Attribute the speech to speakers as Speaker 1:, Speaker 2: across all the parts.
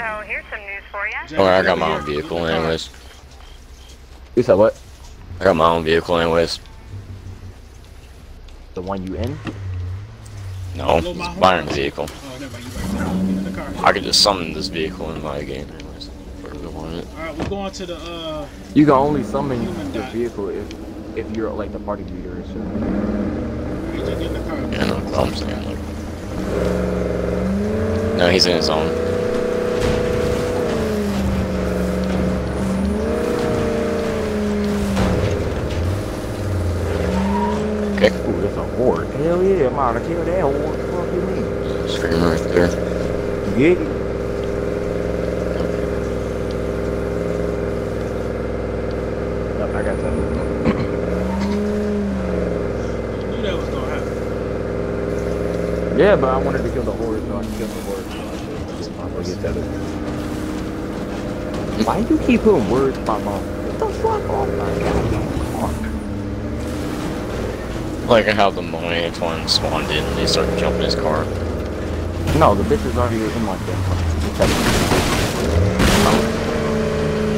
Speaker 1: Yeah.
Speaker 2: So here's some news for you.
Speaker 3: Don't I got my own vehicle anyways.
Speaker 1: You said what?
Speaker 3: I got my own vehicle anyways.
Speaker 1: The one you in?
Speaker 3: No, it's buying a vehicle.
Speaker 4: Oh, never mind. You right. Get in the car.
Speaker 3: I could just summon this vehicle in my game anyways. If I really want it.
Speaker 4: All right, we're going to the. uh
Speaker 1: You can only summon
Speaker 4: Human
Speaker 1: the vehicle if if you're like the party leader or something.
Speaker 4: AJ, get in the car.
Speaker 3: Yeah, no, I'm saying like. No, he's in his own. Okay,
Speaker 1: Ooh, that's a horde. Hell yeah, I'm out to kill that horde. What the fuck you mean?
Speaker 3: screamer right there.
Speaker 1: Yeah. Yep, I got that.
Speaker 4: You knew that was gonna happen.
Speaker 1: Yeah, but I wanted to kill the horde, so I can kill the horde. So I just I'll forget that. Why do you keep putting words in my mouth? What the fuck? Oh my god.
Speaker 3: Like how the Millennium one spawned in and they started jumping his car.
Speaker 1: No, the bitch is already in my damn car.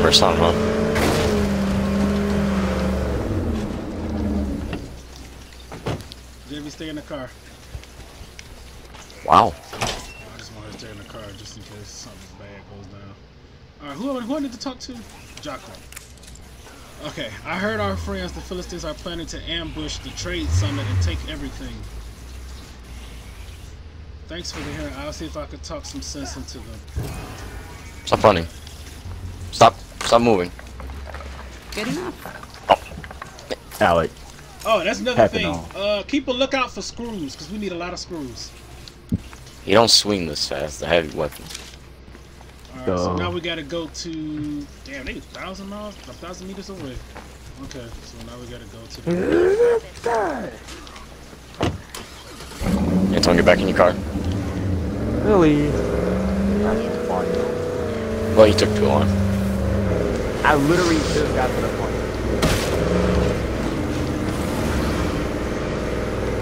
Speaker 3: Or something, huh?
Speaker 4: JV, stay in the car.
Speaker 3: Wow.
Speaker 4: I just wanted to stay in the car just in case something bad goes down. Alright, who, who I need to talk to? Jocko. Okay, I heard our friends, the Philistines, are planning to ambush the trade summit and take everything. Thanks for the hearing. I'll see if I could talk some sense into them.
Speaker 3: Stop running. Stop. Stop moving.
Speaker 5: Good enough.
Speaker 1: Alec.
Speaker 4: Oh, that's another
Speaker 1: Happen
Speaker 4: thing.
Speaker 1: on.
Speaker 4: Uh, keep a lookout for screws, because we need a lot of screws.
Speaker 3: You don't swing this fast. The heavy weapon.
Speaker 4: Alright, so now we gotta go to... Damn, they a thousand miles? A thousand meters away. Okay, so now we gotta go to the...
Speaker 3: Anton, get back in your car.
Speaker 1: Really?
Speaker 3: Well, you took too long.
Speaker 1: I literally just got to the point.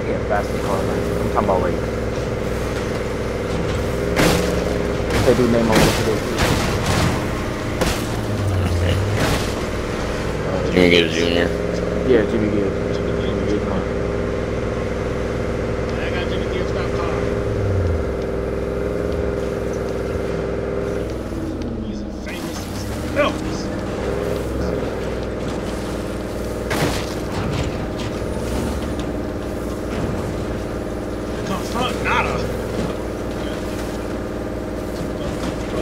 Speaker 1: Yeah, fast in the car. I'm talking about like. They do name on what they do.
Speaker 3: Okay. Get a junior.
Speaker 1: yeah, Jimmy Gibbs. Jimmy Gibbs, man.
Speaker 4: I got Jimmy Gibbs got car. He's a famous Elvis. Confront Nada.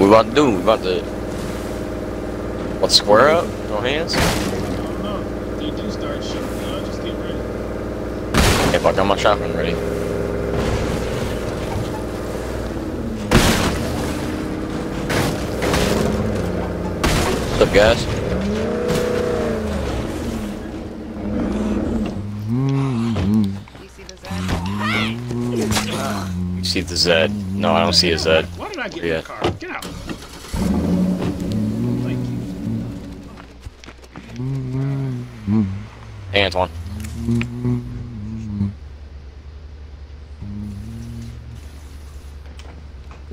Speaker 3: We about to do? We about to. What square up? No hands?
Speaker 4: I don't know. Do start shooting. Y'all just get ready.
Speaker 3: If I got my shotgun ready. What's up, guys?
Speaker 5: You see the Z?
Speaker 3: You see the Z? No, I don't see a Z.
Speaker 4: Why did I get in
Speaker 3: Yeah.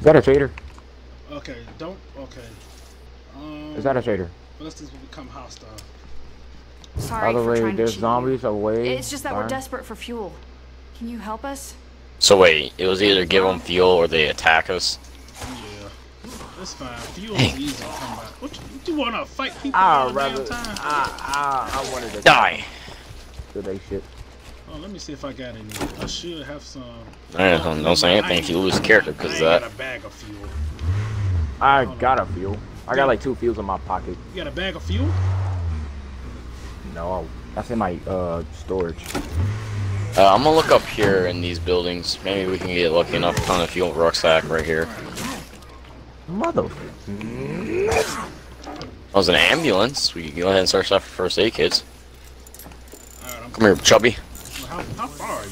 Speaker 1: That a trader?
Speaker 4: Okay, don't. Okay. Um,
Speaker 1: Is that a trader?
Speaker 4: Ballistics will become hostile.
Speaker 5: Sorry
Speaker 1: By the
Speaker 5: for
Speaker 1: way,
Speaker 5: trying to
Speaker 1: there's
Speaker 5: cheat you.
Speaker 1: away.
Speaker 5: It's just that we're desperate for fuel. Can you help us?
Speaker 3: So wait, it was either give them fuel or they attack us.
Speaker 4: Yeah. That's fine. Fuel
Speaker 3: Hey.
Speaker 4: is easy to come by. What you, what you wanna fight people
Speaker 1: Ah,
Speaker 4: all the damn
Speaker 1: rather.
Speaker 4: time?
Speaker 1: I, I, I wanted to
Speaker 3: Die!
Speaker 1: Do they shit.
Speaker 4: Oh, let me see if I got any. I should have some.
Speaker 3: I don't, don't say anything if you lose character because of
Speaker 4: I got a bag of fuel.
Speaker 1: I
Speaker 4: Hold on.
Speaker 1: got a fuel. I got like two fuels in my pocket.
Speaker 4: You got a bag of fuel?
Speaker 1: No, that's in my uh storage.
Speaker 3: Uh, I'm gonna look up here in these buildings. Maybe we can get lucky enough to find a fuel rucksack right here.
Speaker 1: Mother.
Speaker 3: That was an ambulance. We can go ahead and search that for first aid kits.
Speaker 4: Alright,
Speaker 3: Come here, chubby.
Speaker 4: How, how far are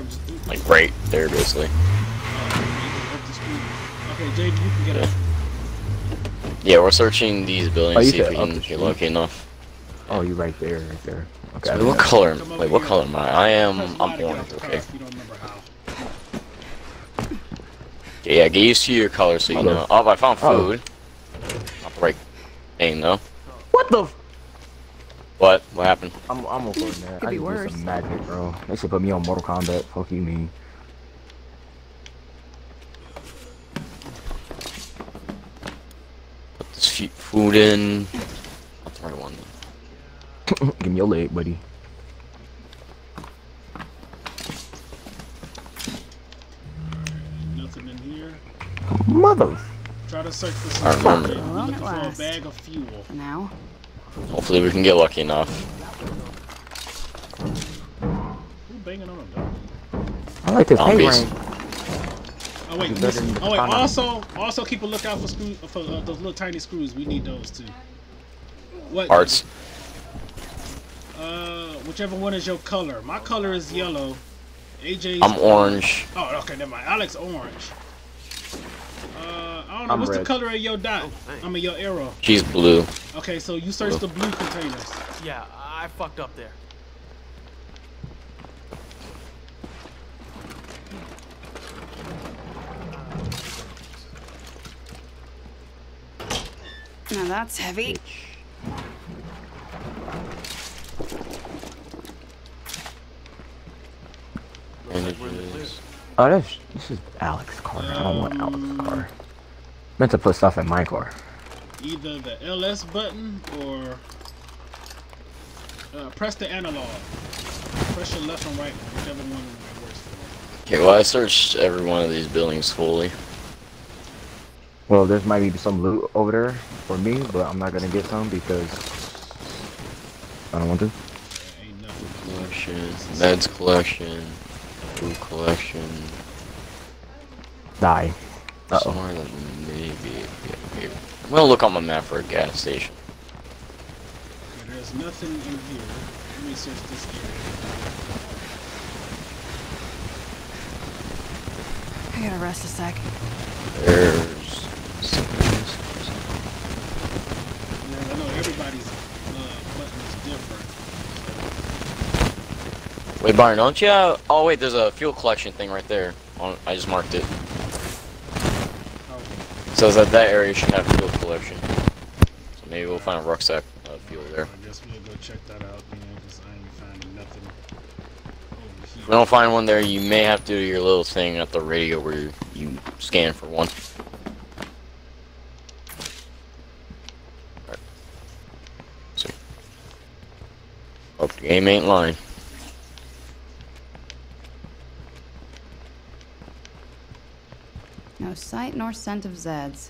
Speaker 4: you? Just
Speaker 3: Like right there, basically.
Speaker 4: uh, up the street. Okay, JD, you can get a.
Speaker 3: Yeah, we're searching these buildings
Speaker 1: Oh, you
Speaker 3: see if we can get
Speaker 1: street.
Speaker 3: lucky enough.
Speaker 1: Oh, you're right there, right there. Okay.
Speaker 3: Wait, what color? Wait, what
Speaker 4: here.
Speaker 3: color am I? I am.
Speaker 4: Press Y
Speaker 3: I'm
Speaker 4: to
Speaker 3: orange.
Speaker 4: out the car
Speaker 3: Okay.
Speaker 4: if you don't remember how.
Speaker 3: Yeah, get used to your color so you
Speaker 1: Mother-
Speaker 3: know. Oh, I found
Speaker 1: Oh.
Speaker 3: food. Not the right name though.
Speaker 1: What the? F
Speaker 3: What? What happened?
Speaker 1: I'm I'm okay with that.
Speaker 5: Could
Speaker 1: I
Speaker 5: be
Speaker 1: just did
Speaker 5: worse.
Speaker 1: some magic, bro. They should put me on Mortal Kombat. Fuck you, me.
Speaker 3: Put this food in. Not the right one.
Speaker 1: Give me your leg, buddy.
Speaker 4: Nothing in here.
Speaker 1: Mother.
Speaker 4: Try to search for
Speaker 3: I
Speaker 4: some
Speaker 3: remember.
Speaker 4: food. We're
Speaker 5: Well,
Speaker 4: looking for a bag of fuel.
Speaker 5: Now.
Speaker 3: Hopefully we can get lucky enough.
Speaker 4: Who banging on a door?
Speaker 1: I like this hay
Speaker 3: Zombies.
Speaker 4: Oh wait,
Speaker 1: It's
Speaker 4: listen. oh wait. Also, also keep a lookout for screw for uh, those little tiny screws. We need those too. What
Speaker 3: Parts.
Speaker 4: Uh, whichever one is your color. My color is yellow. AJ's.
Speaker 3: I'm orange.
Speaker 4: Oh, okay, never mind. Alex orange. Uh, I don't know.
Speaker 1: I'm
Speaker 4: What's the color of your dot? I mean your arrow.
Speaker 3: She's blue.
Speaker 4: Okay, so you search the blue containers.
Speaker 6: Yeah, I fucked up there.
Speaker 5: Now that's heavy.
Speaker 3: Bandages.
Speaker 1: Oh, this this is Alex's car. I don't want Alex's car. Meant to put stuff in my car.
Speaker 4: Either the LS button or uh, press the analog. Press your left and right, whichever one works for
Speaker 3: Okay, well I searched every one of these buildings fully.
Speaker 1: Well, there's might be some loot over there for me, but I'm not gonna get some because I don't want to.
Speaker 4: you. Ain't nothing.
Speaker 3: Collection, meds collection, food collection.
Speaker 1: Die. Uh oh.
Speaker 3: Somewhere that maybe, yeah, maybe. I'm gonna look on my map for a gas station.
Speaker 4: There's nothing in here. Let me search this area.
Speaker 5: I gotta rest a sec.
Speaker 3: There's.
Speaker 4: Yeah, I know everybody's uh, button is different.
Speaker 3: Wait, Byron, don't you? Have... Oh wait, there's a fuel collection thing right there. Oh, I just marked it.
Speaker 4: Oh,
Speaker 3: says that that area should have fuel collection. So maybe we'll find a rucksack of uh, fuel there.
Speaker 4: I guess we'll go check that out man, because I ain't finding nothing
Speaker 3: If we don't find one there, you may have to do your little thing at the radio where you, you scan for one. Alright. See. Hope the game ain't lying.
Speaker 5: No sight nor scent of Zeds.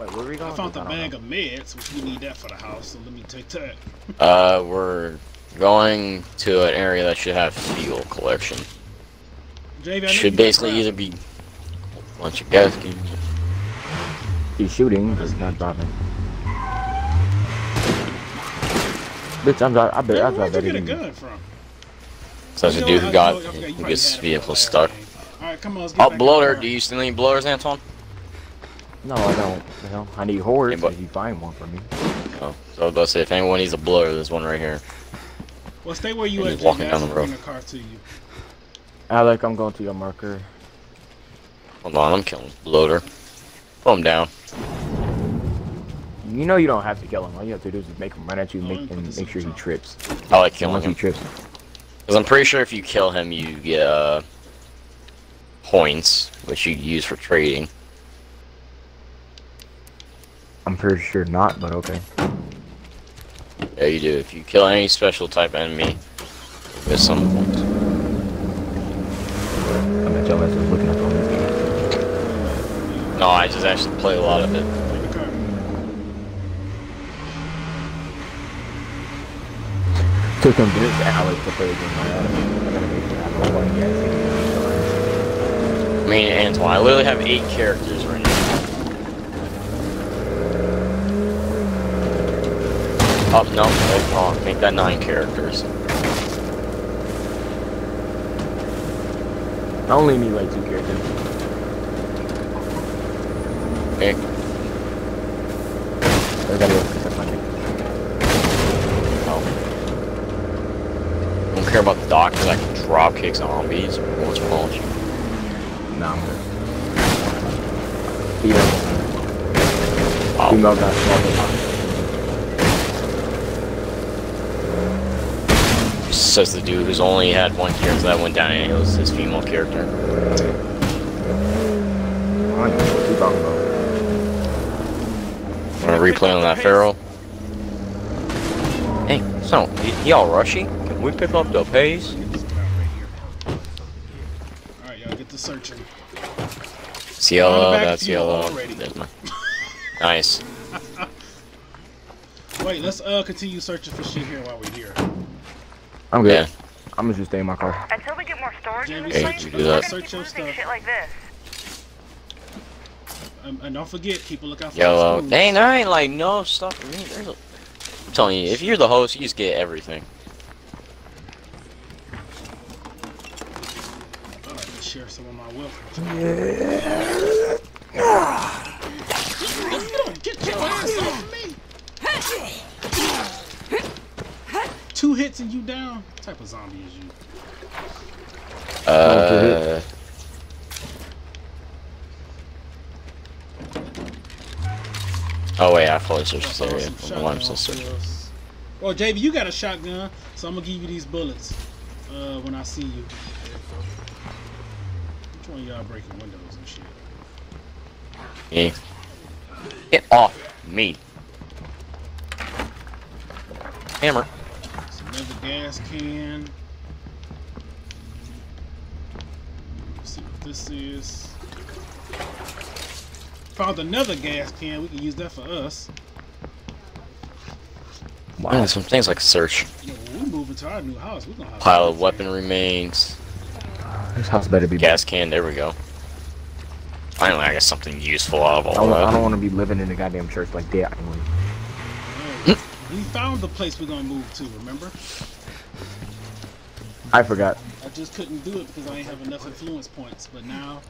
Speaker 1: Wait, where are we going?
Speaker 4: I found the
Speaker 1: don't
Speaker 4: bag
Speaker 1: know.
Speaker 4: of meds, which we need that for the house, so let me take that.
Speaker 3: Uh, we're going to an area that should have fuel collection.
Speaker 4: JV, I
Speaker 3: Should basically either be a bunch of gas cans.
Speaker 1: He's shooting, but he's not driving. Bitch, I'm driving. I bet
Speaker 4: Where-
Speaker 1: I drive
Speaker 4: Where'd you
Speaker 1: better
Speaker 4: get a
Speaker 1: than you.
Speaker 4: gun from?
Speaker 3: Such a dude who got
Speaker 4: you know, I forgot you
Speaker 3: who
Speaker 4: probably
Speaker 3: gets
Speaker 4: had it
Speaker 3: vehicle stuck.
Speaker 4: Alright, come on, let's get
Speaker 3: Oh, bloater. Do you still need bloaters, Anton?
Speaker 1: No, I don't. You know, I need hordes
Speaker 3: Yeah, but-
Speaker 1: if you find one for me.
Speaker 3: Oh, so I was about to say, if anyone needs a bloater, there's one right here.
Speaker 4: Well, stay where you
Speaker 3: And
Speaker 4: at,
Speaker 3: he's walking down the
Speaker 4: I'll
Speaker 3: road.
Speaker 4: bring the car to you.
Speaker 1: Alec, I'm going to your marker.
Speaker 3: Hold on, I'm killing bloater. Pull him down.
Speaker 1: You know you don't have to kill him. All you have to do is make him run at you,
Speaker 4: Oh,
Speaker 1: make
Speaker 4: let
Speaker 1: him make sure he trips.
Speaker 3: I like killing
Speaker 1: once he
Speaker 3: him.
Speaker 1: trips,
Speaker 3: Because I'm pretty sure if you kill him, you get, uh, points, which you use for trading.
Speaker 1: I'm pretty sure not, but okay.
Speaker 3: Yeah, you do. If you kill any special type enemy, you get some points.
Speaker 1: I bet y'all guys are looking at all these games.
Speaker 3: No, I just actually play a lot of it.
Speaker 4: In the car.
Speaker 1: To convince Alex to play the game, I gotta, make sure I have all gas
Speaker 3: I mean, Antoine, I literally have eight characters right now. Oh, no, that's wrong. Make that nine characters.
Speaker 1: I only need like two characters.
Speaker 3: Okay.
Speaker 1: I gotta go fix up my thing.
Speaker 3: Oh. Don't care about the doc because I can drop kick zombies. What's wrong with you?
Speaker 1: Nah, I'm good. Female.
Speaker 3: Oh.
Speaker 1: Female small.
Speaker 3: Says the dude who's only had one character that went down and it was his female character.
Speaker 1: I don't know what you're talking about.
Speaker 3: Wanna replay on that Pharaoh? Hey, so, y'all rushy? Can we pick up the pace?
Speaker 4: Get this guy right here. Alright, y'all get to searching.
Speaker 3: It's yellow, that's
Speaker 4: to you
Speaker 3: yellow. There's my... Nice.
Speaker 4: Wait, let's uh continue searching for shit here while we're here.
Speaker 1: I'm good.
Speaker 3: Yeah.
Speaker 1: I'm gonna just stay in my car.
Speaker 2: Until we get more storage in
Speaker 4: Jamie,
Speaker 2: this
Speaker 3: Hey,
Speaker 2: place,
Speaker 3: you
Speaker 2: we're
Speaker 3: do
Speaker 2: gonna
Speaker 3: that.
Speaker 2: keep
Speaker 4: Search your
Speaker 2: losing
Speaker 4: stuff.
Speaker 2: shit like this.
Speaker 4: Um, and don't forget, keep a lookout for
Speaker 3: Yellow.
Speaker 4: those
Speaker 3: Dang, there ain't like no stuff for me. There's a... I'm telling you, if you're the host, you just get everything.
Speaker 4: I like to share some of my wealth. Get your ass off me! Two hits and you down. What type of zombie is you?
Speaker 3: Uh... Oh wait, I fully searched this area the alarm
Speaker 4: shotgun
Speaker 3: system.
Speaker 4: Oh, JB, you got a shotgun, so I'm gonna give you these bullets uh, when I see you. One of y'all breaking windows and shit?
Speaker 3: Me. Get off me. Hammer.
Speaker 4: It's another gas can. Let's see what this is. Found another gas can. We can use that for us.
Speaker 3: Wow. some things like search.
Speaker 4: You know, when we move into our new house, we're gonna have
Speaker 3: Pile of weapon remains.
Speaker 1: This house better be
Speaker 3: Gas can, there we go. Finally, I got something useful out of
Speaker 1: I
Speaker 3: all
Speaker 1: don't, I don't want to be living in a goddamn church like that. anyway.
Speaker 4: Hey, we found the place we're gonna move to. Remember?
Speaker 1: I forgot.
Speaker 4: I just couldn't do it because I ain't have enough influence points. But now,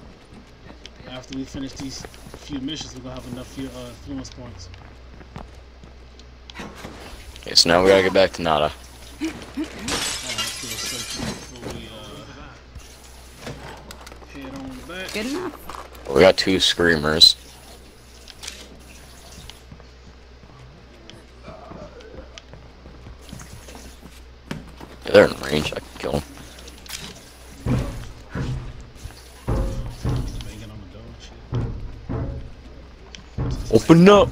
Speaker 4: after we finish these few missions, we're gonna have enough few, uh, influence points.
Speaker 3: Okay, so now we gotta get back to Nada.
Speaker 4: Alright, let's do a search before we uh, head on back.
Speaker 5: Good enough.
Speaker 3: We got two screamers. Yeah, they're in range. I can kill them.
Speaker 4: Banging on the door and shit.
Speaker 3: Open up.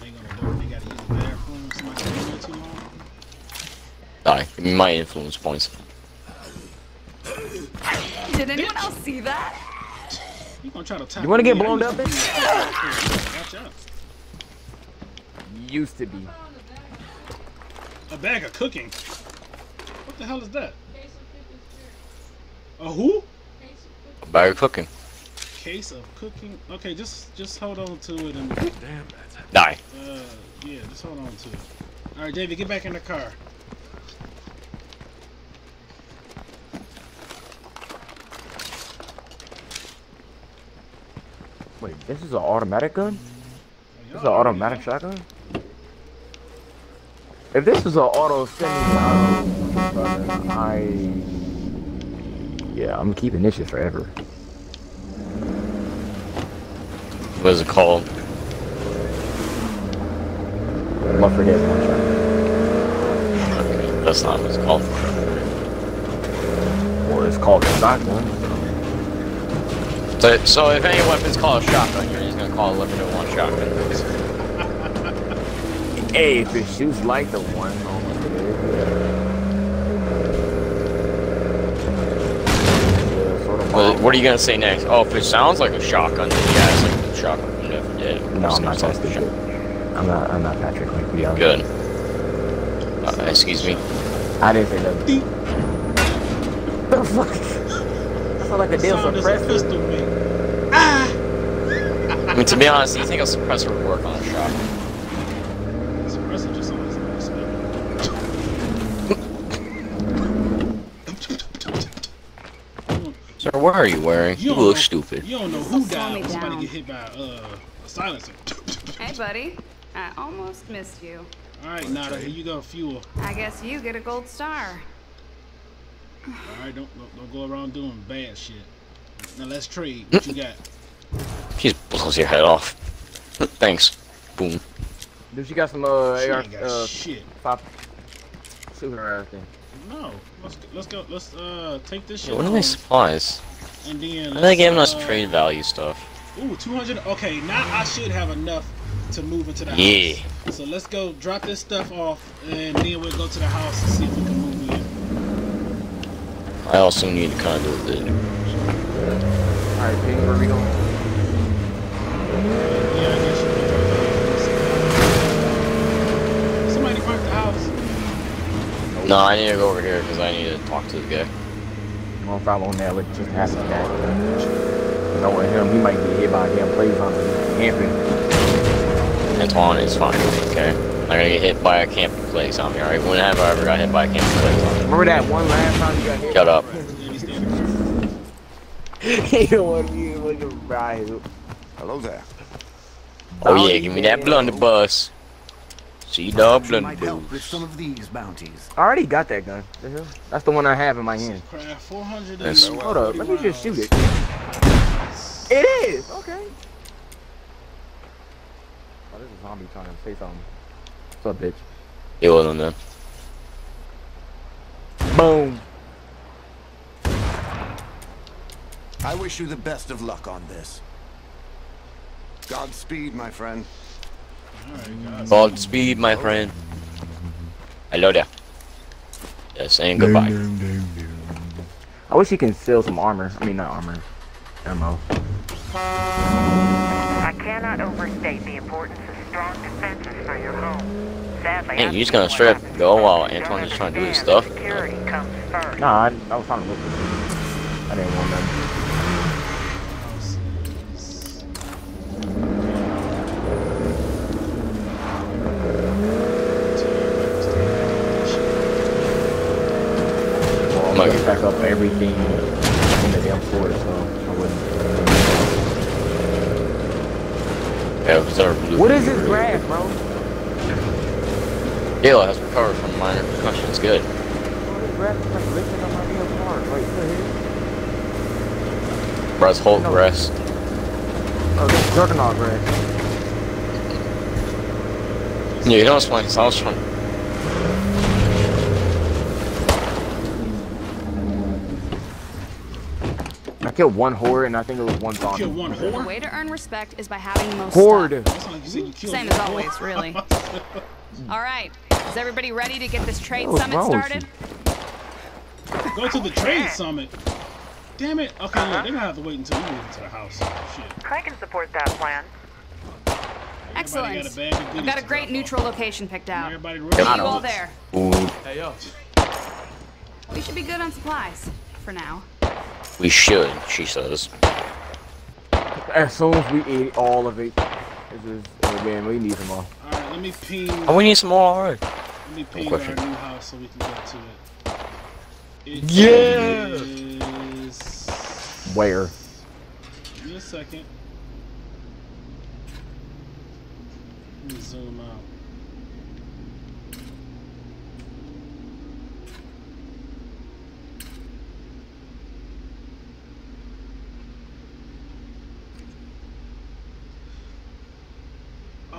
Speaker 4: Bang on the door. They gotta use the bathroom. Somebody been there too long.
Speaker 3: Die. Give me my influence points.
Speaker 5: Did anyone else see that?
Speaker 4: You gonna try to tap
Speaker 1: You wanna
Speaker 4: me?
Speaker 1: get blown up,
Speaker 4: used to be- Watch out.
Speaker 1: Used to be.
Speaker 4: A bag of cooking. What the hell is that? A who?
Speaker 3: A bag of cooking.
Speaker 4: Case of cooking. Okay, just just hold on to it and
Speaker 3: Die.
Speaker 4: uh yeah, just hold on to it. All right, David, get back in the car.
Speaker 1: Wait, this is an automatic gun? This is an automatic shotgun? If this was an auto semi I yeah, I'm keeping this shit forever.
Speaker 3: What is it called?
Speaker 1: Love for this one shotgun.
Speaker 3: Okay, that's not what it's called.
Speaker 1: Or it's called a shotgun.
Speaker 3: So, so if any weapon's called a shotgun, you're just gonna call a weapon one shotgun.
Speaker 1: Hey, if it shoots like the one, almost it is, yeah. Yeah, sort of
Speaker 3: What, are you gonna say next? Oh, if it sounds like a shotgun, then yeah, it's like a shotgun from Left 4 Dead.
Speaker 1: No, I'm not
Speaker 3: gonna
Speaker 1: that
Speaker 3: sound like a
Speaker 1: stupid. I'm not. I'm not Patrick. Like we are.
Speaker 3: Good. Uh, excuse me.
Speaker 1: I didn't say that. The fuck? I feel like a deal
Speaker 4: Sound does
Speaker 1: suppressor.
Speaker 4: Pistol make.
Speaker 3: I mean, to be honest, do you think a suppressor would work on a shotgun?
Speaker 4: Suppressor just sounds like a spell.
Speaker 3: Sir, what are you wearing? You
Speaker 4: don't
Speaker 3: look
Speaker 4: know-
Speaker 3: stupid.
Speaker 4: You don't know who
Speaker 5: Slow
Speaker 4: died when somebody get hit by uh, a silencer.
Speaker 5: Hey, buddy. I almost missed you.
Speaker 4: All right, Nada, here you go, fuel.
Speaker 5: I guess you get a gold star.
Speaker 4: All right, don't don't, don't go around doing bad shit. Now let's trade. What you got?
Speaker 3: She just blows your head off. Thanks. Boom.
Speaker 1: Dude, she got some uh,
Speaker 4: She
Speaker 1: AR,
Speaker 4: got
Speaker 1: uh,
Speaker 4: shit.
Speaker 1: pop. super her ass thing.
Speaker 4: No. Let's let's go. Let's uh take this shit.
Speaker 3: Yeah, what are
Speaker 4: home,
Speaker 3: my supplies?
Speaker 4: and then
Speaker 3: Are they giving
Speaker 4: let's, uh,
Speaker 3: trade value stuff?
Speaker 4: Ooh, 200. Okay, now I should have enough to move into the
Speaker 3: Yeah.
Speaker 4: house. So let's go drop this stuff off, and then we'll go to the house and see if we can move in.
Speaker 3: I also need to kind of do the
Speaker 1: Alright, Ping, where we going?
Speaker 4: Yeah, I guess you can drop it off. Somebody park the house.
Speaker 3: No, I need to go over here because I need to talk to the guy.
Speaker 1: I'm gonna follow on that with just half of that. Knowing him, he might get hit by a damn play on camping.
Speaker 3: Antoine is fine, okay? I'm gonna get hit by a camping plague zombie, alright? When have I ever got hit by a camping plague zombie?
Speaker 1: Remember that one last time you got hit?
Speaker 3: Shut up.
Speaker 4: Yeah, he's standing.
Speaker 1: he don't want to be able to ride.
Speaker 7: Hello there.
Speaker 3: Oh yeah, give me that blunderbuss. See dog
Speaker 8: You might with
Speaker 3: blunderbuss.
Speaker 8: some of these bounties.
Speaker 1: I already got that gun. That's the one I have in my hand.
Speaker 4: 400
Speaker 3: That's-
Speaker 1: Hold up, let me just shoot it. It is! Okay. Oh, this is a zombie trying to say something. What's up, bitch?
Speaker 3: It wasn't them.
Speaker 1: Boom!
Speaker 7: I wish you the best of luck on this. Godspeed, my friend.
Speaker 4: Alright.
Speaker 3: Godspeed, my friend. Hello there. Yeah, saying goodbye.
Speaker 1: I wish you can sell some armor. I mean, not armor. Ammo.
Speaker 2: I cannot overstate the importance of strong defenses for your home. Sadly,
Speaker 3: Hey,
Speaker 2: I've
Speaker 3: you just gonna
Speaker 2: what
Speaker 3: straight up go while Antoine is trying to do his stuff?
Speaker 2: that Security comes first.
Speaker 1: Nah, I, I was trying to look for. I didn't want nothing. Well, I'm gonna back up everything in the damn floor, so I wouldn't.
Speaker 3: Yeah, because blue.
Speaker 1: What is this grass, bro?
Speaker 3: Gala has recovered from minor concussions. Good.
Speaker 1: Bro, this grass is lifting up my damn car. Like, what the hell?
Speaker 3: Bryce
Speaker 1: No.
Speaker 3: rest.
Speaker 1: Oh, this is juggernaut grass.
Speaker 3: Yeah, you know what's funny? So I was trying.
Speaker 1: I killed one horde and I think it was one zombie.
Speaker 4: Kill one
Speaker 5: The
Speaker 4: whore?
Speaker 5: way to earn respect is by having the most
Speaker 1: Horde.
Speaker 5: stuff.
Speaker 4: Like you said you killed
Speaker 5: Same as always,
Speaker 4: whore.
Speaker 5: really. All right, is everybody ready to get this trade summit started?
Speaker 4: Go to the trade summit. Damn it. Okay, look, they're gonna have to wait until we move into the house. Shit.
Speaker 2: I can support that plan.
Speaker 5: Excellent.
Speaker 4: Everybody got a bag of
Speaker 5: I've got a great neutral
Speaker 4: off.
Speaker 5: location picked out.
Speaker 4: Everybody ready?
Speaker 5: you all there.
Speaker 3: Ooh,
Speaker 6: Hey, yo.
Speaker 5: We should be good on supplies for now.
Speaker 3: We should, she says.
Speaker 1: As soon as we eat all of it, this is, oh man, we need some more.
Speaker 4: Alright, let me ping.
Speaker 3: Oh, we need some more already.
Speaker 4: Let me ping
Speaker 3: No
Speaker 4: our new house so we can get to it. It
Speaker 3: Yeah.
Speaker 4: is-
Speaker 1: Where?
Speaker 4: Give me a second. Let me zoom out.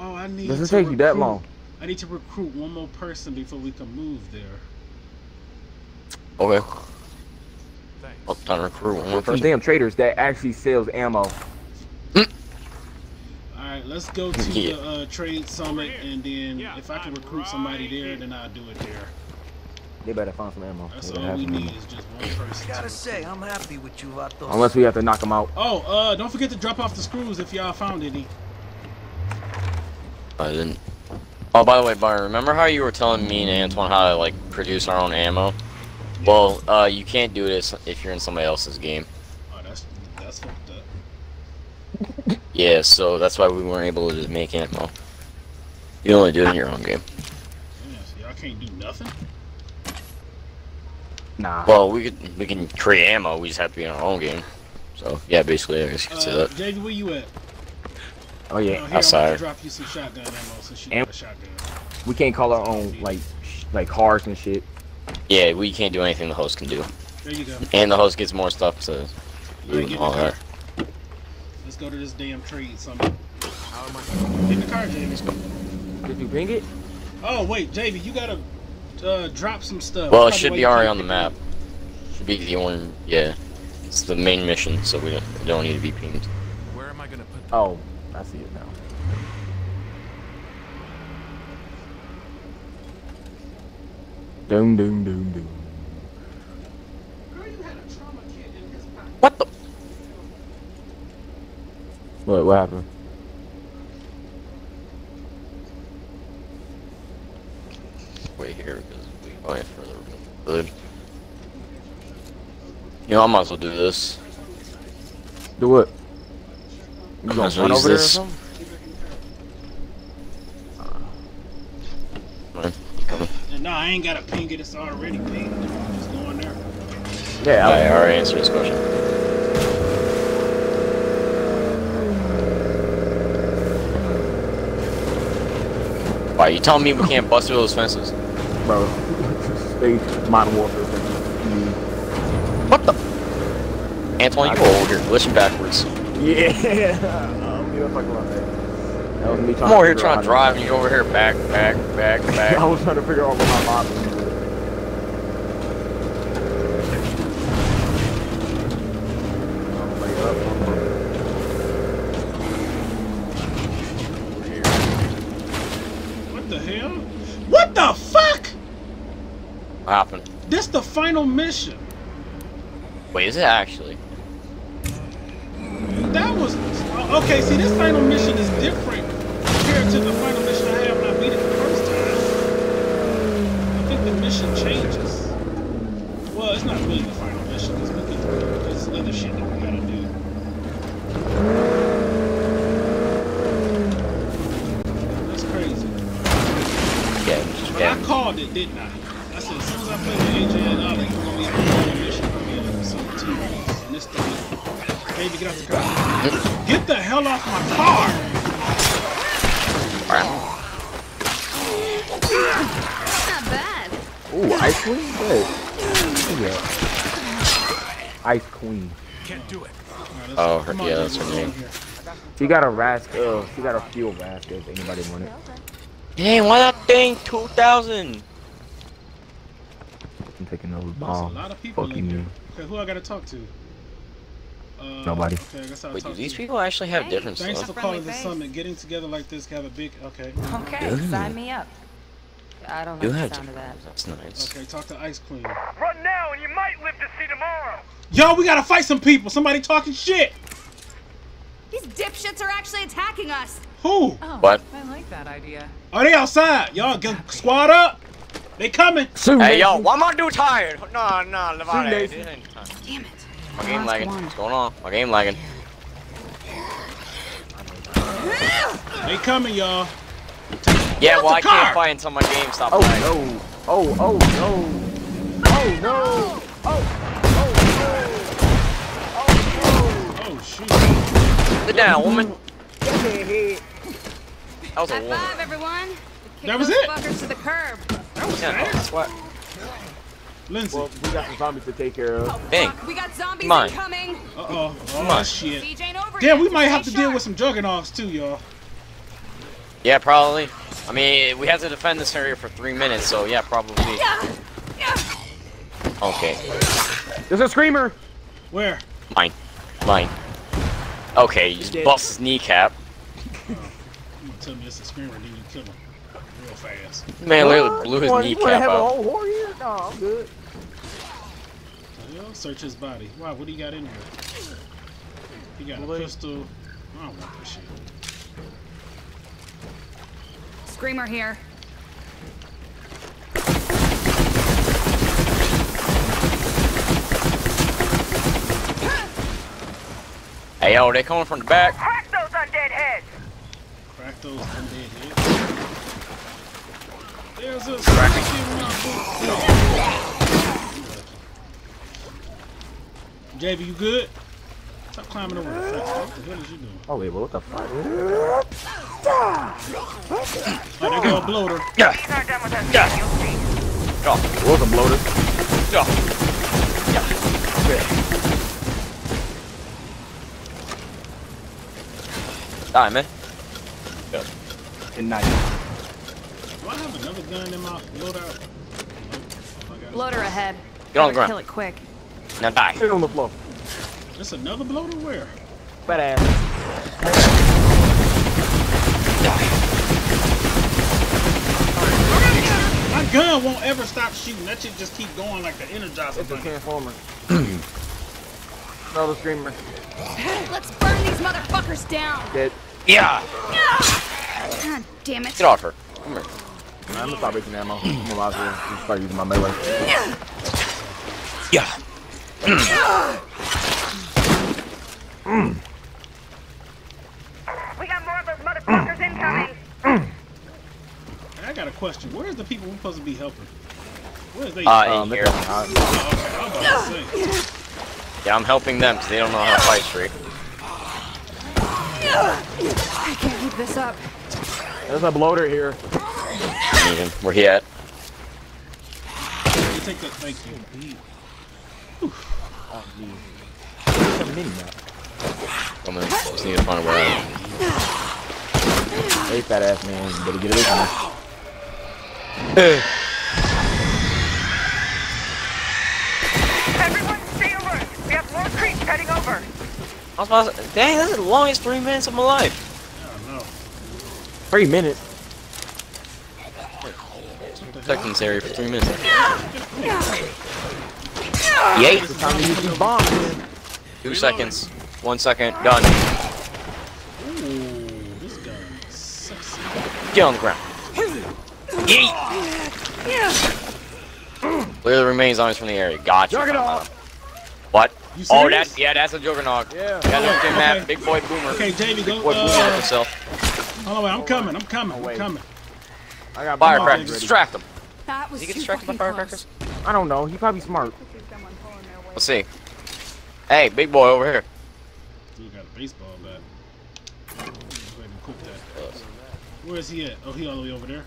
Speaker 4: Oh, I need.
Speaker 1: Doesn't
Speaker 4: to
Speaker 1: take you that
Speaker 4: recruit-
Speaker 1: long.
Speaker 4: I need to recruit one more person before we can move there.
Speaker 3: Okay.
Speaker 6: Thanks.
Speaker 3: Well, time to recruit one more
Speaker 1: Some damn traders that actually sells ammo.
Speaker 4: Alright, let's go to
Speaker 3: Yeah.
Speaker 4: the uh, trade summit, and then if I can recruit somebody there, then I'll do it there.
Speaker 1: They better find some ammo.
Speaker 4: That's all we need
Speaker 1: ammo.
Speaker 4: is just one person.
Speaker 8: Gotta say, I'm happy with you, Vatos.
Speaker 1: Unless we have to knock them out.
Speaker 4: Oh, uh, don't forget to drop off the screws if y'all found any.
Speaker 3: I didn't. Oh, by the way, Byron, remember how you were telling me and Antoine how to like produce our own ammo? Well, uh, you can't do this if you're in somebody else's game.
Speaker 4: Oh, that's that's fucked up.
Speaker 3: Yeah, so that's why we weren't able to make ammo. You only do it in your own game.
Speaker 4: Yeah, so y'all can't do nothing.
Speaker 1: Nah.
Speaker 3: Well, we could we can create ammo. We just have to be in our own game. So yeah, basically, I guess you could say
Speaker 4: Uh,
Speaker 3: that.
Speaker 4: JD, where you at?
Speaker 1: Oh
Speaker 4: Oh,
Speaker 1: yeah.
Speaker 4: here, I'm
Speaker 3: Outside.
Speaker 4: gonna drop you some shotgun ammo since you got a shotgun.
Speaker 1: We can't call our own like sh- like cars and shit.
Speaker 3: Yeah, we can't do anything the host can do,
Speaker 4: There you go.
Speaker 3: and the host gets more stuff to. loot and all that.
Speaker 4: Let's go to this damn tree. summit.
Speaker 6: How am I?
Speaker 4: Get in the car, Jamie.
Speaker 1: Did you ping it?
Speaker 4: Oh wait, JV, you gotta uh, drop some stuff.
Speaker 3: Well, it should be
Speaker 4: you
Speaker 3: already on the map. Should be the only, yeah. It's the main mission, so we don't, we don't need to be pinged.
Speaker 6: Where am I gonna put?
Speaker 1: Oh, I see it now. Doom, doom, doom, doom.
Speaker 3: What the?
Speaker 1: What? What happened?
Speaker 3: Wait here, because we going further good. You know, I might as well do this.
Speaker 1: Do what? You gonna run
Speaker 3: use
Speaker 1: over there or something?
Speaker 3: Fine, you coming?
Speaker 4: it. No, I ain't gotta ping it. It's already pinged. Just go in there.
Speaker 1: Yeah,
Speaker 3: I already answered this question. Why, you telling me we can't bust through those fences?
Speaker 1: bro. Stay modern warfare.
Speaker 3: What the? Antoine, you go over here, glitching backwards.
Speaker 1: Yeah. um, you don't talk about that. That was me trying
Speaker 3: I'm over here
Speaker 1: figure
Speaker 3: trying to drive, and you're over here back, back, back, back.
Speaker 1: I was trying to figure out what my mod was doing.
Speaker 4: What the hell? What the fuck?
Speaker 3: What happened?
Speaker 4: This the final mission.
Speaker 3: Wait, is it actually?
Speaker 4: Okay. See, this final mission is different compared to the final mission I had when I beat it the first time. I think the mission changes. Well, it's not really the final mission because we there's other shit that we gotta do. That's crazy.
Speaker 3: Yeah, just
Speaker 4: But I called it, didn't I? I said as soon as I play with AJ and Ali, we're gonna be on the final mission. We're gonna be on some. And this thing, baby, get out the car. Get the hell off my car!
Speaker 5: Not bad.
Speaker 1: Ooh, Ice Queen? Good. Yeah. Ice Queen.
Speaker 6: Can't do it.
Speaker 4: Alright, let's-
Speaker 3: Oh, her- yeah, that's her
Speaker 4: let's
Speaker 3: name.
Speaker 1: She got a rask. Uh, she got a fuel rask if anybody want it.
Speaker 3: Dang, why that thing 2,000?
Speaker 1: I'm taking those
Speaker 4: There's a
Speaker 1: bombs.
Speaker 4: lot of people in
Speaker 1: you,
Speaker 4: here. Okay, who I gotta talk to? Uh,
Speaker 1: Nobody.
Speaker 4: Okay, I guess I'll
Speaker 3: Wait, do these
Speaker 4: to
Speaker 3: people actually have
Speaker 5: Hey,
Speaker 3: different
Speaker 4: Thanks
Speaker 3: stuff?
Speaker 4: for
Speaker 5: Friendly
Speaker 4: calling the summit. Getting together like this can have a big. Okay.
Speaker 5: Okay, sign me up. I don't
Speaker 3: You
Speaker 5: like the
Speaker 3: have
Speaker 5: sound of that.
Speaker 3: different That's nice.
Speaker 4: Okay, talk to Ice Queen.
Speaker 2: Run now and you might live to see tomorrow.
Speaker 4: Yo, we gotta fight some people. Somebody talking shit.
Speaker 5: These dipshits are actually attacking us.
Speaker 4: Who?
Speaker 5: Oh,
Speaker 3: What?
Speaker 5: I like that idea.
Speaker 4: Are they outside? Y'all get squad up. They coming.
Speaker 1: Shoot,
Speaker 3: Hey, yo,
Speaker 1: Nathan.
Speaker 3: why am I too tired? No, no, Levante.
Speaker 1: Nathan.
Speaker 3: this.
Speaker 5: Damn it.
Speaker 3: My game
Speaker 5: Last
Speaker 3: lagging.
Speaker 5: one.
Speaker 3: What's going on? My game lagging.
Speaker 4: They coming, y'all.
Speaker 3: Yeah, well, I
Speaker 4: car?
Speaker 3: can't fight until my game stops
Speaker 1: Oh
Speaker 3: lagging.
Speaker 1: no! Oh oh no! Oh no!
Speaker 4: Oh, oh no! Oh, shoot.
Speaker 3: Sit down, woman. That was a
Speaker 5: High
Speaker 3: woman.
Speaker 5: five, everyone. Kick
Speaker 4: That was
Speaker 5: those
Speaker 4: it?
Speaker 5: fuckers to the curb.
Speaker 3: Yeah, no, that's what.
Speaker 4: Lindsay.
Speaker 1: Well, we got some zombies to take care of.
Speaker 5: Oh,
Speaker 3: Dang.
Speaker 5: We got zombies
Speaker 3: Come on.
Speaker 5: incoming.
Speaker 4: Uh oh. Oh
Speaker 3: on.
Speaker 4: shit.
Speaker 5: Siege over
Speaker 4: Damn, we might have to deal with some juggernauts too, y'all.
Speaker 3: Yeah, probably. I mean, we have to defend this area for three minutes, so yeah, probably.
Speaker 5: Yeah. Yeah.
Speaker 3: Okay,
Speaker 1: There's a screamer.
Speaker 4: Where?
Speaker 3: mine, mine. Okay, you just
Speaker 1: dead.
Speaker 3: bust his kneecap.
Speaker 4: You tell me it's a screamer, then you kill him real fast.
Speaker 3: Man, literally blew his
Speaker 1: You wanna- you wanna
Speaker 3: kneecap
Speaker 1: have a
Speaker 3: out.
Speaker 1: whole war here? No, I'm good.
Speaker 4: Well, search his body. Wow, what do you got in here? He got a pistol. I don't want this shit.
Speaker 5: Screamer here.
Speaker 3: Hey, yo, they coming from the back.
Speaker 2: Crack those undead heads.
Speaker 4: Crack those undead heads. There's a stick JB, you good? Stop climbing over the fence. What the hell is you doing?
Speaker 1: Oh, wait, what the fuck?
Speaker 4: oh, there go a bloater.
Speaker 3: Yeah.
Speaker 2: Yeah. Oh, welcome, bloater.
Speaker 3: Yeah. Yeah. yeah. Die, man. Yeah.
Speaker 1: Good night.
Speaker 4: Do I have another gun in my loadout? Oh,
Speaker 5: Loader ahead.
Speaker 3: Get on the ground.
Speaker 5: Kill it quick.
Speaker 3: Now die.
Speaker 1: Sit on the floor.
Speaker 4: There's another bloater where?
Speaker 1: Fat ass.
Speaker 4: My gun won't ever stop shooting. That shit just keep going like the Energizer
Speaker 1: It's a
Speaker 4: bunny.
Speaker 1: transformer. Another screamer.
Speaker 5: Let's burn these motherfuckers down.
Speaker 1: Dead.
Speaker 3: Yeah.
Speaker 5: God damn it.
Speaker 3: Get off her. Come here.
Speaker 1: I'm gonna stop wasting ammo. I'm gonna to just start using my melee.
Speaker 3: Yeah.
Speaker 2: We got more of those motherfuckers incoming.
Speaker 4: Hey, I got a question. Where's the people we're supposed to be helping? Where's they?
Speaker 3: Uh, in
Speaker 1: Um,
Speaker 3: here.
Speaker 4: oh, okay. I'm about to say.
Speaker 3: Yeah, I'm helping them because they don't know how to fight straight.
Speaker 5: I can't keep this up.
Speaker 1: There's a bloater here.
Speaker 3: Where he at?
Speaker 4: Take that. Thank you.
Speaker 1: There's a mini map.
Speaker 3: Come in. Just need to find a way out.
Speaker 1: Hey, fat ass man. You better get away from me.
Speaker 2: Everyone stay alert. We have more creeps heading over.
Speaker 3: I was about to say, dang, that's the longest three minutes of my life.
Speaker 4: I know.
Speaker 1: Three minutes.
Speaker 3: Protecting this area for three minutes. Yay!
Speaker 1: It's time to use these bombs.
Speaker 3: Two seconds. One second. Done.
Speaker 4: Ooh, this gun is sexy.
Speaker 3: Get on the ground. Yeet! Clear the remaining zombies from the area. Gotcha.
Speaker 1: Juggernaut.
Speaker 3: What?
Speaker 4: You
Speaker 3: Oh,
Speaker 4: serious?
Speaker 3: that yeah, that's a juggernaut.
Speaker 1: Yeah.
Speaker 3: Yeah, look at that big boy boomer.
Speaker 4: Okay, Jamie,
Speaker 3: Big
Speaker 4: go.
Speaker 3: boy boomer with
Speaker 4: Uh,
Speaker 3: himself.
Speaker 4: hold on, I'm coming. I'm coming. I'm coming.
Speaker 1: I got
Speaker 3: Firecrackers.
Speaker 1: bombs
Speaker 3: Distract him.
Speaker 5: That was
Speaker 3: Did he get
Speaker 5: too
Speaker 3: distracted by firecrackers?
Speaker 5: close.
Speaker 1: I don't know. He probably smart.
Speaker 3: Let's see. Hey, big boy over here.
Speaker 4: Dude got a baseball bat. Go ahead equip that. Where is he at? Oh, he all the way over there.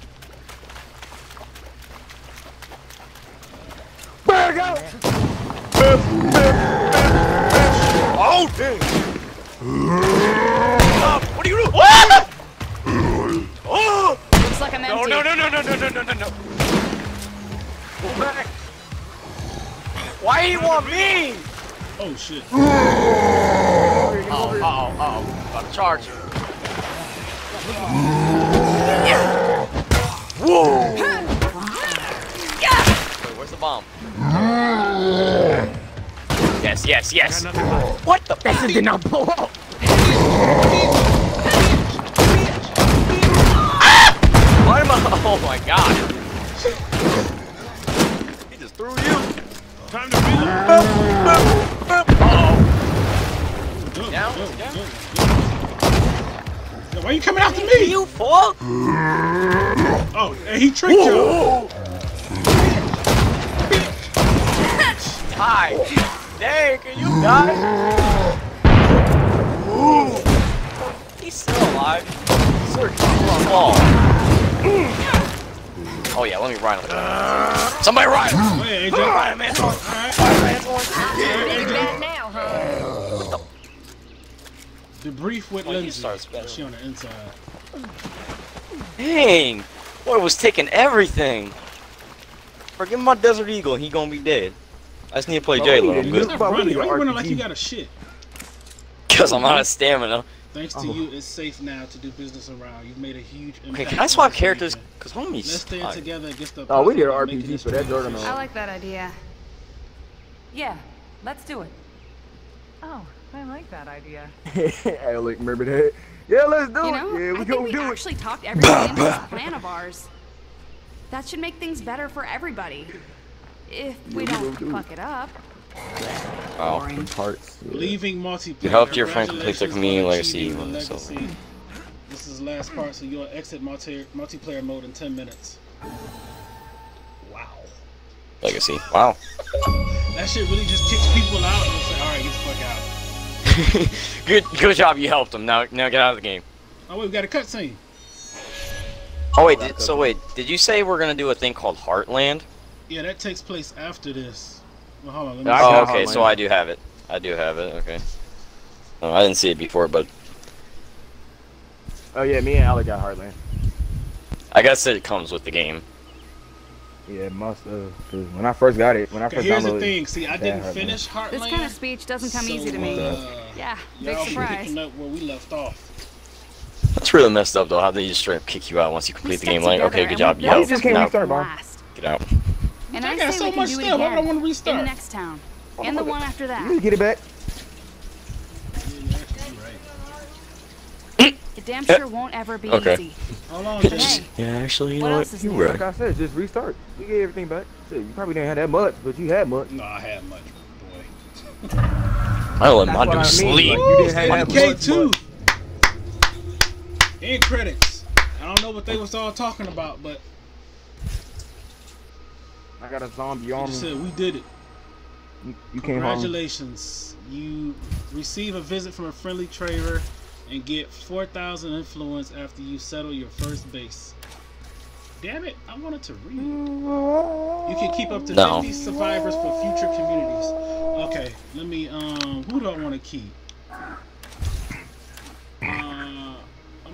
Speaker 3: Oh, dang. what are you doing? What? Oh!
Speaker 5: Looks like I'm
Speaker 3: No,
Speaker 5: empty.
Speaker 3: no, no, no, no, no, no, no, no, no. Go back. Why do you want me?
Speaker 4: Oh shit.
Speaker 3: Uh oh, uh oh, uh oh. Got a charge. Whoa! Wait, where's the bomb? Yes, yes, yes. What the? That did not blow up. Why am I? Oh my god. He just threw you.
Speaker 4: Time to reload.
Speaker 3: Uh-oh. Down, down.
Speaker 4: go, go. Yo, Why you coming after me?
Speaker 3: You fool!
Speaker 4: Oh, he tricked you.
Speaker 3: Hi. Dang, can you die? He's still alive. Sir, oh. Oh yeah, let me ride him. Somebody ride him!
Speaker 4: Wait, AJ.
Speaker 3: Ride him, Antoine!
Speaker 4: Alright,
Speaker 3: Ride him, Antoine!
Speaker 4: AJ.
Speaker 2: Bad now, huh?
Speaker 4: Debrief with
Speaker 3: Oh,
Speaker 4: Lindsay.
Speaker 3: start spelling.
Speaker 4: She on the inside.
Speaker 3: Dang! Boy was taking everything. Forget my Desert Eagle, he gonna be dead. I just need to play
Speaker 1: Oh,
Speaker 3: J-Lo,
Speaker 1: yeah,
Speaker 3: I'm
Speaker 1: you
Speaker 3: good.
Speaker 1: just-
Speaker 4: Stop running. Why you running like you got a shit?
Speaker 3: Cause I'm out of stamina.
Speaker 4: Thanks to
Speaker 1: Oh.
Speaker 4: you, it's safe now to do business around. You've made a huge impact.
Speaker 3: Okay, can I
Speaker 4: on
Speaker 3: swap characters? Cause homies.
Speaker 4: Let's stand
Speaker 3: suck.
Speaker 4: together against the.
Speaker 1: Oh, we need an
Speaker 4: possibility of making
Speaker 1: RPG for that
Speaker 4: world
Speaker 1: juggernaut.
Speaker 5: I like that idea.
Speaker 9: Yeah, let's do it.
Speaker 2: Oh, I like that idea.
Speaker 1: Alec, remember that? Yeah, let's do
Speaker 5: You
Speaker 1: it. yeah, we
Speaker 5: I
Speaker 1: gonna
Speaker 5: we
Speaker 1: do it.
Speaker 5: actually talked everybody into this plan of ours. That should make things better for everybody. If we
Speaker 1: we
Speaker 5: don't
Speaker 1: will do
Speaker 5: fuck it up.
Speaker 3: Oh.
Speaker 1: Boring parts. Yeah.
Speaker 4: Leaving multiplayer.
Speaker 3: You helped your friend complete their community
Speaker 4: on
Speaker 3: legacy
Speaker 4: achieving
Speaker 3: when
Speaker 4: the
Speaker 3: it's
Speaker 4: legacy. This is the last part, so you'll exit multi multiplayer mode in 10 minutes. Wow.
Speaker 3: Legacy. Wow.
Speaker 4: That shit really just kicks people out and say, alright, get the fuck out.
Speaker 3: good good job you helped them. Now now get out of the game.
Speaker 4: Oh, wait, we got a cutscene.
Speaker 3: Oh wait, did, so wait, did you say we're gonna do a thing called Heartland?
Speaker 4: Yeah, that takes place after this. Well, hold on, let me
Speaker 3: Oh, okay, so I do have it. I do have it. Okay. Oh, I didn't see it before, but
Speaker 1: Oh yeah, me and Alec got Heartland.
Speaker 3: I guess it comes with the game.
Speaker 1: Yeah, it must have. Cause when I first got it, when I
Speaker 4: Okay,
Speaker 1: first
Speaker 4: here's the thing. See, I didn't
Speaker 1: Heartland.
Speaker 4: finish Heartland.
Speaker 5: This kind of speech doesn't come easy to me.
Speaker 4: uh,
Speaker 5: Yeah, big surprise.
Speaker 4: picking up where we left off.
Speaker 3: That's really messed up though. How they just straight up kick you out once you complete the game? Like, okay, good job.
Speaker 5: built
Speaker 3: Yo,
Speaker 1: You just can't
Speaker 3: now,
Speaker 1: restart, bro.
Speaker 5: Blast.
Speaker 3: get out.
Speaker 5: And
Speaker 4: I
Speaker 5: I,
Speaker 4: got so
Speaker 5: we
Speaker 4: much
Speaker 5: do it
Speaker 4: stuff, I
Speaker 5: again
Speaker 4: don't wanna
Speaker 5: in the
Speaker 4: restart.
Speaker 5: next town, oh, and the one after
Speaker 1: You
Speaker 5: that.
Speaker 1: need to get it back.
Speaker 4: Yeah, you're actually right.
Speaker 5: It damn sure won't ever be
Speaker 3: Okay.
Speaker 5: easy.
Speaker 4: Hold on,
Speaker 5: But
Speaker 3: Yeah, actually, you
Speaker 5: What
Speaker 3: know
Speaker 5: else
Speaker 3: what?
Speaker 5: is
Speaker 3: You
Speaker 5: new?
Speaker 3: were
Speaker 1: Like I said, just restart. We get everything back. Shit, you probably didn't have that much, but you had much.
Speaker 4: No, I had much, boy.
Speaker 3: I let
Speaker 1: That's
Speaker 3: my dude
Speaker 1: mean,
Speaker 3: sleep.
Speaker 1: like, you didn't have that
Speaker 4: K
Speaker 1: much,
Speaker 4: two. End credits. I don't know what they was all talking about, but
Speaker 1: I got a zombie
Speaker 4: like I
Speaker 1: army.
Speaker 4: said we did it.
Speaker 1: You, you came.
Speaker 4: Congratulations. You receive a visit from a friendly trader and get 4,000 influence after you settle your first base. Damn it, I wanted to read. You can keep up to
Speaker 3: No.
Speaker 4: 50 survivors for future communities. Okay, let me, um, who do I want to keep? Uh, I'm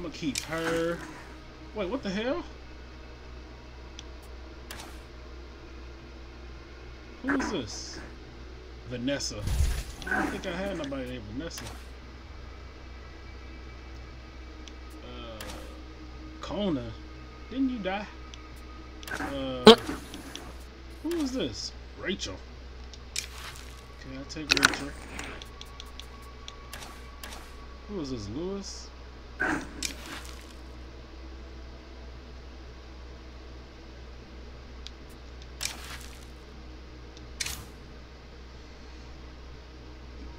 Speaker 4: gonna keep her. Wait, what the hell? Who is this? Vanessa. I don't think I had nobody named Vanessa. Uh, Kona. Didn't you die? Uh, who is this? Rachel. Okay, I'll take Rachel. Who is this? Lewis?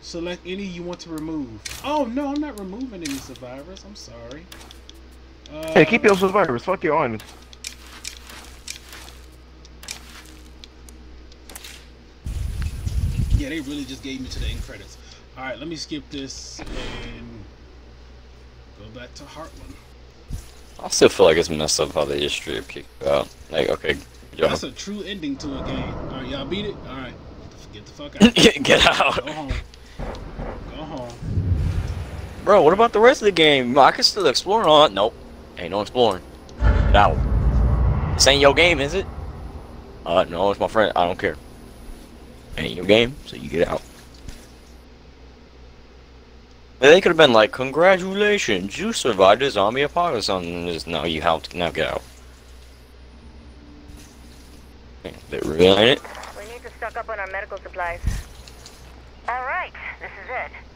Speaker 4: Select any you want to remove. Oh no, I'm not removing any survivors. I'm sorry. Uh,
Speaker 1: Hey, keep your survivors. Fuck your honest.
Speaker 4: Yeah, they really just gave me to the end credits. All right, let me skip this and go back to Heartland.
Speaker 3: I still feel like it's messed up how the just straight up kick you out. Like, okay, good job.
Speaker 4: That's a true ending to a game. All right, y'all beat it. All right, get the fuck out.
Speaker 3: Get, get out.
Speaker 4: Go home.
Speaker 3: Bro, what about the rest of the game? I can still explore all. Nope. Ain't no exploring. Get out. This ain't your game, is it? Uh, no, it's my friend. I don't care. Ain't your game, so you get out. They could have been like, congratulations, you survived a zombie apocalypse. And just, no, you helped. Now get out. They really it.
Speaker 2: We need to stock up on our medical supplies. All right, this is it.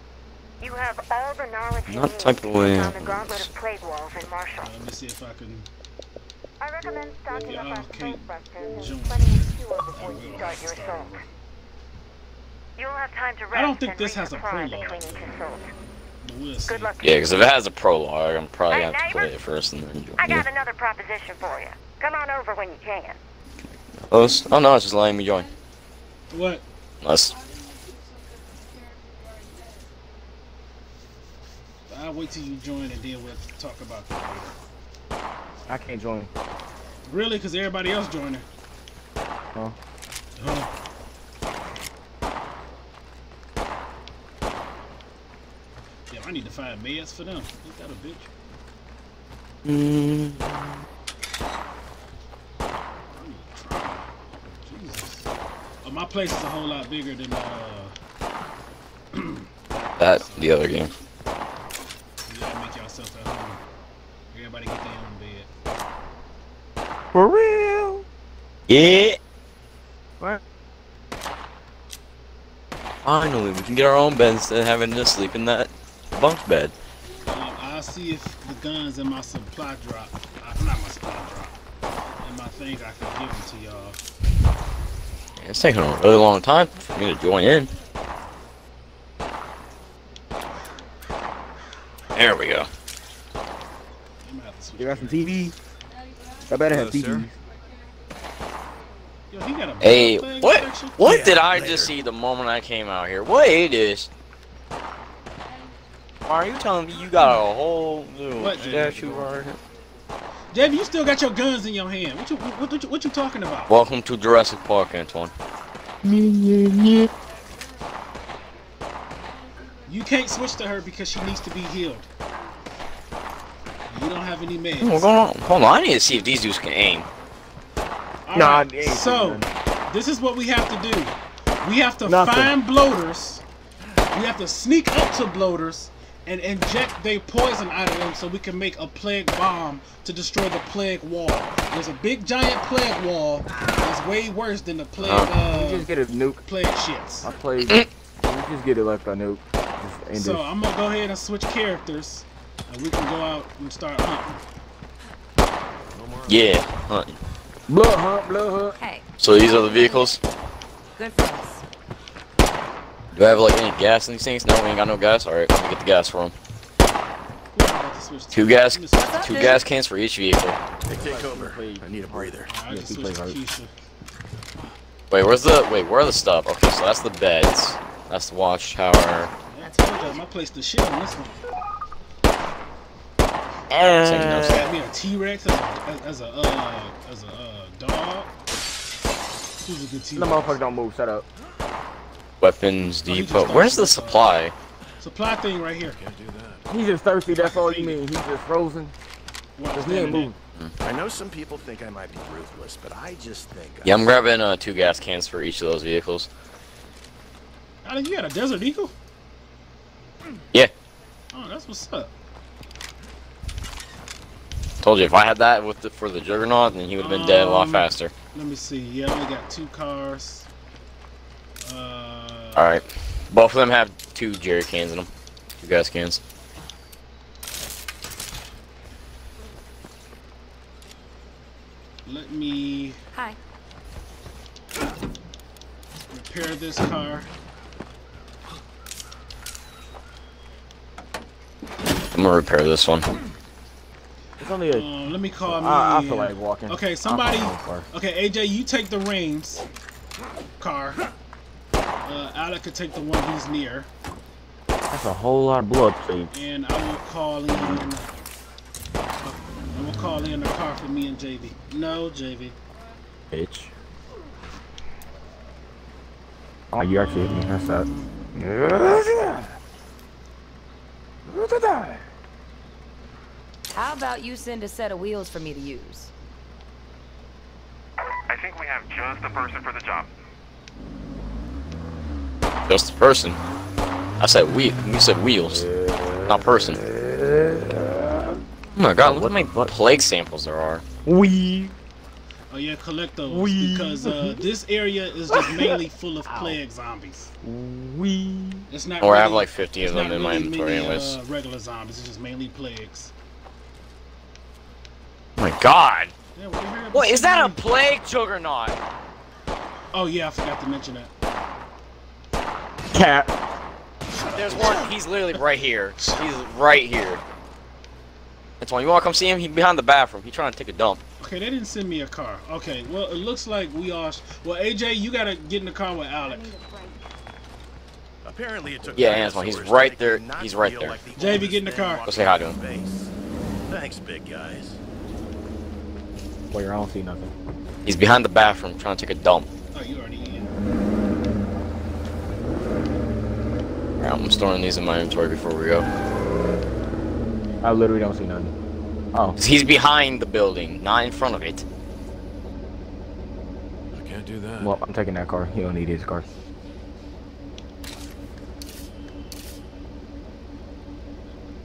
Speaker 2: You have all the knowledge you
Speaker 3: Not
Speaker 2: need
Speaker 3: type
Speaker 2: to
Speaker 3: of way,
Speaker 2: take on the gauntlet of plague walls in Marshall.
Speaker 4: Uh, let me see if I can.
Speaker 2: I recommend stocking up
Speaker 4: y'all
Speaker 2: on
Speaker 4: can't
Speaker 2: smoke busters
Speaker 4: join.
Speaker 2: and plenty of fuel before you start your
Speaker 4: start
Speaker 2: assault. You'll have time to rest
Speaker 4: I don't think this has a prologue
Speaker 2: between each assault.
Speaker 4: We'll.
Speaker 2: Good luck.
Speaker 3: Yeah, because if it has a prologue, I'm probably
Speaker 2: Hey,
Speaker 3: gonna have to play it first and then join
Speaker 2: I
Speaker 3: you.
Speaker 2: got another proposition for you. Come on over when you can.
Speaker 3: Oh, oh no, it's just letting me join.
Speaker 4: What?
Speaker 3: Unless
Speaker 4: I'll wait till you join and then we'll talk about that later.
Speaker 1: I can't join.
Speaker 4: Really? Because everybody else joining.
Speaker 1: Huh?
Speaker 4: Oh. Yeah, I need to find meds for them. Ain't that a bitch?
Speaker 3: Mm,
Speaker 4: I need to try. Jesus. Oh, my place is a whole lot bigger than uh.
Speaker 3: that the other game.
Speaker 4: You gotta make yourself at home. Everybody get their own bed.
Speaker 1: For real?
Speaker 3: Yeah.
Speaker 1: What?
Speaker 3: Finally, we can get our own bed instead of having to sleep in that bunk bed.
Speaker 4: Um, I'll see if the guns in my supply drop. Uh, not my supply drop. And my things I can give them to y'all.
Speaker 3: It's taking a really long time for me to join in. There we go.
Speaker 4: I'm gonna have to switch.
Speaker 1: You got some TV? I better have
Speaker 6: Hello, sir.
Speaker 1: TVs.
Speaker 4: Yo, he
Speaker 3: Hey, what?
Speaker 4: section?
Speaker 3: What
Speaker 7: Yeah,
Speaker 3: did I
Speaker 7: later.
Speaker 3: just see the moment I came out here? What is this? Are you telling me you got a whole little
Speaker 4: What,
Speaker 3: statue right here?
Speaker 4: JB, you still got your guns in your hand. What you what, what, you, what you talking about?
Speaker 3: Welcome to Jurassic Park, Antoine.
Speaker 4: You can't switch to her because she needs to be healed. You don't have any meds.
Speaker 3: What's going on? Hold on, I need to see if these dudes can aim.
Speaker 4: All
Speaker 1: Nah,
Speaker 4: right, So, this is what we have to do. We have to
Speaker 1: Nothing.
Speaker 4: find bloaters. We have to sneak up to bloaters and inject their poison out of them so we can make a plague bomb to destroy the plague wall. There's a big giant plague wall that's way worse than the plague
Speaker 1: You
Speaker 4: uh,
Speaker 1: just get a nuke.
Speaker 4: plague shits.
Speaker 1: I played. you just get it like a nuke.
Speaker 4: So. I'm gonna go ahead and switch characters, and we can go out and start hunting.
Speaker 3: Yeah. hunting.
Speaker 1: Blood hunt, blood hunt.
Speaker 9: Hey,
Speaker 3: So these are the vehicles.
Speaker 9: good for us.
Speaker 3: Do I have like any gas in these things? No, we ain't got no gas. All right, let me get the gas for them.
Speaker 4: Who am I about to switch to?
Speaker 3: Two gas,
Speaker 4: Let me
Speaker 3: two gas cans for each vehicle.
Speaker 7: Hey, take over. I need a breather.
Speaker 4: I
Speaker 1: Yeah,
Speaker 4: just
Speaker 1: he
Speaker 4: switched to
Speaker 1: plays
Speaker 4: Keisha.
Speaker 3: Wait, where's the wait? Where are the stuff? Okay, so that's the beds. That's the watchtower.
Speaker 4: I told you, I placed the shit on this one.
Speaker 3: Saying no stuff.
Speaker 4: Got me a T-Rex as a, as, as a, uh, as a, uh, dog. Who's a good T-Rex?
Speaker 1: The motherfucker don't move. Shut up.
Speaker 3: Weapons
Speaker 4: Oh, he just
Speaker 3: depot.
Speaker 4: thought
Speaker 3: Where's the supply?
Speaker 4: Supply thing right here.
Speaker 6: Can't do that.
Speaker 1: He's just thirsty. That's all you mean. He's just frozen.
Speaker 4: What,
Speaker 1: Cause he ain't moving.
Speaker 7: I know some people think I might be ruthless, but I just think.
Speaker 3: Yeah, I'm grabbing uh, two gas cans for each of those vehicles.
Speaker 4: there? Alec, you got a Desert Eagle?
Speaker 3: Yeah,
Speaker 4: Oh, that's what's up.
Speaker 3: Told you if I had that with the, for the Juggernaut, then he would have been dead a lot
Speaker 4: Um,
Speaker 3: faster.
Speaker 4: Let me see. Yeah, I only got two cars. Uh,
Speaker 3: All right, both of them have two jerry cans in them, two gas cans.
Speaker 4: let me
Speaker 9: Hi.
Speaker 4: repair this car.
Speaker 3: I'm gonna repair this one.
Speaker 1: It's only a.
Speaker 4: Uh, let me call me.
Speaker 1: I, I feel like walking.
Speaker 4: Okay, somebody. Okay, AJ, you take the reins. Car. Uh, Alec could take the one he's near,
Speaker 1: That's a whole lot of blood, please.
Speaker 4: and I will call in. I will call in a car for me and JV. No, JV.
Speaker 1: Bitch. Oh, you actually hit me. That's that.
Speaker 9: How about you send a set of wheels for me to use?
Speaker 10: I think we have just the person for the job.
Speaker 3: Just the person. I said wheel. You said wheels, not person. Oh my god, look how many plague samples there are.
Speaker 1: We.
Speaker 4: Oh yeah, collect those
Speaker 1: Wee.
Speaker 4: because uh, this area is just mainly full of plague zombies.
Speaker 1: Wee.
Speaker 4: It's not.
Speaker 3: Or I have like 50 of them
Speaker 4: not
Speaker 3: in my inventory
Speaker 4: many,
Speaker 3: anyways.
Speaker 4: Uh, regular zombies. It's just mainly plagues.
Speaker 3: Oh my god.
Speaker 4: Yeah, well, you
Speaker 3: What is that a plague juggernaut?
Speaker 4: Oh yeah, I forgot to mention that.
Speaker 1: Cat.
Speaker 3: There's one. He's literally right here. He's right here. That's why you want to come see him. He's behind the bathroom. He's trying to take a dump.
Speaker 4: Okay, they didn't send me a car. Okay, well it looks like we are. Well, AJ, you gotta get in the car with Alec.
Speaker 7: Apparently it took
Speaker 3: Yeah, Antoine, he's right there- he's right there.
Speaker 7: like the
Speaker 4: JV, get in the car.
Speaker 7: walking
Speaker 3: Go say hi to
Speaker 7: around
Speaker 3: him.
Speaker 7: space. Thanks, big guys.
Speaker 1: Wait, I don't see nothing.
Speaker 3: He's behind the bathroom trying to take a dump.
Speaker 4: Oh, you already in.
Speaker 3: Alright, I'm storing these in my inventory before we go.
Speaker 1: I literally don't see nothing. Oh.
Speaker 3: He's behind the building, not in front of it.
Speaker 6: I can't do that.
Speaker 1: Well, I'm taking that car. He don't need his car.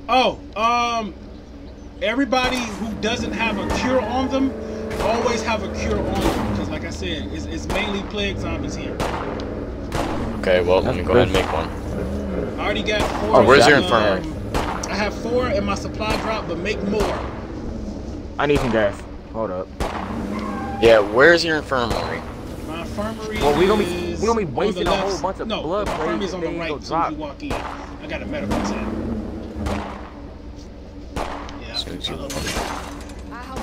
Speaker 4: Oh, um, everybody who doesn't have a cure on them, always have a cure on them. Because, like I said, it's, it's mainly plague zombies here.
Speaker 3: Okay, well, let me go ahead and make one.
Speaker 4: I already got four.
Speaker 3: Oh, where's your
Speaker 4: um,
Speaker 3: infirmary?
Speaker 4: I have four in my supply drop, but make more.
Speaker 1: I need some gas. Hold up.
Speaker 3: Yeah, where's your infirmary?
Speaker 4: My infirmary
Speaker 1: Well, we gonna be-
Speaker 4: is
Speaker 1: we gonna be
Speaker 4: on the
Speaker 1: wasting a
Speaker 4: left-
Speaker 1: whole bunch of
Speaker 4: no,
Speaker 1: blood
Speaker 4: the infirmary is on the right
Speaker 1: and
Speaker 4: as
Speaker 1: they
Speaker 4: soon as
Speaker 1: ain't
Speaker 4: you walk in. I got a medical tent. Yeah.
Speaker 3: Soon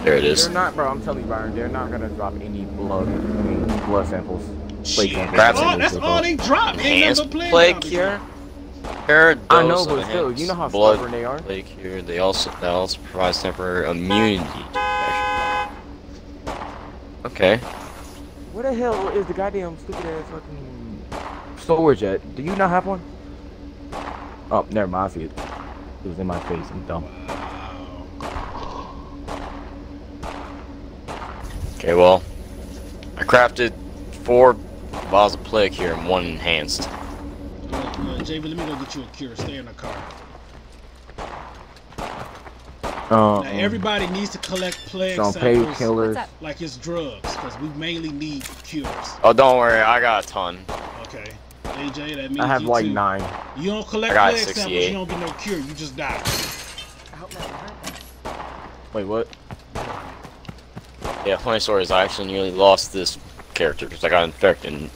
Speaker 3: There it is.
Speaker 1: They're not, bro. I'm telling you, Byron. They're not gonna drop any blood. I mean, blood samples. Plate
Speaker 4: Shit,
Speaker 1: samples.
Speaker 4: That's all, that's all they drop. Ain't
Speaker 3: Enhanced
Speaker 4: nothing but plague
Speaker 3: plague
Speaker 4: zombies.
Speaker 3: cure. Paradose
Speaker 1: I know, but still, you know how
Speaker 3: blood
Speaker 1: stubborn they are.
Speaker 3: plague cure. They also that also provides temporary immunity. Okay.
Speaker 1: Where the hell is the goddamn stupid ass fucking storage at? Do you not have one? Oh, never mind. I see it. It was in my face. I'm dumb.
Speaker 3: Okay, well, I crafted four vials of plague here and one enhanced.
Speaker 4: Uh, uh, JV, let me go get you a cure. Stay in the car.
Speaker 1: Uh,
Speaker 4: Now, everybody needs to collect plague
Speaker 1: some
Speaker 4: samples
Speaker 1: painkillers.
Speaker 9: What's up?
Speaker 4: like it's drugs, because we mainly need cures.
Speaker 3: Oh, don't worry, I got a ton.
Speaker 4: Okay. AJ, that means
Speaker 1: I have
Speaker 4: you
Speaker 1: like
Speaker 4: too.
Speaker 1: nine.
Speaker 4: You don't collect
Speaker 3: I got
Speaker 4: plague samples, you don't get no cure. You just die.
Speaker 9: I hope nothing hurt them.
Speaker 1: Wait, what?
Speaker 3: Yeah, funny story is I actually nearly lost this character because I got infected.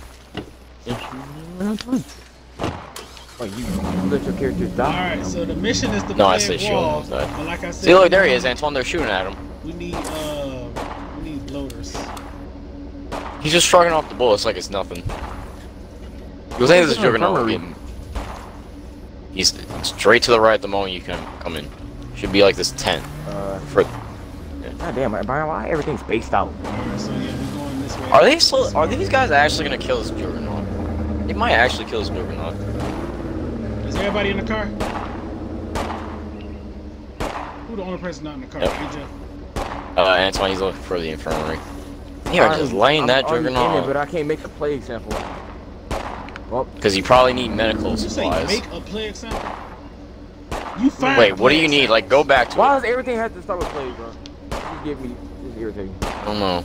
Speaker 1: Wait, you, you let your characters die?
Speaker 4: Alright, so the mission is the
Speaker 3: No, I
Speaker 4: plague
Speaker 3: say
Speaker 4: wall.
Speaker 3: shield inside.
Speaker 4: But like I said,
Speaker 3: See, look, there he is, Antoine. They're shooting at him.
Speaker 4: We need, uh, we need loaders.
Speaker 3: He's just shrugging off the bullets like it's nothing. You'll think this is Juggernaut.
Speaker 1: Infirmary.
Speaker 3: getting- He's straight to the right the moment you can come in. Should be like this tent.
Speaker 1: Uh,
Speaker 3: For
Speaker 1: God damn, why, why everything's spaced out?
Speaker 4: Alright, so yeah, we're going this way.
Speaker 3: are they so? Are these guys actually gonna kill this Juggernaut? They might actually kill this Juggernaut.
Speaker 4: Is everybody in the car? Who the only person not in the car?
Speaker 3: Yep.
Speaker 4: AJ.
Speaker 3: Uh, Antoine, he's looking for the infirmary. You are just laying
Speaker 1: I'm
Speaker 3: that
Speaker 1: already in it,
Speaker 3: Juggernaut
Speaker 1: but I can't make the plague sample. Well,
Speaker 3: because you probably need medical
Speaker 4: Did you say make a plague sample? You find
Speaker 3: Wait, what do you need? Like, go back to
Speaker 1: why
Speaker 3: it.
Speaker 1: does everything have to start with plague, bro? You give me this is irritating.
Speaker 3: I don't know.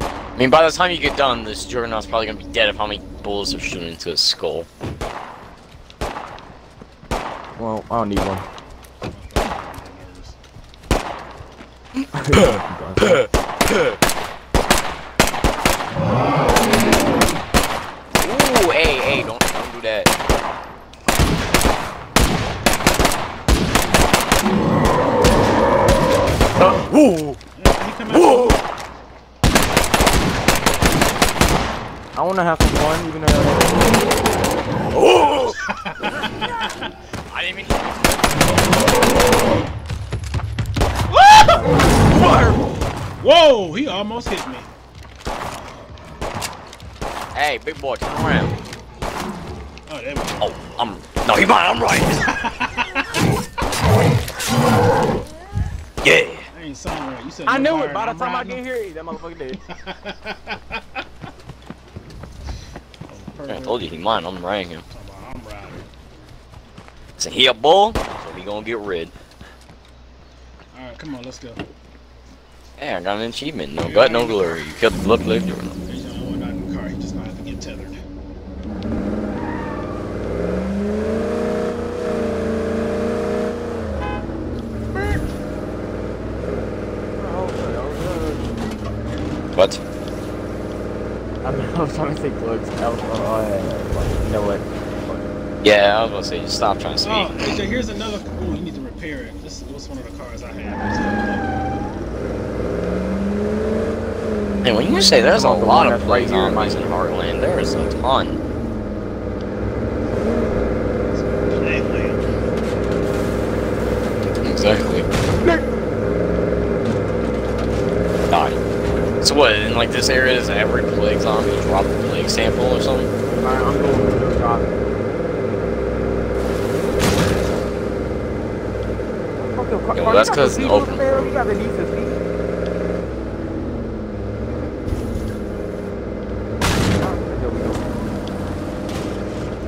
Speaker 3: I mean, by the time you get done, this Juggernaut's probably gonna be dead of how many bullets are shooting into his skull.
Speaker 1: Well, I don't need one.
Speaker 3: Ooh, hey, hey, don't, don't do that. Ooh,
Speaker 4: Yeah, he.
Speaker 1: I want to have some fun, even though.
Speaker 3: ooh. I didn't even.
Speaker 4: Whoa, he almost hit me.
Speaker 3: Hey, big boy, turn around.
Speaker 4: Oh, there we go.
Speaker 3: Oh, I'm. No, he mine. I'm right. yeah.
Speaker 4: That ain't. You said
Speaker 1: I knew it. By the time I get here, that motherfucker dead.
Speaker 4: Oh,
Speaker 3: I told you he mine. I'm riding him.
Speaker 4: Talking I'm riding.
Speaker 3: So he a bull, so we gonna get rid.
Speaker 4: Alright, come on, let's go.
Speaker 3: Hey, I got an achievement. No gut, no glory. You killed the blood plague Juggernaut.
Speaker 4: He's the only one not in the car. He just not have to get tethered.
Speaker 3: What?
Speaker 1: I mean, I was trying to say plugs. I was, oh, yeah, yeah, you know what?
Speaker 3: Yeah, I was gonna say, just stop trying to speak.
Speaker 4: Oh, AJ, here's another. Oh, you need to repair it. This was one of the cars I had.
Speaker 3: Hey, when you say there's a
Speaker 1: Come on, the
Speaker 3: lot of
Speaker 1: that's right in my-
Speaker 3: in Heartland, there is a ton. Exactly. Die. So what, in like this area, is every plague zombie drop a plague sample or something?
Speaker 1: Alright, I'm going to the job. Fucking
Speaker 3: Yo,
Speaker 1: car-
Speaker 3: that's
Speaker 1: you got
Speaker 3: 'cause
Speaker 1: the
Speaker 3: it's open.
Speaker 1: there, You got the decent seat. There we go.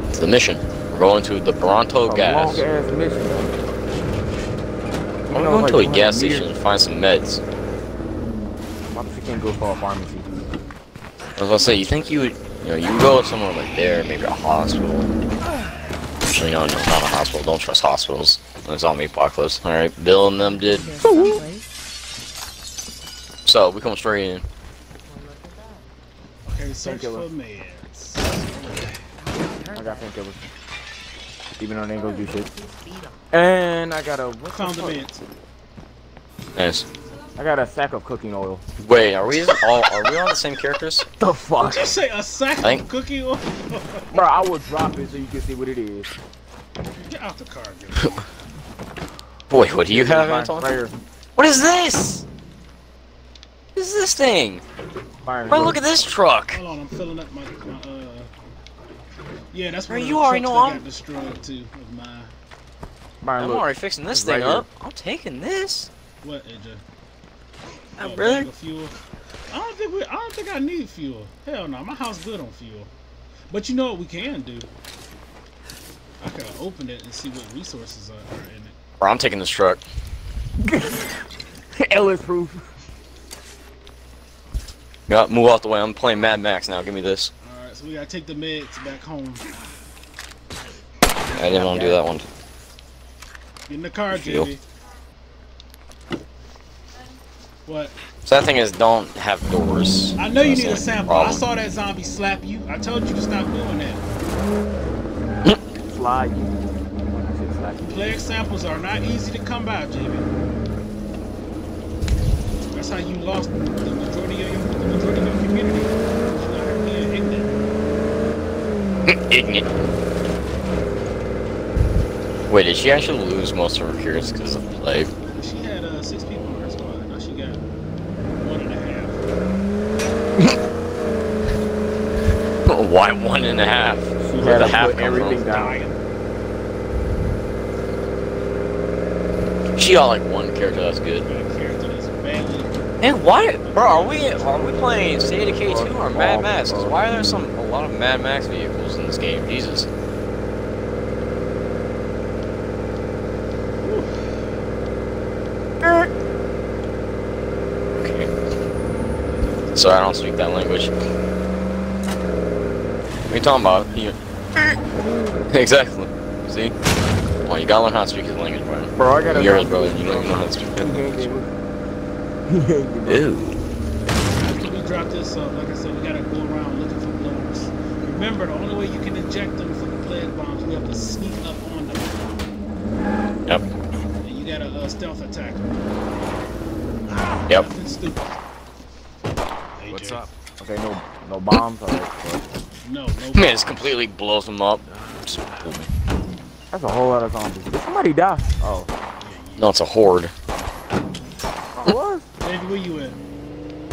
Speaker 3: It's the mission. We're going to the Bronto
Speaker 1: A
Speaker 3: gas.
Speaker 1: long ass mission.
Speaker 3: I'm going to a gas station and find some meds.
Speaker 1: Why the can't go for a pharmacy?
Speaker 3: I was gonna say, you think you would, you know, you would go somewhere like there, maybe a hospital. Actually, no, no, not a hospital. Don't trust hospitals. It's zombie apocalypse. All right, Bill and them did. So we come straight in.
Speaker 4: Okay, search for
Speaker 1: Painkiller.
Speaker 4: meds.
Speaker 1: I got painkillers. Even though they ain't gonna do shit. And I got a what the
Speaker 4: Found the
Speaker 1: fuck?
Speaker 4: meds.
Speaker 3: Nice.
Speaker 1: I got a sack of cooking oil.
Speaker 3: Wait, are we all? Are we all the same characters?
Speaker 1: The fuck?
Speaker 4: Did you say a sack
Speaker 3: Thank-
Speaker 4: of cookie oil?
Speaker 1: Bro, I will drop it so you can see what it is.
Speaker 4: Get out the car, dude.
Speaker 3: Boy, what do you have, Anton?
Speaker 1: Fire,
Speaker 3: What is this? What is this thing?
Speaker 1: fire,
Speaker 3: Bro, look at this truck.
Speaker 4: Hold on, I'm filling up my, my uh. Yeah, that's
Speaker 3: Bro,
Speaker 4: one of
Speaker 3: you already know I'm-
Speaker 4: destroyed too of mine.
Speaker 1: Byron,
Speaker 3: I'm
Speaker 1: look.
Speaker 3: already fixing this
Speaker 1: It's right
Speaker 3: thing
Speaker 1: here.
Speaker 3: up. I'm taking this.
Speaker 4: What, AJ? Oh, a
Speaker 3: really?
Speaker 4: fuel. I don't think we. I don't think I need fuel. Hell no, my house good on fuel. But you know what we can do? I could open it and see what resources are, are in it.
Speaker 3: Bro, I'm taking this truck.
Speaker 1: Ellis proof.
Speaker 3: Yeah, move out the way. I'm playing Mad Max now. Give me this.
Speaker 4: All right, so we gotta take the meds back home.
Speaker 3: I didn't want to do that one.
Speaker 4: Get in the car,
Speaker 3: Fuel.
Speaker 4: JB. What?
Speaker 3: So that thing is don't have doors.
Speaker 4: I know you need a
Speaker 3: the only
Speaker 4: sample. I saw that zombie slap you. I told you to stop doing that.
Speaker 1: Slide you. Shit.
Speaker 4: Plague samples are not easy to come by, JB. That's how you lost the majority of your, the majority of your community. You out here ignorant.
Speaker 3: Ignorant. Wait, did she actually lose most of her cures because of plague?
Speaker 4: She had uh, six people in her squad. Now she got one and a half.
Speaker 3: Why one and a half?
Speaker 1: She had to
Speaker 3: half
Speaker 1: put everything down.
Speaker 3: She got like one character that's good.
Speaker 4: Got a character.
Speaker 3: And why, bro? Are we are we playing State of Decay 2 or Mad Max? 'Cause why are there some a lot of Mad Max vehicles in this game? Jesus. Okay. Sorry, I don't speak that language. What are you talking about? You... exactly. See? Well, you gotta learn how to speak his language, bro.
Speaker 1: Bro, I gotta.
Speaker 3: You're his brother. You don't even know how to speak that language.
Speaker 1: give He ain't give
Speaker 3: Ew.
Speaker 4: After we drop this up, like I said, we gotta go around looking for bloaters. Remember, the only way you can eject them from the plague bombs, we have to sneak up on them.
Speaker 3: Yep.
Speaker 4: And you gotta uh, stealth attack them.
Speaker 3: Yep.
Speaker 4: Nothing stupid. Hey,
Speaker 6: What's
Speaker 4: Jay.
Speaker 6: up?
Speaker 1: Okay, no, no bombs. Alright, bro.
Speaker 4: No, no.
Speaker 3: Man, it just completely blows them up.
Speaker 1: That's a whole lot of zombies. Did somebody die? Oh,
Speaker 3: No, it's a horde.
Speaker 1: What? was.
Speaker 4: Baby, where you at?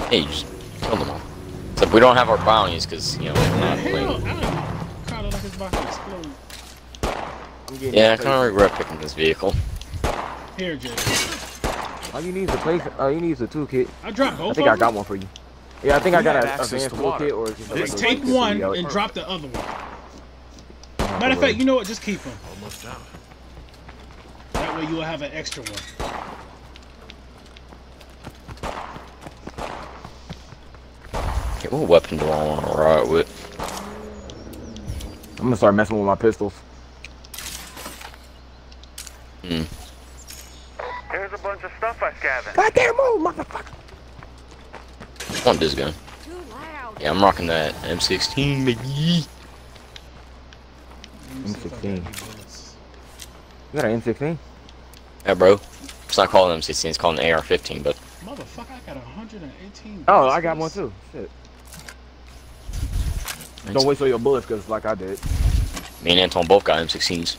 Speaker 3: Hey, you just kill them all. Except we don't have our bounties because, you know, we're not playing.
Speaker 4: I don't kind of like it's about explode.
Speaker 3: Yeah, I kind of regret picking this vehicle.
Speaker 4: Here, Jay.
Speaker 1: All you need is a place. All you need is a toolkit.
Speaker 4: I dropped both
Speaker 1: I think
Speaker 4: of
Speaker 1: I got
Speaker 4: them.
Speaker 1: one for you. Yeah, I think I got
Speaker 6: had
Speaker 1: an
Speaker 6: access
Speaker 1: advanced
Speaker 6: to water.
Speaker 1: toolkit or just a
Speaker 6: This
Speaker 4: Take one
Speaker 1: you got it.
Speaker 4: and drop the other one. Matter of fact, you know what? Just keep them.
Speaker 6: Almost out.
Speaker 4: That way you will have an extra one.
Speaker 3: Okay, what weapon do I want to ride with?
Speaker 1: I'm gonna start messing with my pistols.
Speaker 3: Hmm.
Speaker 10: Here's a bunch of stuff I scavenged.
Speaker 1: Goddamn move, motherfucker!
Speaker 3: I want this gun. Yeah, I'm rocking that M16, baby.
Speaker 4: Let me see if I got
Speaker 1: M16. You got an M16?
Speaker 3: Yeah, bro. It's not called an M16, it's called an AR-15, but
Speaker 4: Motherfucker, I got 118.
Speaker 1: Oh, I got one too. Shit. Don't waste all your bullets, cause like I did,
Speaker 3: me and Anton both got M16s.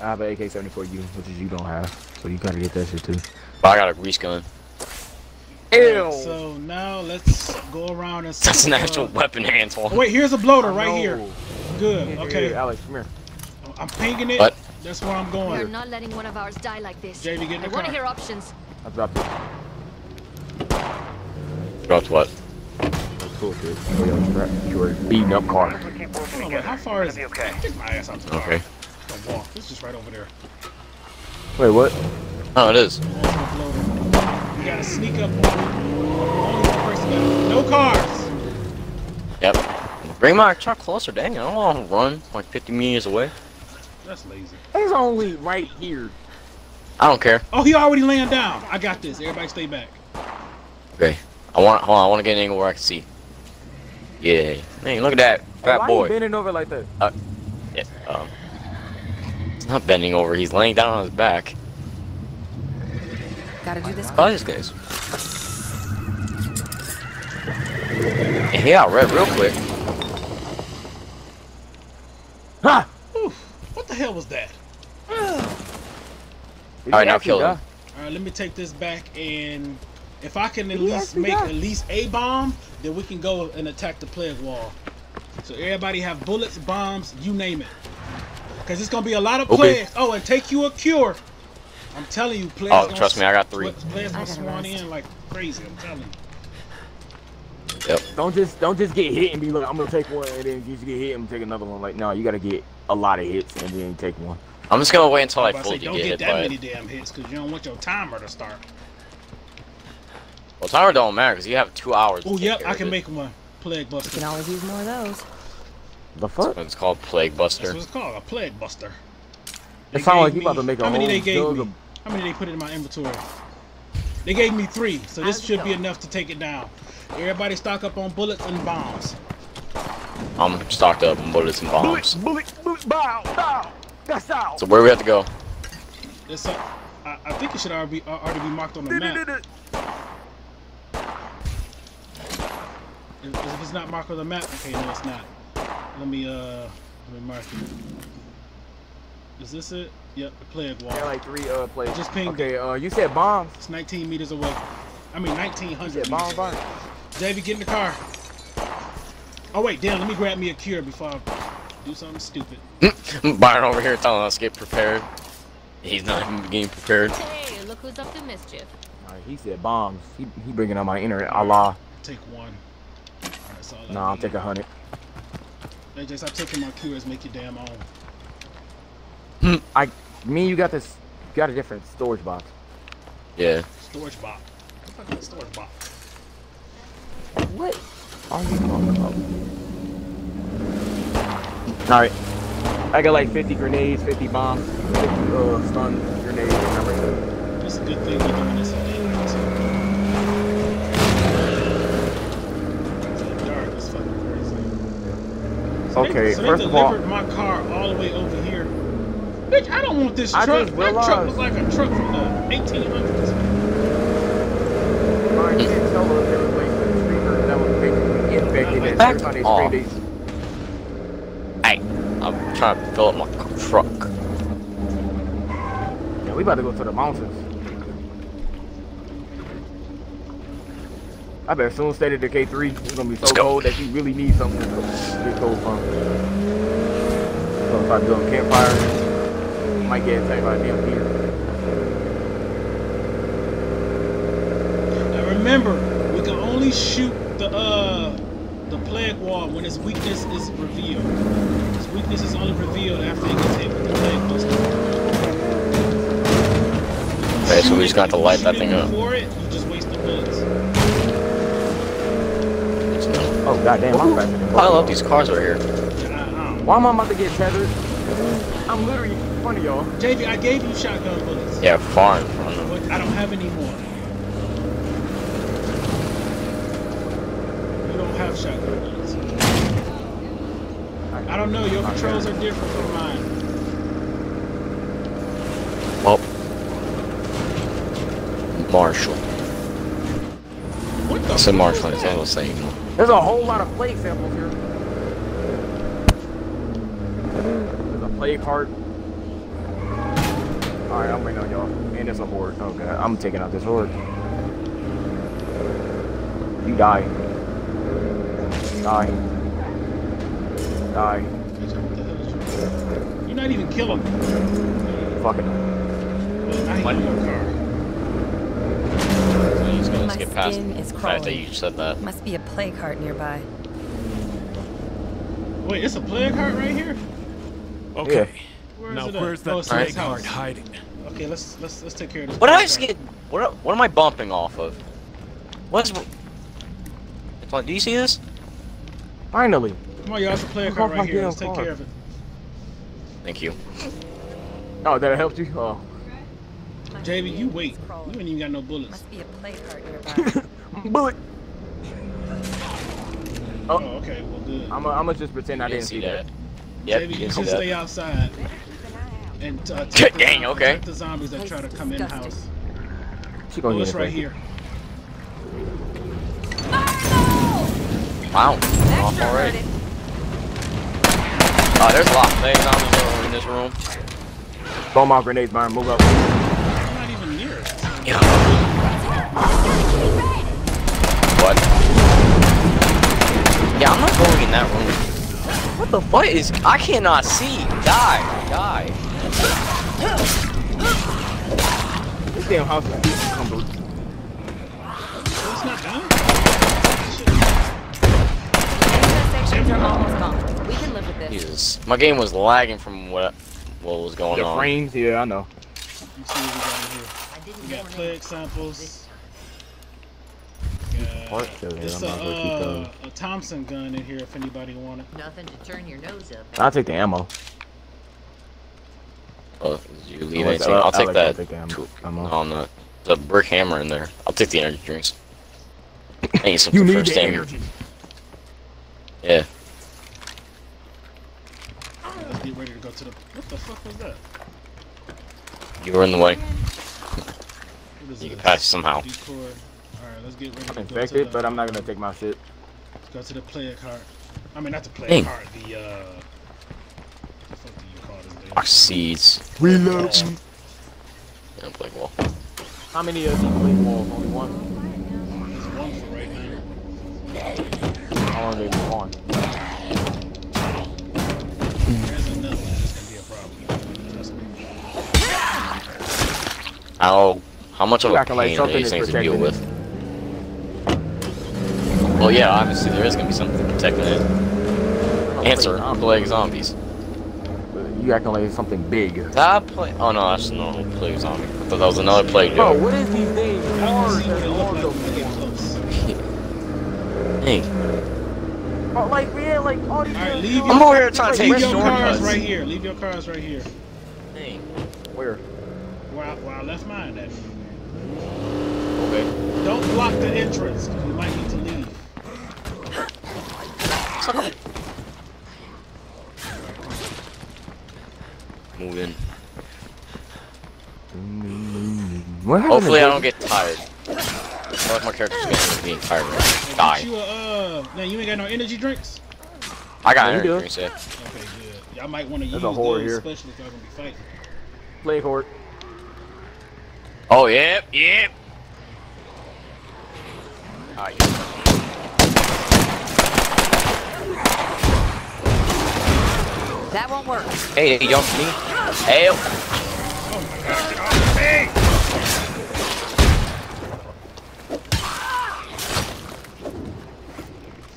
Speaker 1: I have an AK-74U, which is you don't have, so you gotta get that shit too.
Speaker 3: But I got a grease gun.
Speaker 4: So now let's go around and.
Speaker 3: That's
Speaker 4: see,
Speaker 3: an
Speaker 4: uh,
Speaker 3: actual weapon, Anton.
Speaker 4: Oh, wait, here's a bloater right
Speaker 1: know.
Speaker 4: here. Good.
Speaker 1: Here, here,
Speaker 4: Okay.
Speaker 1: here, Alex, come here.
Speaker 4: I'm pinging it.
Speaker 3: What?
Speaker 4: That's where I'm going.
Speaker 11: We are not letting one of ours die like this.
Speaker 4: JV, get in
Speaker 11: I
Speaker 4: the
Speaker 11: want to hear options.
Speaker 1: I dropped it.
Speaker 3: Dropped what?
Speaker 1: Toolkit. For your, strap- your beating up car.
Speaker 10: If we keep working
Speaker 4: Hold on, how far is
Speaker 10: gonna okay.
Speaker 4: Take my ass out the car.
Speaker 3: Okay.
Speaker 4: Don't walk. It's just right over there.
Speaker 1: Wait, what?
Speaker 3: Oh, it is.
Speaker 4: Oh, it's a bloater. You gotta sneak up on one person No cars.
Speaker 3: Yep. Bring my truck closer, dang. it. I don't want to run like 50 meters away.
Speaker 4: That's lazy.
Speaker 1: It's only right here.
Speaker 3: I don't care.
Speaker 4: Oh, he already laying down. I got this. Everybody stay back.
Speaker 3: Okay. I want. Hold on. I want to get an angle where I can see. Yeah. Man, look at that
Speaker 1: Hey,
Speaker 3: fat
Speaker 1: why
Speaker 3: boy.
Speaker 1: you bending over like that?
Speaker 3: Uh, Yeah. Um. He's not bending over. He's laying down on his back.
Speaker 9: Gotta do this.
Speaker 3: Oh, this guy's. And he got red real quick.
Speaker 1: Ha!
Speaker 4: Oof. What the hell was that?
Speaker 3: All right, now kill him.
Speaker 4: All right, let me take this back and if I can at
Speaker 1: He
Speaker 4: least make
Speaker 1: died.
Speaker 4: at least a bomb, then we can go and attack the plague wall. So everybody have bullets, bombs, you name it. Cause it's gonna be a lot of
Speaker 3: Okay.
Speaker 4: plagues. Oh, and take you a cure. I'm telling you, players.
Speaker 3: Oh, trust me, I got three.
Speaker 4: pl- Players gonna
Speaker 9: I gotta
Speaker 4: swan in like crazy. I'm telling you.
Speaker 3: Yep.
Speaker 1: Don't just don't just get hit and be like, I'm gonna take one, and then you just get hit and take another one. Like, no, you gotta get a lot of hits and then take one.
Speaker 3: I'm just gonna wait until I
Speaker 4: I'm about to
Speaker 3: fully
Speaker 4: say,
Speaker 3: get
Speaker 4: don't get that
Speaker 3: by
Speaker 4: many
Speaker 3: it.
Speaker 4: damn hits because you don't want your timer to start.
Speaker 3: Well, timer don't matter because you have two hours.
Speaker 4: Oh,
Speaker 3: take
Speaker 4: yep, I can
Speaker 3: it.
Speaker 4: make one. Plague
Speaker 9: You can always use more of those.
Speaker 1: The
Speaker 3: That's
Speaker 1: fuck?
Speaker 3: it's called, Plague
Speaker 4: That's what it's called, a Plague Buster. They
Speaker 1: It sounds like
Speaker 4: gave
Speaker 1: you about to make a
Speaker 4: How many they gave me?
Speaker 1: Of-
Speaker 4: How many did they put in my inventory? They gave me three, so this
Speaker 9: How's it
Speaker 4: should be enough to take it down. Everybody stock up on bullets and bombs.
Speaker 3: I'm stocked up on bullets and bombs.
Speaker 1: Bullets, bullets, bullets, bow, bow, that's out.
Speaker 3: So where we have to go?
Speaker 4: It's uh, I, I think it should already be, uh, already be marked on the map. If, if it's not marked on the map, okay, no, it's not. Let me uh, let me mark it. Is this it? Yep, the plague wall.
Speaker 1: Yeah, like three uh plays.
Speaker 4: Just pinged
Speaker 1: Okay, uh, you said bombs.
Speaker 4: It's 19 meters away. I mean 1900
Speaker 1: You said
Speaker 4: meters
Speaker 1: bomb,
Speaker 4: away.
Speaker 1: bomb.
Speaker 4: Davey, get in the car. Oh wait, damn, let me grab me a cure before I do something stupid.
Speaker 3: Byron over here telling us get prepared. He's not even getting prepared.
Speaker 11: Hey, look who's up to mischief.
Speaker 1: Alright, he said bombs. He, he bringing out my inner Allah.
Speaker 4: Take one. Alright, that's all I
Speaker 1: No, I'll
Speaker 4: need.
Speaker 1: take a hundred.
Speaker 4: AJ, stop taking my cures, make your damn own.
Speaker 1: I, me, you got this. You Got a different storage box.
Speaker 3: Yeah.
Speaker 4: Storage box. What the fuck is a storage box?
Speaker 1: What are you talking about? Alright. I got like 50 grenades, 50 bombs, 50 uh, stun grenades, and everything.
Speaker 4: It's a good thing we're doing this at night, too. Dark, it's fucking crazy. So they-
Speaker 1: Okay,
Speaker 4: so they
Speaker 1: first of all-
Speaker 4: delivered my car all the way over here. Bitch, I don't want this
Speaker 1: I
Speaker 4: truck.
Speaker 1: just
Speaker 4: That truck
Speaker 1: realized-
Speaker 4: looks like a truck from the 1800s.
Speaker 1: Alright, you didn't tell us every place the streamer that was basically infected and
Speaker 3: Back
Speaker 1: every
Speaker 3: off. Hey, I'm trying to fill up my truck.
Speaker 1: Yeah, we about to go to the mountains. I bet soon State of Decay 3. It's gonna be so
Speaker 3: Let's go.
Speaker 1: cold that you really need something to get cold from. So if I build a campfire, I might get attacked by a damn deer.
Speaker 4: Now remember, we can only shoot the uh the plague wall when its weakness is revealed. Its weakness is only revealed after it gets hit with the plague buster.
Speaker 3: Okay, so we just got to
Speaker 4: if you
Speaker 3: light that thing up.
Speaker 4: Before it, you just waste the bullets.
Speaker 1: Oh goddamn, I'm faster than
Speaker 3: Pile
Speaker 1: both
Speaker 3: these cars right here.
Speaker 4: I, I don't
Speaker 1: Why am I about to get tethered? I'm literally in front of y'all.
Speaker 4: JV, I gave you shotgun bullets.
Speaker 3: Yeah, far in front of them.
Speaker 4: But I don't have any more. You don't have shotgun bullets. I don't know, your controls are different from mine.
Speaker 3: Well, Marshall.
Speaker 4: What the
Speaker 3: I said Marshall,
Speaker 4: was
Speaker 3: it's
Speaker 4: that?
Speaker 3: all the same.
Speaker 1: There's a whole lot of plague samples here. There's a plague heart. Alright, I'm waiting on y'all. And there's a horde. Oh god, I'm taking out this horde. You die. Die. Die.
Speaker 4: What the hell is you- You're not even killing me.
Speaker 1: Fuck it.
Speaker 4: Well, I hate your car.
Speaker 3: So he's gonna
Speaker 9: My
Speaker 3: skip past
Speaker 9: skin
Speaker 3: the
Speaker 9: is
Speaker 3: fact that
Speaker 9: crawling.
Speaker 3: you said that.
Speaker 9: Must be a plague heart nearby.
Speaker 4: Wait, it's a plague heart right here?
Speaker 6: Okay.
Speaker 4: Where is
Speaker 6: Now where's
Speaker 4: Oh,
Speaker 6: that
Speaker 4: it's in his
Speaker 6: plague heart hiding?
Speaker 4: Okay, let's let's let's take care of this.
Speaker 3: What did I
Speaker 4: plague
Speaker 3: just get? What, what am I bumping off of? What's. It's like, do you see this?
Speaker 1: Finally.
Speaker 4: Come on, y'all, it's a plague
Speaker 1: Look
Speaker 4: heart right here. Let's take
Speaker 1: car.
Speaker 4: care of it.
Speaker 3: Thank you.
Speaker 1: Oh, that helped you? Oh.
Speaker 9: My
Speaker 4: JV, you wait. You ain't even got no bullets.
Speaker 9: Must be a plague heart nearby.
Speaker 1: Bullet.
Speaker 4: Oh, okay, well good.
Speaker 1: I'm gonna just pretend I
Speaker 3: You
Speaker 1: didn't see that.
Speaker 3: Yep,
Speaker 4: JV,
Speaker 3: you
Speaker 4: you should stay outside. And uh, attack the
Speaker 3: Dang,
Speaker 4: zom-
Speaker 3: okay.
Speaker 4: the zombies that try to come in the house.
Speaker 1: She gonna
Speaker 4: Oh, it's right here.
Speaker 3: Wow. Off already. Oh, there's a lot of plague zombies over in this room.
Speaker 1: Bomb out grenades, Byron. Move up.
Speaker 4: I'm not even near it.
Speaker 3: Yeah. What? Yeah, I'm not going in that room. What the fuck is... I cannot see. Die. Die.
Speaker 1: Damn house is encumbered.
Speaker 4: It's not done.
Speaker 9: Sections are almost gone. We can live with this.
Speaker 3: Jesus. My game was lagging from what what was going
Speaker 1: The
Speaker 3: on.
Speaker 1: frames, yeah, I know.
Speaker 4: Let's see what we got in here.
Speaker 11: I didn't
Speaker 4: We got
Speaker 11: in
Speaker 4: plague samples. Yeah.
Speaker 1: Part still
Speaker 4: It's
Speaker 1: I
Speaker 4: a,
Speaker 1: might as well keep
Speaker 4: uh, a Thompson gun in here if anybody want it.
Speaker 11: Nothing to turn your nose up.
Speaker 1: I'll take the ammo.
Speaker 3: Oh, did you leave
Speaker 1: I like-
Speaker 3: anything?
Speaker 1: I
Speaker 3: I'll
Speaker 1: like- I
Speaker 3: take
Speaker 1: like
Speaker 3: that.
Speaker 1: to take ammo-
Speaker 3: tool- On the the brick hammer in there. I'll take the energy drinks. I need some
Speaker 1: You need
Speaker 3: first
Speaker 1: the energy.
Speaker 3: Yeah.
Speaker 4: Let's get ready to go to the. What the fuck was that?
Speaker 3: You were in the way. You can pass somehow.
Speaker 4: Decor. Alright, let's get ready
Speaker 1: I'm infected,
Speaker 4: the,
Speaker 1: but I'm not gonna take my shit.
Speaker 4: go to the player card. I mean, not the player
Speaker 3: Dang.
Speaker 4: card. The uh. The fuck do you call this? damn
Speaker 3: Box
Speaker 4: thing?
Speaker 3: seeds.
Speaker 1: Reload.
Speaker 3: Yeah, play well.
Speaker 1: How many of these blade walls? Only one?
Speaker 4: There's one for right.
Speaker 1: How long they been on?
Speaker 4: There's another one that's gonna be a problem.
Speaker 3: How how much of
Speaker 1: You
Speaker 3: a
Speaker 1: acting like
Speaker 3: pain are
Speaker 1: something
Speaker 3: these
Speaker 1: is
Speaker 3: things to deal with? Well, yeah, obviously there is gonna be something protecting it. Answer: Plague zombies.
Speaker 1: You acting like it's something big.
Speaker 3: That play? Oh no, that's a normal plague zombie. I thought that was another plague.
Speaker 1: Bro,
Speaker 3: dude.
Speaker 1: what is these things?
Speaker 4: I can
Speaker 1: Cars
Speaker 4: see what
Speaker 1: and
Speaker 4: it look
Speaker 1: arms
Speaker 4: like when we get.
Speaker 3: Hey,
Speaker 1: like, yeah, like, all these
Speaker 4: Alright,
Speaker 1: things-
Speaker 4: leave
Speaker 3: I'm over here trying to take
Speaker 4: leave your cars
Speaker 3: shortcuts.
Speaker 4: right here. Leave your cars right here.
Speaker 3: hey.
Speaker 1: Where?
Speaker 4: Where I, where I left mine at.
Speaker 1: Okay.
Speaker 4: Don't block the entrance. 'cause We might need to leave.
Speaker 3: Move in.
Speaker 1: What
Speaker 3: Hopefully I don't get tired. I like my character's getting being tired. Right? Die.
Speaker 4: You, a, uh, now you ain't got no energy drinks?
Speaker 3: I got
Speaker 1: Yeah, you
Speaker 3: energy drinks. Yeah.
Speaker 4: Okay, good. Y'all might want to use
Speaker 1: There's a
Speaker 4: those,
Speaker 1: here.
Speaker 4: especially if y'all gonna be fighting.
Speaker 1: Play court.
Speaker 3: Oh yep, yep. Ah, yeah.
Speaker 9: That won't work.
Speaker 3: Hey, hey, young me. Hey.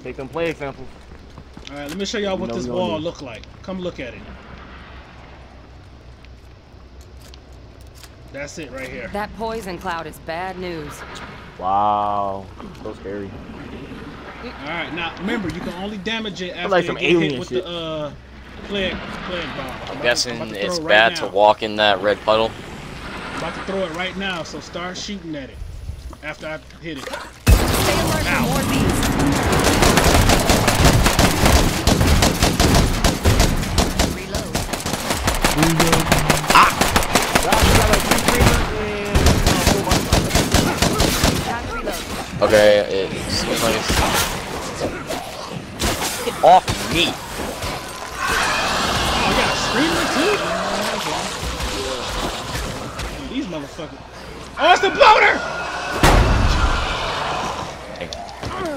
Speaker 1: Take them play examples.
Speaker 4: All right, let me show y'all what
Speaker 1: No,
Speaker 4: this
Speaker 1: no
Speaker 4: wall
Speaker 1: need.
Speaker 4: look like. Come look at it. That's it right here.
Speaker 9: That poison cloud is bad news.
Speaker 1: Wow. So scary.
Speaker 4: All right, now remember you can only damage it after
Speaker 1: like
Speaker 4: you
Speaker 1: some
Speaker 4: get hit with
Speaker 1: shit.
Speaker 4: the uh plague plague bomb. I'm
Speaker 3: I'm
Speaker 4: to-
Speaker 3: guessing
Speaker 4: I'm to
Speaker 3: it's
Speaker 4: it
Speaker 3: bad
Speaker 4: right
Speaker 3: to walk in that red puddle.
Speaker 4: I'm about to throw it right now, so start shooting at it after I hit it.
Speaker 9: Stay alert for more beasts.
Speaker 11: Reload.
Speaker 9: Time to reload.
Speaker 3: Okay, it's Get off me.
Speaker 4: Man, These motherfuckers. Oh, it's the bloater!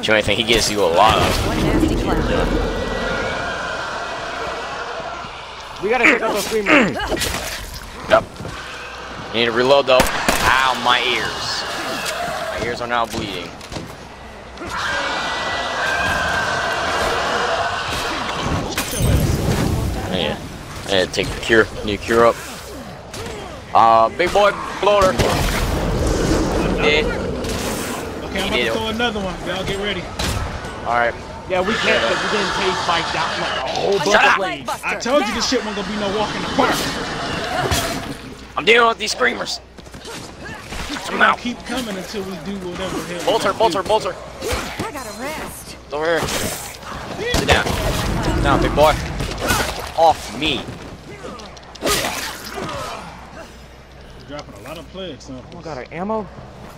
Speaker 3: Do you think he gives you a lot of?
Speaker 9: One nasty cloud.
Speaker 1: We gotta take out those screamers.
Speaker 3: Yep. Need to reload though. Ow, my ears. My ears are now bleeding. Yeah. Yeah, take the cure. Need to cure up. Uh, big boy bloater. Yeah.
Speaker 4: Okay, I'm
Speaker 3: He
Speaker 4: about
Speaker 3: did
Speaker 4: to
Speaker 3: it.
Speaker 4: throw another one. Y'all get ready.
Speaker 3: Alright.
Speaker 1: yeah, we can't because we didn't taste spiked out like a whole bunch of
Speaker 3: up.
Speaker 1: blades.
Speaker 4: I told you this shit wasn't gonna be no walk in the park.
Speaker 3: I'm dealing with these screamers.
Speaker 4: They
Speaker 3: Come
Speaker 4: gonna
Speaker 3: out.
Speaker 4: keep coming until we do whatever the hell. we
Speaker 3: Bolter,
Speaker 4: gotta
Speaker 3: bolter,
Speaker 4: do.
Speaker 3: bolter.
Speaker 9: I gotta rest.
Speaker 3: Over here. Sit down. Sit down, big boy. Off me.
Speaker 4: Dropping a lot of plague samples.
Speaker 1: Oh, got our ammo?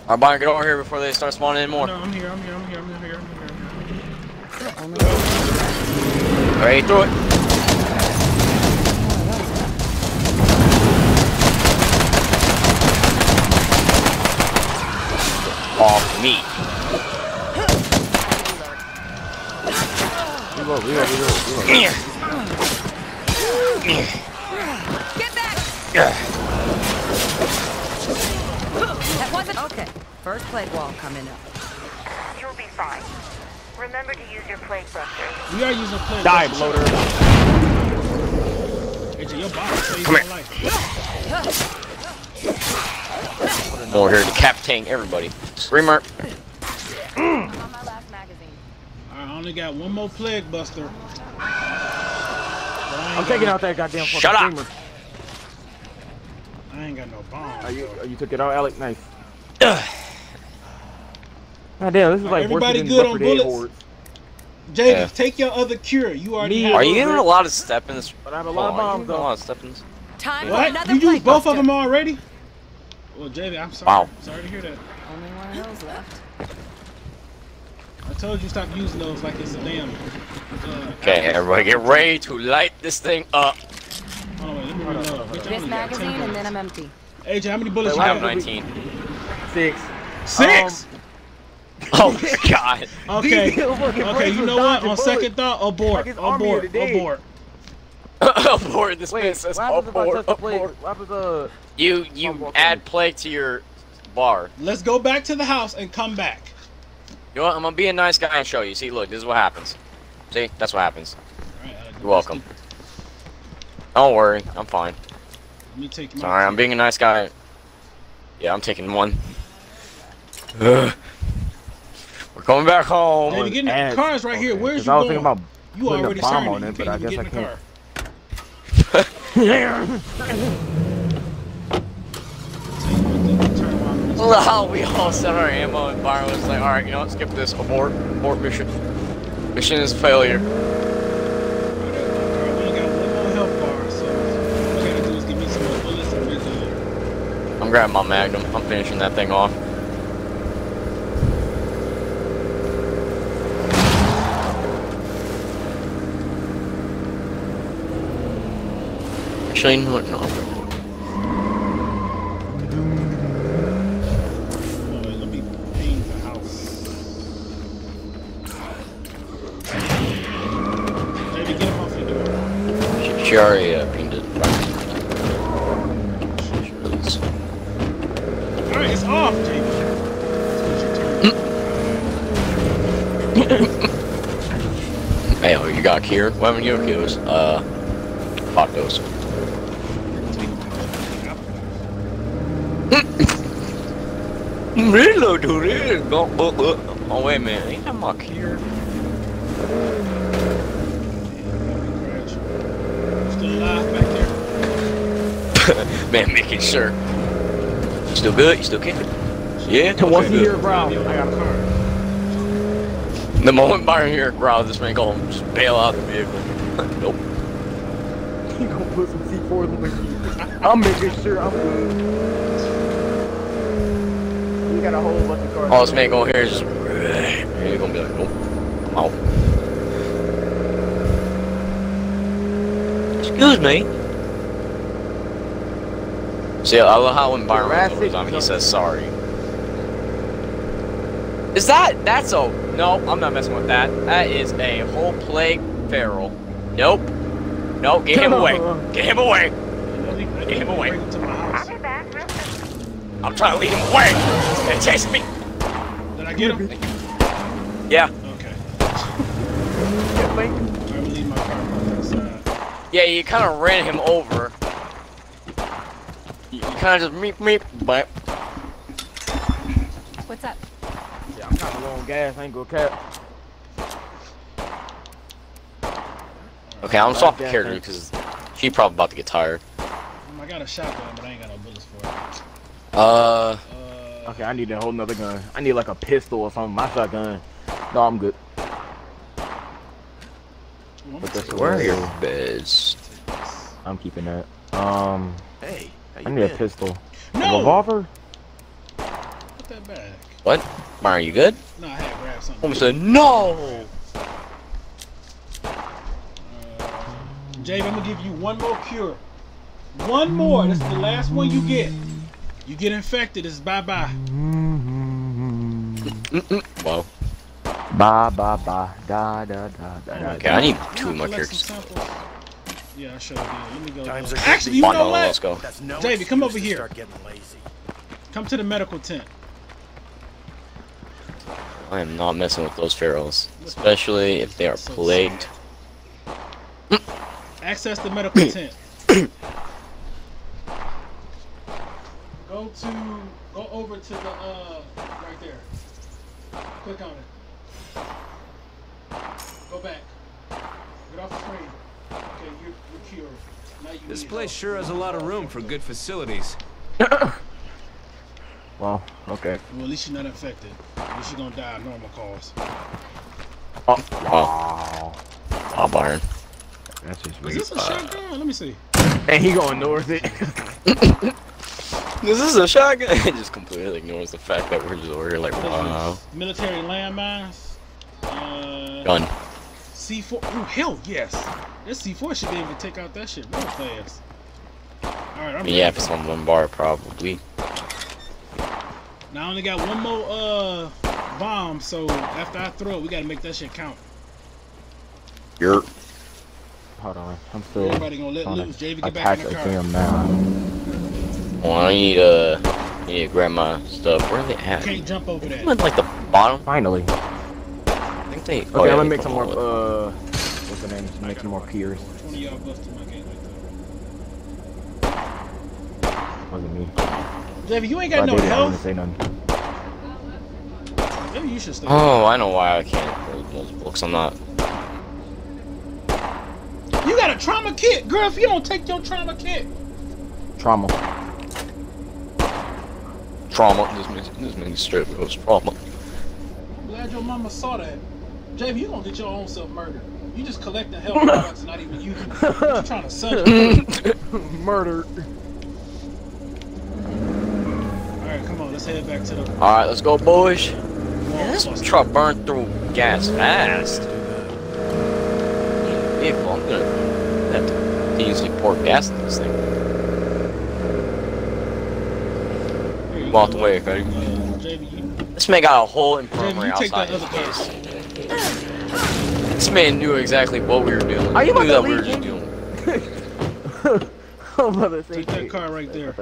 Speaker 3: Alright, Byron, get over here before they start spawning in more.
Speaker 4: No, I'm here, I'm here, I'm here, I'm here, I'm here.
Speaker 3: Ready, through it. Off me.
Speaker 1: Reload, reload, reload, reload.
Speaker 9: Get back! First plague wall coming up.
Speaker 2: You'll be fine. Remember to use your plague buster.
Speaker 4: We are using plague.
Speaker 1: Die,
Speaker 4: buster.
Speaker 1: bloater.
Speaker 4: AJ, your body saves
Speaker 3: Come
Speaker 4: my
Speaker 3: here.
Speaker 4: life.
Speaker 3: Over here decapitating everybody. Screamer.
Speaker 9: I'm on my last magazine.
Speaker 4: I only got one more plague buster. I ain't
Speaker 1: I'm taking out that goddamn fucking
Speaker 3: Shut up.
Speaker 1: streamer.
Speaker 4: I ain't got no bombs.
Speaker 1: Oh, you,
Speaker 4: bro.
Speaker 1: oh, you took it out, Alec? Nice. God damn, this is like
Speaker 4: Everybody
Speaker 1: worse than
Speaker 4: good on
Speaker 1: Left 4 Dead
Speaker 4: bullets?
Speaker 1: hordes.
Speaker 3: Yeah.
Speaker 4: take your other cure. You already
Speaker 1: Me,
Speaker 4: have.
Speaker 3: Are you
Speaker 4: one.
Speaker 3: giving a lot of steppins?
Speaker 1: But I have a lot of
Speaker 3: Oh, are you
Speaker 1: bombs,
Speaker 3: giving a lot of steppins.
Speaker 9: Time
Speaker 4: What? You
Speaker 9: plague
Speaker 4: used both of them already? Well, JD, I'm sorry.
Speaker 3: Wow.
Speaker 4: Sorry to hear that.
Speaker 9: Only one of those left.
Speaker 4: I told you stop using those like it's a damn. Uh,
Speaker 3: Okay, everybody get ready to light this thing up.
Speaker 4: Hold wait, let me reload. Bitch,
Speaker 9: This magazine
Speaker 4: 10
Speaker 9: and then I'm empty.
Speaker 4: AJ, how many bullets
Speaker 1: Wait,
Speaker 4: you
Speaker 3: have
Speaker 1: why-
Speaker 4: have?
Speaker 3: 19.
Speaker 1: Six.
Speaker 4: Six.
Speaker 3: Oh god.
Speaker 4: okay. Okay. You know what? On
Speaker 1: bullets.
Speaker 4: second thought, abort.
Speaker 1: Like it's army of
Speaker 4: Abort.
Speaker 1: the dead.
Speaker 4: Abort.
Speaker 3: Abort this
Speaker 1: Wait,
Speaker 3: princess.
Speaker 1: what happens I
Speaker 3: Abort.
Speaker 1: touch the plague?
Speaker 3: Abort.
Speaker 1: What happens, uh...
Speaker 3: You you
Speaker 1: Abort.
Speaker 3: add plague to your bar.
Speaker 4: Let's go back to the house and come back.
Speaker 3: You know what? I'm gonna be a nice guy and show you. See, look, this is what happens. See, that's what happens.
Speaker 4: All right, uh,
Speaker 3: You're welcome. Don't worry, I'm fine.
Speaker 4: Let me take my.
Speaker 3: Sorry, I'm being a nice guy. Yeah, I'm taking one. Ugh. We're coming back home.
Speaker 4: David, get in the car's right here.
Speaker 1: Where's
Speaker 4: Where's
Speaker 1: 'cause
Speaker 4: you
Speaker 1: I was
Speaker 4: going?
Speaker 1: thinking about
Speaker 4: you
Speaker 1: putting a
Speaker 4: already
Speaker 1: bomb
Speaker 4: turned
Speaker 1: on
Speaker 4: it.
Speaker 1: it, but I guess
Speaker 4: in the
Speaker 1: I
Speaker 4: car. Turn around.
Speaker 3: Well, how we all set our ammo and Byron was like, alright, you know what, skip this. Abort. Abort mission. Mission is failure.
Speaker 4: Alright, we only got one more health bar, so all I gotta do is give me some more bullets and we're good.
Speaker 3: My magnum. I'm finishing that thing off. Actually? No.
Speaker 4: Oh,
Speaker 3: uh,
Speaker 4: wait, off, Jamie. It's your turn.
Speaker 3: Hey, oh, you got Kieran? What haven't you kills? Uh, fuck those. Reload to this. Go, go, go. Oh wait a minute, ain't that my Kieran?
Speaker 4: Still alive back there?
Speaker 3: Man, making sure. You still good? You still kicking? Yeah.
Speaker 1: Once
Speaker 3: Okay,
Speaker 1: you
Speaker 3: good.
Speaker 1: hear a growl, I got
Speaker 4: the
Speaker 1: a
Speaker 4: car.
Speaker 3: The moment Byron hear a growl, this man go just bail out the vehicle. nope.
Speaker 1: You gonna put some C4s in the I'm making sure I'm good. You got a whole bunch of cars.
Speaker 3: All this man gonna hear is just. And you're gonna be like, nope. I'm out. Excuse me. See, I love how when Byron runs over him, he says sorry. Is that? That's a. No, I'm not messing with that. That is a whole plague feral. Nope. Nope, get him away. Get him away. Get him away.
Speaker 4: Bring him to my house.
Speaker 2: I'll be back real soon.
Speaker 3: I'm trying to lead him away. He's gonna chase me.
Speaker 4: Did I get him?
Speaker 3: Yeah.
Speaker 4: Okay. I will leave my car parked outside.
Speaker 3: Yeah, you kind of ran him over. You, you kind of just meep meep, but
Speaker 9: What's up?
Speaker 1: Yeah, I'm kind of low on gas. I ain't gonna cap.
Speaker 3: okay, I'm swap the character because she probably about to get tired.
Speaker 4: Um, I got a shotgun, but I ain't got no bullets for it.
Speaker 3: Uh,
Speaker 4: Uh,
Speaker 1: Okay, I need a whole nother gun. I need like a pistol or something. My shotgun. No, I'm good. But that's
Speaker 3: where are
Speaker 1: away.
Speaker 3: your beds?
Speaker 1: I'm keeping that. Um,
Speaker 7: Hey, how
Speaker 1: I
Speaker 7: you
Speaker 1: need a
Speaker 7: been?
Speaker 1: pistol. A
Speaker 4: No!
Speaker 1: revolver?
Speaker 4: Put that back.
Speaker 3: What? Byron, you good?
Speaker 4: No, I had to grab something.
Speaker 3: Woman said no.
Speaker 4: Uh, Jave, I'm gonna give you one more cure. One more. This is the last one you get. You get infected, it's bye bye.
Speaker 3: Well,
Speaker 1: Ba ba ba da da da da da.
Speaker 3: okay, I need two of
Speaker 4: wanna
Speaker 3: my characters.
Speaker 4: Samples? Yeah, I sure do. Let me go.
Speaker 7: Times
Speaker 4: do
Speaker 7: are
Speaker 4: Actually, you
Speaker 3: Come
Speaker 4: know
Speaker 3: on, no,
Speaker 4: what?
Speaker 3: let's go.
Speaker 7: That's no
Speaker 4: Davey, come over
Speaker 7: to
Speaker 4: here.
Speaker 7: Start getting lazy.
Speaker 4: Come to the medical tent.
Speaker 3: I am not messing with those ferals, especially if they are plagued.
Speaker 4: Access the medical tent. go to go over to the uh right there. Click on it. Go back. Get off the screen. Okay, you're, you're. Now you
Speaker 12: This place sure has a lot of room for good facilities.
Speaker 1: Well, okay.
Speaker 4: Well, at least you're not infected. At least you're gonna die of normal cause.
Speaker 3: Oh, wow. Oh, Byron.
Speaker 1: That's just
Speaker 4: Is this a shotgun? Let me see.
Speaker 1: And he gonna north it.
Speaker 3: This is a shotgun. It just completely ignores the fact that we're just over here like,
Speaker 4: What is
Speaker 3: wow.
Speaker 4: Military landmines. Uh,
Speaker 3: Gun.
Speaker 4: C4. Oh hell yes. This C4 should be able to take out that shit real fast. All right, I'm
Speaker 3: Yeah,
Speaker 4: ready.
Speaker 3: if it's on one bar, probably.
Speaker 4: Now I only got one more uh bomb, so after I throw it, we gotta make that shit count.
Speaker 3: You're.
Speaker 1: Hold on, I'm still
Speaker 4: Everybody gonna let
Speaker 1: trying
Speaker 4: loose.
Speaker 1: to
Speaker 4: JV, get back in the car.
Speaker 1: again now.
Speaker 3: Well, I need uh, I need to grab my stuff. Where are they at?
Speaker 4: Can't jump over that.
Speaker 3: I'm at like the bottom.
Speaker 1: Finally.
Speaker 3: I.
Speaker 1: Okay,
Speaker 3: oh, yeah,
Speaker 1: let
Speaker 3: they
Speaker 1: me make some more.
Speaker 3: them
Speaker 1: Uh, what's the name? Make some more peers.
Speaker 4: Which one of y'all busted my gate like
Speaker 1: Wasn't me.
Speaker 4: that? You ain't
Speaker 1: If I
Speaker 4: got no
Speaker 1: did it, I wouldn't
Speaker 4: health.
Speaker 1: say nothing.
Speaker 4: Maybe you should stay.
Speaker 3: Oh, I know why I can't read those books. I'm not.
Speaker 4: You got a trauma kit, girl. If you don't take your trauma kit,
Speaker 1: Trauma.
Speaker 3: Trauma. This means this means straight up goes trauma.
Speaker 4: I'm glad your mama saw that. JV, you gonna get your own self murdered. You just collecting health products and not even using them. You trying to sell it.
Speaker 1: Murder.
Speaker 4: Alright, come on, let's head back to the
Speaker 3: All right, let's go, boys.
Speaker 4: wall.
Speaker 3: Man, this truck burned through gas fast. Yeah, vehicle. I'm gonna have to continuously pour gas in this thing.
Speaker 4: Here
Speaker 3: Walk
Speaker 4: go.
Speaker 3: away, buddy.
Speaker 4: Uh, JV,
Speaker 3: This man got a whole
Speaker 4: JV,
Speaker 3: infirmary
Speaker 4: you take
Speaker 3: outside
Speaker 4: that
Speaker 3: his
Speaker 4: other
Speaker 3: case.
Speaker 4: car.
Speaker 3: This man knew exactly what we were doing.
Speaker 1: Are you
Speaker 3: he knew
Speaker 1: about
Speaker 3: that
Speaker 1: to
Speaker 3: we were
Speaker 1: leave,
Speaker 3: just doing.
Speaker 1: I'm about to say.
Speaker 4: Take that car right there.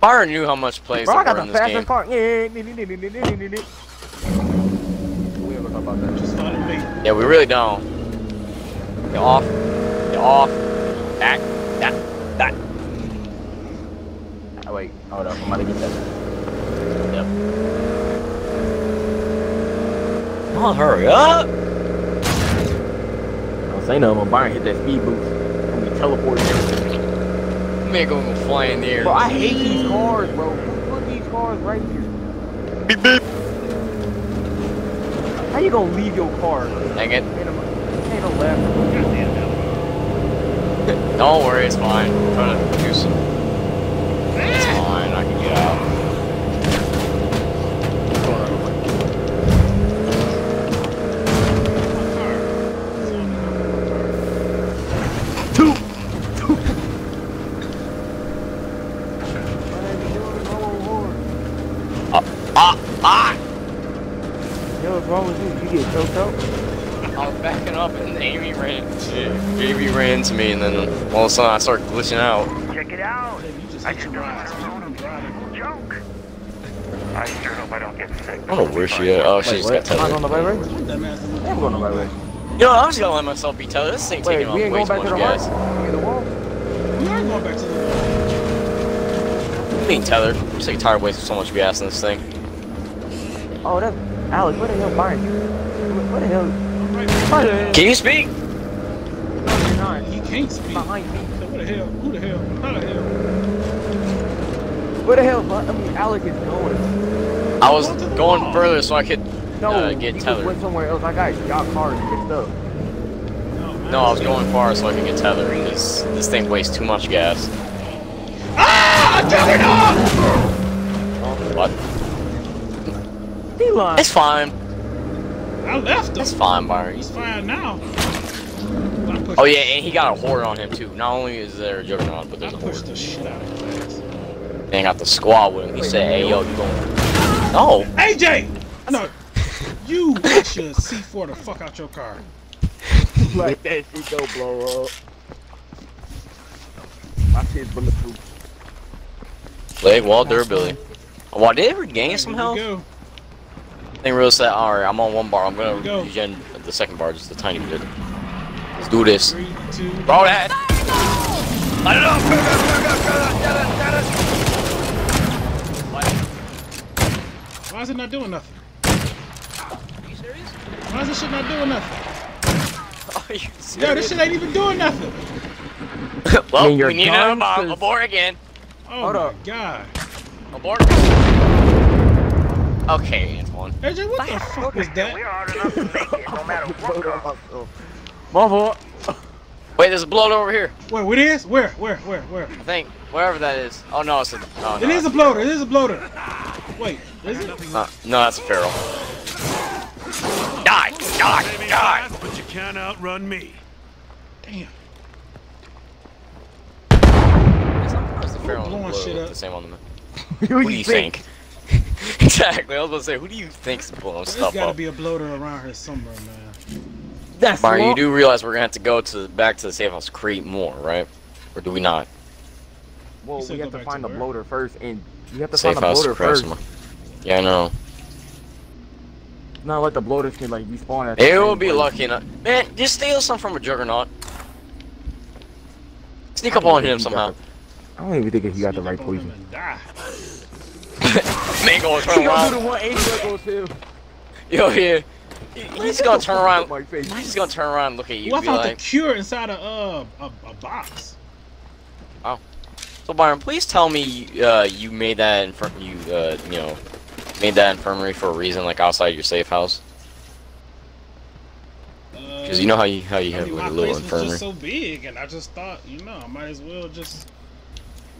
Speaker 3: Byron knew how much plays
Speaker 1: Bro, I got the
Speaker 3: in this game.
Speaker 1: fastest car. Yeah. We ever talk about that?
Speaker 4: Just follow.
Speaker 3: Yeah, we really don't. Get off. Get off. Back. That. That.
Speaker 1: Oh, wait, hold up. I'm about to get that.
Speaker 3: Yep. Come on, hurry up.
Speaker 1: Don't say nothing. When Byron hit that speed boost, I'm gonna be teleporting everything.
Speaker 3: Man, go go fly in the air.
Speaker 1: Bro, I hate these cars, bro. Who put these cars right here?
Speaker 3: Beep beep.
Speaker 1: How you gonna leave your car?
Speaker 3: Dang it.
Speaker 1: Ain't a left.
Speaker 3: Don't worry, it's fine. I'm trying to do some. It's fine, I can get out.
Speaker 1: Two.
Speaker 3: Ah, ah, ah!
Speaker 1: Yo, what's wrong with you? You get choked out?
Speaker 3: I was backing up and Amy ran. Shit, Amy ran into me, and then all of a sudden I start glitching out.
Speaker 10: Check it out.
Speaker 4: JV, you just
Speaker 10: I just
Speaker 4: your
Speaker 10: don't
Speaker 4: eyes.
Speaker 10: want a joke. I sure hope I don't get sick.
Speaker 3: I don't know where she at. Oh, she
Speaker 1: Wait,
Speaker 3: just
Speaker 1: what?
Speaker 3: got
Speaker 1: Am I going
Speaker 3: tethered.
Speaker 1: the right way? I'm going the right way.
Speaker 3: You know, I'm just gonna let myself be tethered. This ain't
Speaker 1: Wait,
Speaker 3: taking
Speaker 1: we
Speaker 3: up
Speaker 1: ain't
Speaker 3: way
Speaker 1: going
Speaker 3: too
Speaker 1: back to
Speaker 3: much
Speaker 1: the
Speaker 3: gas.
Speaker 1: wall? The wall?
Speaker 4: We are going back to the wall.
Speaker 3: Being tethered. I'm sick and tired of wasting so much gas in this thing.
Speaker 1: Oh, that's Alex. Where the hell Byron? Where the hell?
Speaker 4: Right.
Speaker 1: Where the hell?
Speaker 3: Can you speak?
Speaker 1: No, you're not.
Speaker 4: He can't speak.
Speaker 1: Behind me.
Speaker 4: So what the hell? Who the hell? How the hell?
Speaker 1: Where the hell? I mean, Alex is going.
Speaker 3: I was
Speaker 4: Go to the
Speaker 3: going
Speaker 4: wall.
Speaker 3: further so I could
Speaker 1: No,
Speaker 3: uh,
Speaker 1: you
Speaker 3: get
Speaker 1: just
Speaker 3: tethered.
Speaker 1: went somewhere else. I got y'all cars mixed up.
Speaker 4: No, man.
Speaker 3: No, I was going far so I could get tethered. This this thing wastes too much gas.
Speaker 4: Ah! Tethered off!
Speaker 3: What?
Speaker 1: He lied.
Speaker 3: It's fine.
Speaker 4: I left him.
Speaker 3: It's fine, Byron.
Speaker 4: He's fine now. I pushed,
Speaker 3: Oh yeah, and he got a horde on him too. Not only is there a juggernaut, but there's a
Speaker 4: pushed
Speaker 3: horde.
Speaker 4: the shit out of his ass.
Speaker 3: Then got the squad with him. He said, "Hey yo, you going?" No.
Speaker 4: AJ! No. You should C4 the fuck out your car.
Speaker 1: like that shit go blow up. My shit's bulletproof.
Speaker 3: Leg wall durability. Oh, wow, did they ever gain some
Speaker 4: Here we
Speaker 3: health?
Speaker 4: go.
Speaker 3: Thing real set. Alright, I'm on one bar. I'm gonna
Speaker 4: we go.
Speaker 3: regen the second bar just a tiny bit. Let's do this.
Speaker 4: Three, two.
Speaker 3: Throw that! Light it up!
Speaker 4: Why is it not doing nothing? Why is this shit not doing nothing?
Speaker 3: Are you
Speaker 4: Yo,
Speaker 3: serious?
Speaker 4: this shit ain't even doing nothing.
Speaker 3: well,
Speaker 1: I mean, your
Speaker 3: we need another
Speaker 1: gun
Speaker 3: bomb.
Speaker 1: says-
Speaker 3: Abort again.
Speaker 4: Oh
Speaker 1: Hold
Speaker 4: my
Speaker 1: up.
Speaker 4: god.
Speaker 3: Abort. Okay, Antoine.
Speaker 4: AJ, what the fuck was
Speaker 10: We're
Speaker 4: that?
Speaker 10: hard enough to make it, no matter what comes.
Speaker 1: My fault.
Speaker 3: Wait, there's a bloater over here.
Speaker 4: Where? What is? Where? Where? Where? Where?
Speaker 3: I think. Wherever that is. Oh, no, it's a... Oh, no,
Speaker 4: It is a bloater. It is a bloater. Wait, is it?
Speaker 3: Uh, no, that's a feral. Die! Die! Die!
Speaker 6: But you can't outrun me.
Speaker 4: Damn.
Speaker 3: Sometimes the feral
Speaker 4: blowing
Speaker 3: blue
Speaker 4: shit up?
Speaker 3: the same on the map.
Speaker 1: Who
Speaker 3: Who do you think? exactly. I was gonna say, who do you think's blowing
Speaker 4: There's
Speaker 3: stuff
Speaker 4: gotta be a bloater around here somewhere, man.
Speaker 1: That's
Speaker 3: Mario, you do realize we're gonna have to go to back to the safe house create more, right? Or do we not?
Speaker 1: Well, we have to find
Speaker 4: to
Speaker 1: the bloater first, and you have to
Speaker 3: Safe
Speaker 1: find the
Speaker 3: house
Speaker 1: bloater first.
Speaker 3: more. Yeah, I know.
Speaker 1: Not like the bloaters can like respawn at
Speaker 3: It will be
Speaker 1: place.
Speaker 3: lucky enough. Man, just steal some from a juggernaut. Sneak up on him somehow.
Speaker 1: I don't even think he got the right
Speaker 4: up on him
Speaker 1: poison.
Speaker 3: Mango will turn
Speaker 1: He gonna do
Speaker 3: around.
Speaker 1: the 180 circle too.
Speaker 3: Yo, yeah. He- He's gonna turn around.
Speaker 1: My face.
Speaker 3: He's gonna turn around and look at you
Speaker 4: Well, I
Speaker 3: and be like,
Speaker 4: the cure inside a uh a, a box. Oh.
Speaker 3: So Byron, please tell me uh, you made that infir- you uh, you know made that infirmary for a reason, like outside your safe house. Because you know how you how you
Speaker 4: I
Speaker 3: have
Speaker 4: mean,
Speaker 3: like
Speaker 4: my
Speaker 3: a little
Speaker 4: place was
Speaker 3: infirmary.
Speaker 4: just so big, and I just thought, you know, I might as well just,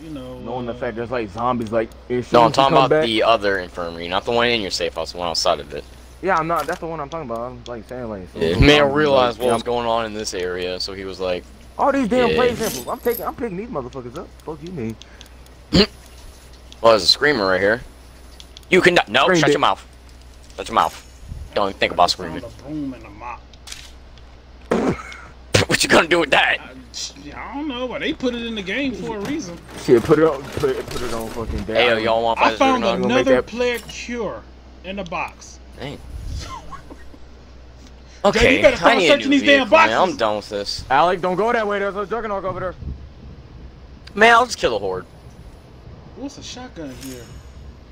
Speaker 4: you know.
Speaker 1: Knowing the
Speaker 4: uh,
Speaker 1: fact there's like zombies like if
Speaker 3: No, I'm talking about
Speaker 1: back-
Speaker 3: the other infirmary, not the one in your safe house, the one outside of it.
Speaker 1: Yeah, I'm not. That's the one I'm talking about. I'm like saying like. so
Speaker 3: Yeah,
Speaker 1: those
Speaker 3: Mayo
Speaker 1: zombies,
Speaker 3: realized
Speaker 1: like,
Speaker 3: what was going on in this area, so he was like,
Speaker 1: All these damn
Speaker 3: Yeah.
Speaker 1: plague samples. I'm taking. I'm picking these motherfuckers up. Fuck you mean?
Speaker 3: "Well, there's a screamer right here. You can. No,
Speaker 1: Scream,
Speaker 3: shut
Speaker 1: bitch.
Speaker 3: your mouth. Shut your mouth. Don't even think about screaming.
Speaker 4: a broom and a mop.
Speaker 3: what you gonna do with that?
Speaker 4: I, I don't know, but they put it in the game for a reason.
Speaker 1: Shit, put it on. Put it, put it on fucking.
Speaker 3: Hey, y'all want to
Speaker 4: I found
Speaker 3: this
Speaker 1: gonna make
Speaker 4: another
Speaker 1: that-
Speaker 4: player cure in the box.
Speaker 3: Dang.
Speaker 4: You
Speaker 3: Okay,
Speaker 4: better start
Speaker 3: I need a
Speaker 4: searching
Speaker 3: new
Speaker 4: these damn
Speaker 3: vehicle, man.
Speaker 4: boxes.
Speaker 3: I'm done with this.
Speaker 1: Alex, don't go that way. There's a juggernaut over there.
Speaker 3: Man, I'll just kill the horde.
Speaker 4: What's a shotgun here?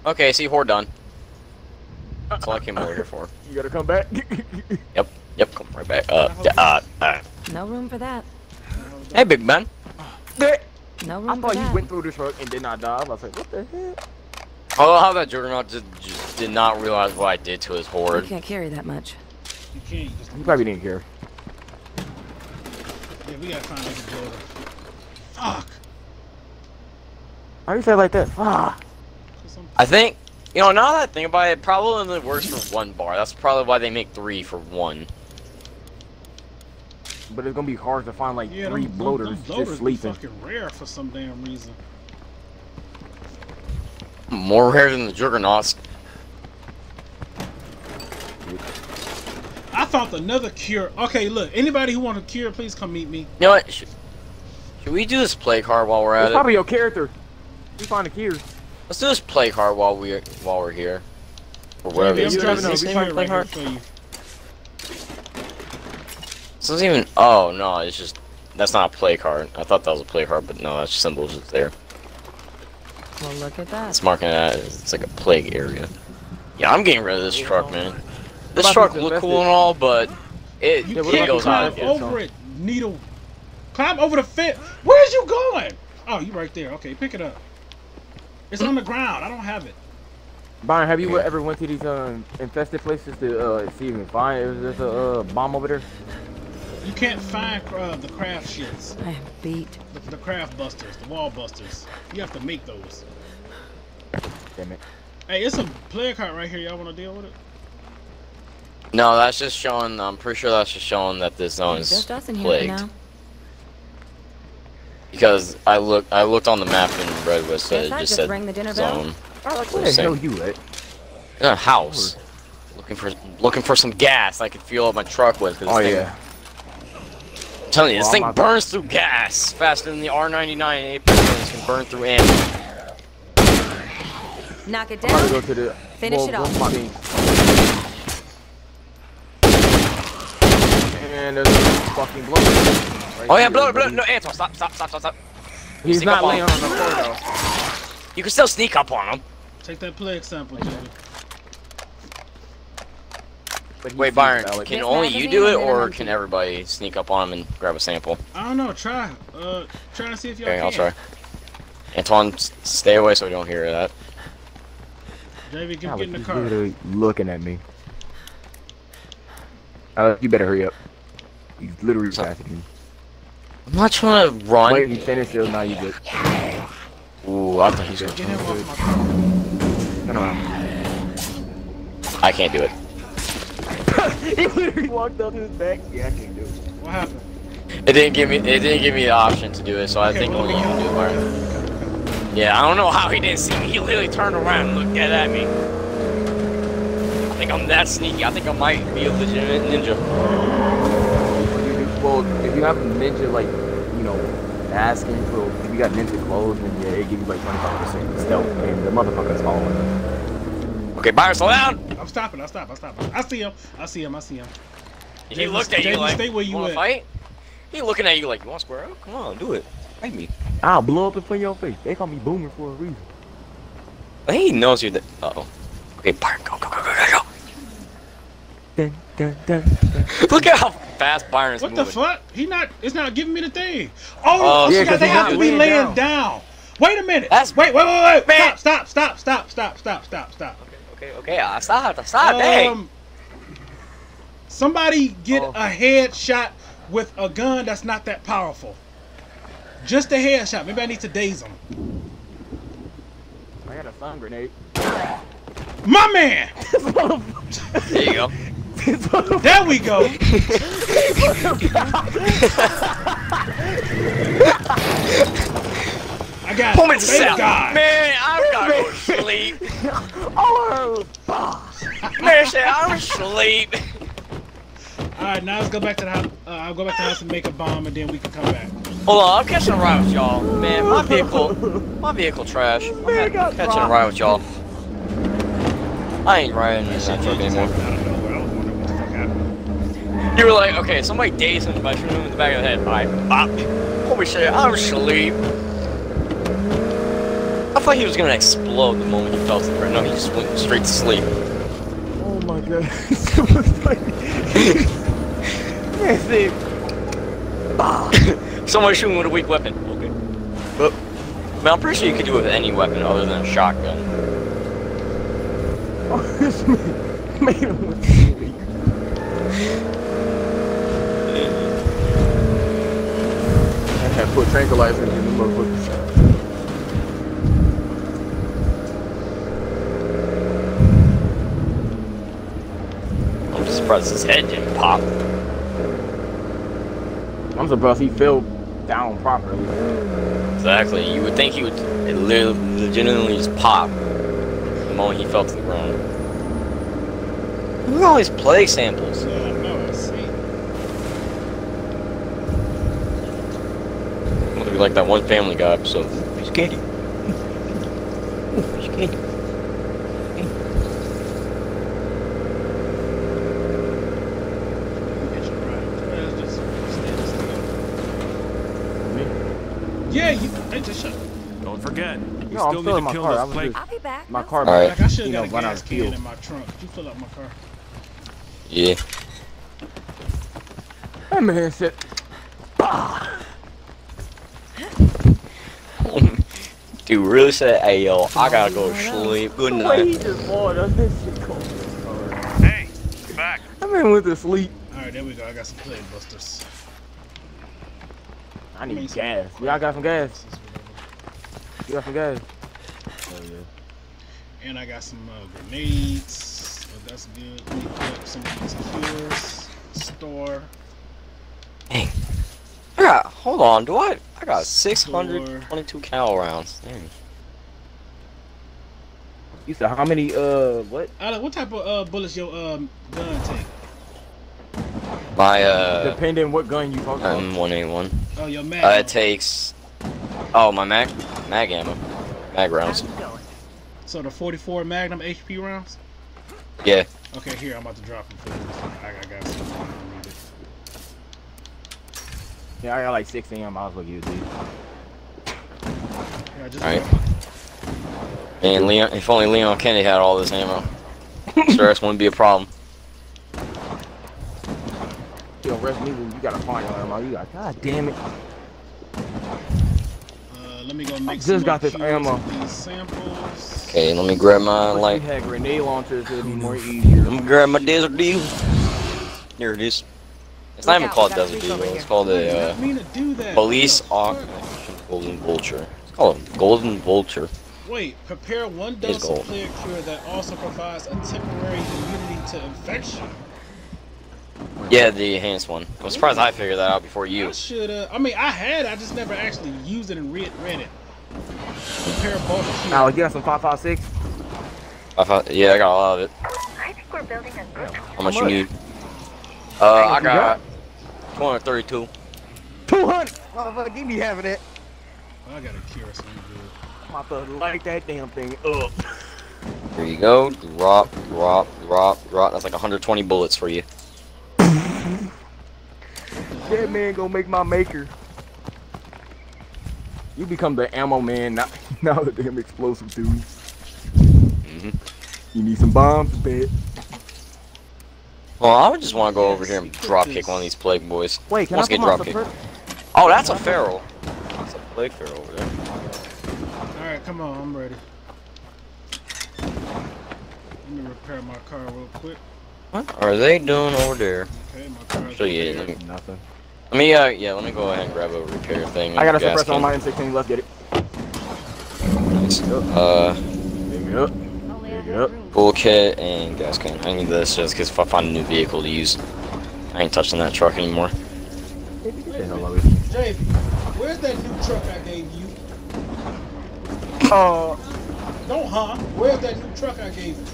Speaker 3: Okay, see, horde done. That's all I came over here for.
Speaker 1: You gotta come back.
Speaker 3: Yep, yep, come right back. Uh, uh, uh.
Speaker 9: No room for that.
Speaker 3: Hey, Big man.
Speaker 9: No room
Speaker 1: I
Speaker 9: for
Speaker 1: thought
Speaker 9: that.
Speaker 1: went through the truck and did not die. I was like, what the heck?
Speaker 3: I love how that Juggernaut just, just did not realize what I did to his horde.
Speaker 9: You
Speaker 3: horde.
Speaker 9: can't carry that much.
Speaker 4: You can't you just.
Speaker 1: He probably didn't care.
Speaker 4: Yeah, we gotta find like a builder. Fuck.
Speaker 1: Why you say like that? Fuck.
Speaker 3: I think, you know, now that I think about it, it probably only works for one bar. That's probably why they make three for one.
Speaker 1: But it's gonna be hard to find like
Speaker 4: Yeah,
Speaker 1: three
Speaker 4: them,
Speaker 1: bloaters,
Speaker 4: them, them
Speaker 1: just sleeping.
Speaker 4: fucking rare for some damn reason.
Speaker 3: More rare than the Juggernauts.
Speaker 4: I found another cure. Okay, look, anybody who want a cure, please come meet me.
Speaker 3: You know what? Should, should we do this plague heart while we're
Speaker 1: It's
Speaker 3: at it?
Speaker 1: probably your character. You find a cure.
Speaker 3: Let's do this plague heart while we are while we're here. Or whatever.
Speaker 4: Maybe
Speaker 3: this
Speaker 4: I'm
Speaker 3: is.
Speaker 4: trying to
Speaker 3: even
Speaker 4: plague
Speaker 3: heart?
Speaker 4: for you.
Speaker 3: This doesn't even. Oh no, it's just that's not a plague heart. I thought that was a plague heart, but no, that's symbols just there.
Speaker 9: Well, look at that.
Speaker 3: It's marking that it's like a plague area. Yeah, I'm getting rid of this truck, man. This
Speaker 1: about
Speaker 3: truck look
Speaker 1: invested?
Speaker 3: cool and all, but it,
Speaker 4: You
Speaker 3: it
Speaker 4: can't
Speaker 3: goes
Speaker 4: climb
Speaker 3: out.
Speaker 4: Over it, needle. Climb over the fence. Where's you going? Oh, you right there. Okay, pick it up. It's on the ground. I don't have it.
Speaker 1: Byron, have you ever went to these um, infested places to uh, see if you can find? Is there a uh, bomb over there?
Speaker 4: You can't find uh, the craft shits,
Speaker 9: I am beat.
Speaker 4: the, the craft busters, the wall busters. You have to make those.
Speaker 1: Damn it.
Speaker 4: Hey, it's a plague heart right here. Y'all want to deal with it?
Speaker 3: No, that's just showing. I'm pretty sure that's just showing that this zone is
Speaker 9: Just us here
Speaker 3: plagued.
Speaker 9: now.
Speaker 3: Because I look, I looked on the map and read what it said. It just
Speaker 9: just
Speaker 3: said
Speaker 9: rang the dinner bell.
Speaker 3: zone.
Speaker 1: Oh, Alex,
Speaker 3: So
Speaker 1: where the
Speaker 3: same.
Speaker 1: hell you at?
Speaker 3: In a house. Looking for, looking for some gas. I could fuel up my truck with. 'cause this
Speaker 1: Oh
Speaker 3: thing-
Speaker 1: yeah.
Speaker 3: I'm telling you, this
Speaker 1: Well,
Speaker 3: thing
Speaker 1: I'm not-
Speaker 3: burns through gas faster than the R99 Apex can burn through ammo.
Speaker 9: Knock it
Speaker 1: I'm about to
Speaker 9: down.
Speaker 1: go to the.
Speaker 9: Finish
Speaker 1: well,
Speaker 9: it off.
Speaker 1: I mean, And there's a fucking blow. Right
Speaker 3: Oh yeah,
Speaker 1: here,
Speaker 3: blow it, blow No, Antoine, stop, stop, stop, stop, stop.
Speaker 1: He's
Speaker 3: Sneak
Speaker 1: not
Speaker 3: up on
Speaker 1: laying on the floor though.
Speaker 3: You can still sneak up on him.
Speaker 4: Take that plague sample, Jimmy.
Speaker 3: Wait, Byron,
Speaker 1: Alex.
Speaker 3: can only you do it, or can everybody sneak up on him and grab a sample?
Speaker 4: I don't know. Try. Uh, try and see if y'all
Speaker 3: Okay,
Speaker 4: can.
Speaker 3: I'll try. Antoine, stay away so we don't hear that.
Speaker 4: JV, get, get in the car.
Speaker 1: literally looking at me. Alex, you better hurry up. He's literally
Speaker 3: So-
Speaker 1: passing me.
Speaker 3: I'm not trying to run.
Speaker 1: Wait, you stand still, now you good.
Speaker 3: Ooh, I thought he was gonna.
Speaker 4: him off my.
Speaker 1: No, no.
Speaker 3: I can't do it.
Speaker 1: he literally walked up to his back. Yeah, I can't do it.
Speaker 4: What happened?
Speaker 3: It didn't give me. It didn't give me the option to do it, so I
Speaker 4: Okay,
Speaker 3: think
Speaker 4: well,
Speaker 3: only you can do it, Byron. Yeah, I don't know how he didn't see me. He literally turned around and looked dead at me. I think I'm that sneaky. I think I might be a legitimate ninja.
Speaker 1: Well, if you have a ninja, like, you know, asking for, if you got ninja clothes, and yeah, it gives you like 25% stealth, and the motherfucker's falling.
Speaker 3: Okay, Byron, slow down.
Speaker 4: I'm stopping. I stop. I stop. I see him. I see him. I see him.
Speaker 3: He
Speaker 4: James,
Speaker 3: looked at you like,
Speaker 4: stay where you you
Speaker 3: wanna
Speaker 4: at."
Speaker 3: fight? He looking at you like, you want to square up? Come on, do it. Fight me.
Speaker 1: I'll blow up in front of your face. They call me Boomer for a reason.
Speaker 3: I he knows you're the. Uh oh. Okay, Byron, go, go, go, go, go, go.
Speaker 1: Dun, dun, dun, dun.
Speaker 3: Look at how fast Byron's
Speaker 4: What
Speaker 3: moving.
Speaker 4: the fuck? He not. It's not giving me the thing. Oh,
Speaker 3: Oh,
Speaker 4: yeah,
Speaker 1: yeah, 'cause
Speaker 4: they have to be
Speaker 1: laying
Speaker 4: laying down.
Speaker 1: down.
Speaker 4: Wait a minute.
Speaker 3: That's-
Speaker 4: wait, wait, wait, wait.
Speaker 3: Man.
Speaker 4: Stop, stop, stop, stop, stop, stop, stop, stop.
Speaker 3: Okay, okay, I stopped. I stopped. dang.
Speaker 4: Um, somebody get
Speaker 1: Oh.
Speaker 4: a headshot with a gun that's not that powerful. Just a headshot. Maybe I need to daze him.
Speaker 1: I got a stun grenade.
Speaker 4: My man.
Speaker 3: There you go.
Speaker 4: There we go. I got
Speaker 3: Pull me
Speaker 4: it.
Speaker 3: to
Speaker 4: Thank
Speaker 3: cell.
Speaker 4: God.
Speaker 3: Man, I gotta go to sleep.
Speaker 1: oh,
Speaker 3: Man, shit, I'm asleep.
Speaker 4: All right, now let's go back to the house. Uh, I'll go back to the house and make a bomb, and then we can come back.
Speaker 3: Hold on, I'm catching a ride with y'all. Man, my vehicle, my vehicle trash. I'm
Speaker 1: Man,
Speaker 3: ha- catching a ride with y'all. I ain't riding in that truck anymore.
Speaker 4: Out of nowhere, I was wondering what the fuck happened.
Speaker 3: You were like, okay, somebody dazed him by shooting him in the back of the head. Alright, bop. Holy shit, I'm asleep. I thought he was gonna explode the moment he fell to the ground. No, he just went straight to sleep.
Speaker 1: oh my god. That's it.
Speaker 3: Someone shooting with a weak weapon. Okay. But, man, I'm pretty sure you could do it with any weapon other than a shotgun.
Speaker 1: Oh, this man made him look silly. I put tranquilizer in the motherfucker.
Speaker 3: I'm just surprised his head didn't pop.
Speaker 1: I'm surprised he fell down properly.
Speaker 3: Exactly. You would think he would it legitimately just pop the moment he fell to the ground. Look at all these plague samples.
Speaker 4: Yeah, I know. I see.
Speaker 3: Look like that one Family Guy episode. Piece of candy. Ooh, piece of candy.
Speaker 4: Get your ride. Yeah, just stand still. Yeah, you. Hey, just shut.
Speaker 6: Don't forget, you
Speaker 1: No, I'm
Speaker 6: still
Speaker 1: still in
Speaker 6: need
Speaker 1: my
Speaker 6: to kill
Speaker 1: car. I was just,
Speaker 9: I'll be back.
Speaker 1: My car,
Speaker 3: Alright.
Speaker 4: Like I should
Speaker 1: you
Speaker 4: have
Speaker 1: know,
Speaker 4: got
Speaker 1: run
Speaker 4: a
Speaker 1: out
Speaker 4: gas can in my trunk. Could you fill up my car?
Speaker 3: Yeah.
Speaker 1: That man said,
Speaker 3: Dude really said, hey yo, I gotta go to sleep. Good
Speaker 1: the he
Speaker 3: night.
Speaker 1: just bored us. This shit cold.
Speaker 10: Hey, back.
Speaker 1: That man went to sleep.
Speaker 4: All right, there we go. I got some plague busters.
Speaker 1: I need gas. Y'all got some gas? You got some gas? Oh yeah.
Speaker 4: And I got some uh, grenades. Oh, that's good. Let me collect some of these cures. Store.
Speaker 3: Dang. I got, hold on, do I? I got 622 cal rounds. Dang.
Speaker 1: You said how many? Uh, what?
Speaker 4: Alec, what type of uh, bullets your um, gun take?
Speaker 3: My, uh,
Speaker 1: Depending what gun you talking about.
Speaker 3: M181.
Speaker 4: Oh, your mag.
Speaker 3: Uh, it takes, oh, my mag, mag ammo. Mag rounds.
Speaker 4: So the 44 Magnum HP rounds?
Speaker 3: Yeah.
Speaker 4: Okay, here I'm about to drop them for you. I, I got some. I don't need it.
Speaker 1: Yeah, I got like 16. I might as well use these.
Speaker 4: Yeah, just
Speaker 3: Alright. And Leon, if only Leon Kennedy had all this ammo, stress wouldn't be a problem.
Speaker 1: Yo, Resident Evil, you gotta find your ammo. You got, god damn it.
Speaker 4: Uh, let me go make
Speaker 1: just got this ammo.
Speaker 4: of These samples.
Speaker 3: Okay, let me grab my
Speaker 1: Once
Speaker 3: like.
Speaker 1: we had grenade launchers, it'd be more easier.
Speaker 3: Let me grab my Desert Eagle. Here it is. It's not even called
Speaker 9: we got a
Speaker 3: desert
Speaker 9: creep over
Speaker 3: deal. It's called
Speaker 4: I
Speaker 3: a
Speaker 4: did
Speaker 3: uh,
Speaker 4: not mean to do that.
Speaker 3: police
Speaker 4: What the
Speaker 3: operation golden vulture. It's called a golden vulture.
Speaker 4: Wait, prepare one dose of clear cure that also provides a temporary immunity to infection.
Speaker 3: Yeah, the enhanced one. I'm surprised I figured that out before you.
Speaker 4: I should uh I mean I had I just never actually used it and read read it. Prepare bulk cure.
Speaker 1: Alex, you got some 556?
Speaker 3: I thought, yeah, I got a lot of it.
Speaker 2: I think we're building a good
Speaker 3: How much you need? Uh, I
Speaker 1: you got?
Speaker 3: Got 232.
Speaker 1: 200! Motherfucker, give me half of that.
Speaker 4: I gotta cure something good.
Speaker 1: I'm about to light that damn thing up.
Speaker 3: There you go. Drop, drop, drop, drop. That's like 120 bullets for you.
Speaker 1: That man gonna make my maker. You become the ammo man, not, not the damn explosive dude.
Speaker 3: hmm
Speaker 1: You need some bombs, bet.
Speaker 3: Well, I would just want to go over here and drop kick one of these plague boys.
Speaker 1: Wait, can
Speaker 3: Let's
Speaker 1: I
Speaker 3: get
Speaker 1: put my
Speaker 3: drop kick. Oh, that's a feral. That's a plague feral over there.
Speaker 4: Alright, come on, I'm ready. Let me repair my car real quick.
Speaker 3: What are they doing over there?
Speaker 4: Okay, my car's
Speaker 3: So yeah, let me,
Speaker 1: Nothing.
Speaker 3: let me, uh, yeah, let me go ahead and grab a repair thing.
Speaker 1: I got a suppressor on my M16. Let's get it.
Speaker 3: Nice. Uh,
Speaker 1: Pick it up.
Speaker 11: Only I
Speaker 1: Pick it
Speaker 11: have
Speaker 1: up.
Speaker 11: room.
Speaker 3: full kit and gas can. I need this just because if I find a new vehicle to use, I ain't touching that truck anymore.
Speaker 1: Hey, get the hell out.
Speaker 4: Jay, where's that new truck I gave you?
Speaker 1: Uh,
Speaker 4: Don't huh? Where's that new truck I gave you?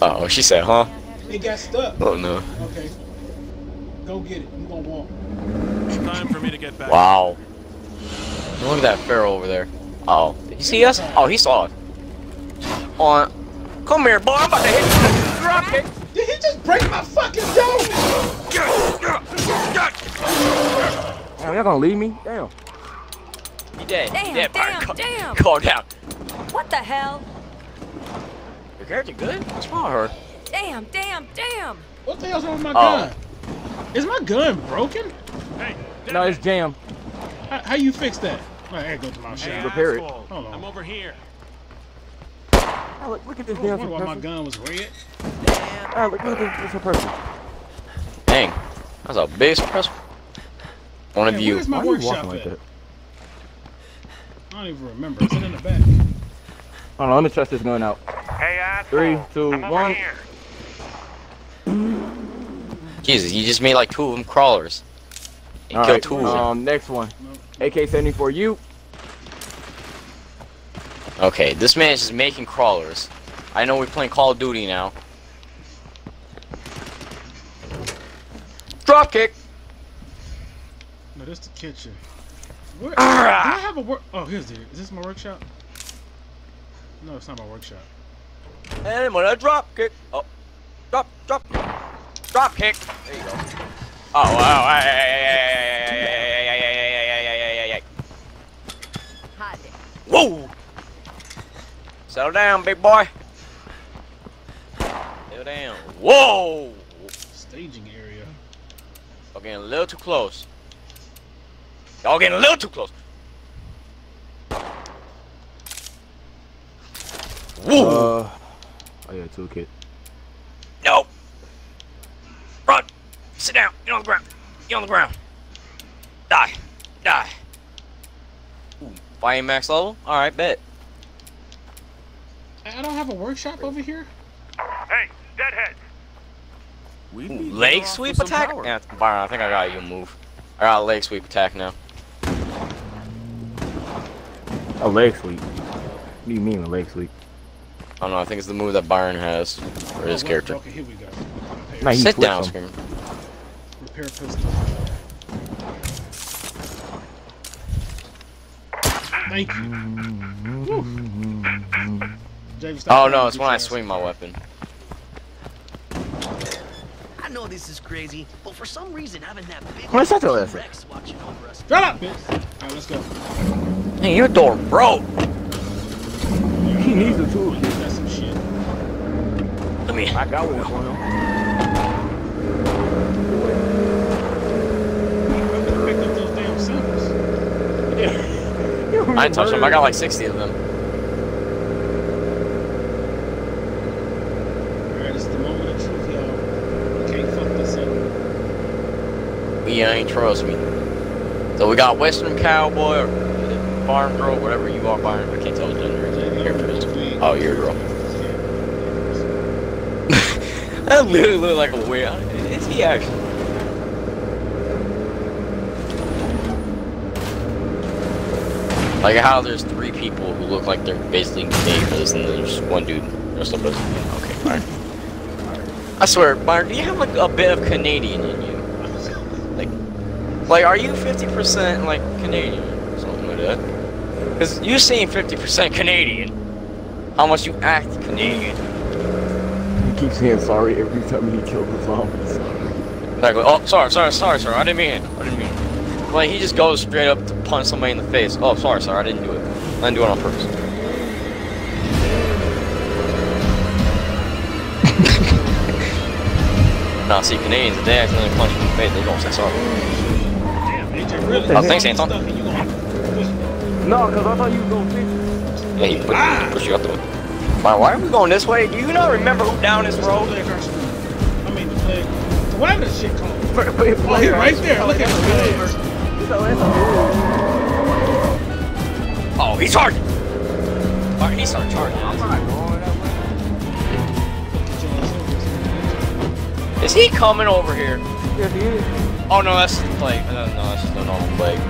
Speaker 3: Uh oh, she said, huh?
Speaker 4: It got stuck.
Speaker 3: Oh no.
Speaker 4: Okay. Go get it. You gonna walk.
Speaker 6: Time for me to get back.
Speaker 3: Wow. Look at that feral over there. Oh, did he see us? Oh, he saw us. On. Come here, boy. I'm about to hit you. Drop kick.
Speaker 4: Did he just break my fucking door?
Speaker 1: damn, y'all gonna leave me? Damn.
Speaker 3: He dead.
Speaker 9: Damn,
Speaker 3: he dead,
Speaker 9: damn,
Speaker 3: Byron. Cal-
Speaker 9: damn.
Speaker 3: Calm down.
Speaker 9: What the hell?
Speaker 3: Your character good? What's wrong with her?
Speaker 9: Damn, damn, damn.
Speaker 4: What the hell's wrong with my
Speaker 3: Oh.
Speaker 4: gun? Is my gun broken?
Speaker 6: Hey,
Speaker 1: No, it's jammed.
Speaker 4: How, how you fix that? I gotta go to my
Speaker 6: hey,
Speaker 4: shop.
Speaker 1: repair it.
Speaker 6: asshole.
Speaker 4: Hold on.
Speaker 6: I'm over here.
Speaker 1: Alec, look at this
Speaker 4: I
Speaker 1: damn
Speaker 4: wonder why my gun was red. Damn.
Speaker 1: Alec, look at this, this suppressor.
Speaker 3: Dang. That's a big suppressor. One of you.
Speaker 4: Where's my
Speaker 1: Why are you
Speaker 4: workshop
Speaker 1: walking like
Speaker 4: at?
Speaker 1: that?
Speaker 4: I don't even remember. Is it in the back?
Speaker 1: Hold on, let me test this gun out.
Speaker 10: Hey, asshole.
Speaker 1: Three, two,
Speaker 10: I'm
Speaker 1: one.
Speaker 10: here.
Speaker 3: Jesus, you just made like two of them crawlers. You
Speaker 1: All
Speaker 3: killed
Speaker 1: right,
Speaker 3: two of them.
Speaker 1: um, next one. AK-74 you.
Speaker 3: Okay, this man is just making crawlers. I know we're playing Call of Duty now. Drop kick.
Speaker 4: No, is the kitchen. Where? Do I have a work? Oh, here's the. Is this my workshop? No, it's not my workshop.
Speaker 3: And when I drop kick, oh, drop, drop, drop kick. There you go. Oh wow! Hey, hey, hey, Settle down, big boy. Settle down. Whoa!
Speaker 4: Staging area.
Speaker 3: Y'all getting a little too close. Y'all getting a little too close. Woo!
Speaker 1: Uh, oh yeah, toolkit.
Speaker 3: no! Run! Sit down. Get on the ground. Get on the ground. Die. Die. Ooh, fire max level? Alright, bet.
Speaker 4: I I don't have a workshop over here.
Speaker 10: Hey, deadhead.
Speaker 6: We
Speaker 3: Ooh,
Speaker 6: need
Speaker 3: leg sweep attack?
Speaker 6: power.
Speaker 3: Yeah, Byron, I think I got you move. I got a leg sweep attack now.
Speaker 1: A leg sweep. What do you mean a leg sweep?
Speaker 3: I don't know, I think it's the move that Byron has for his
Speaker 4: Oh,
Speaker 3: character.
Speaker 4: Okay, here we go. Repair,
Speaker 1: Nah,
Speaker 3: Sit down,
Speaker 1: them.
Speaker 3: Screamer.
Speaker 4: repair pistol. Thank you. Mm-hmm. Woo. James,
Speaker 3: Oh no, it's when I swing my weapon.
Speaker 8: I
Speaker 13: know this is crazy, but for some reason having that big
Speaker 1: Come on, shut your ass.
Speaker 13: Rex watching over us.
Speaker 4: Shut up, bitch. Alright, let's go.
Speaker 3: Hey, your door broke.
Speaker 1: He needs the tool.
Speaker 4: That's some shit.
Speaker 3: Let me.
Speaker 1: I got one for him.
Speaker 4: I'm gonna pick up those damn samples.
Speaker 3: I ain't touched them. I got like 60 of them.
Speaker 4: Alright, it's the moment of truth, y'all. You can't fuck this
Speaker 3: You ain't trust me. So we got Western Cowboy or Farm Girl, whatever you are, Byron. I can't tell the gender. Characters. Oh, you're a girl. That literally look like a weird. Is he actually? Like how there's three people who look like they're basically neighbors, and there's one dude up as. Okay, fine. I swear, Byron, do you have like a bit of Canadian in you? Like, are you 50% like Canadian or something like that? Because you seem 50% Canadian. How much you act Canadian?
Speaker 1: He keeps saying sorry every time he kills the zombies.
Speaker 3: Like, oh, sorry, sorry, sorry, sir. I didn't mean it. I didn't mean it. Like, he just goes straight up to punch somebody in the face. Oh, sorry, sorry. I didn't do it. I didn't do it on purpose. nah, see, Canadians, if they accidentally punch you in the face, they gonna say sorry.
Speaker 4: Damn, AJ, really?
Speaker 3: Oh, thanks, Anton.
Speaker 4: Stuff, and you gonna push me.
Speaker 1: No, because I thought you was going to fix it.
Speaker 3: Yeah, he push, he push you out the way. Why, why are we going this way? Do you not remember who down this road?
Speaker 4: Plague High School. I mean, the plague. Whatever that shit called.
Speaker 1: Wait,
Speaker 4: Oh, he right there. Look at the legs.
Speaker 3: Oh, he's charging! Alright, he started charging.
Speaker 1: I'm not going that way.
Speaker 3: Is he coming over here?
Speaker 1: Yes, he is.
Speaker 3: Oh no, that's the plague. No, no, that's just a normal plague.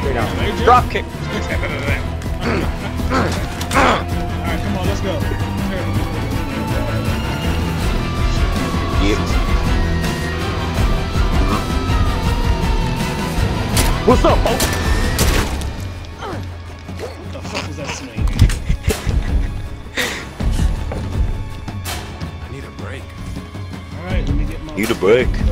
Speaker 1: Straight
Speaker 3: Drop kick.
Speaker 4: Alright, come on, let's go.
Speaker 3: Yep.
Speaker 1: What's up, folks?
Speaker 4: What the fuck is that swing?
Speaker 6: I need a break.
Speaker 4: Alright, let me get my
Speaker 3: Need a break.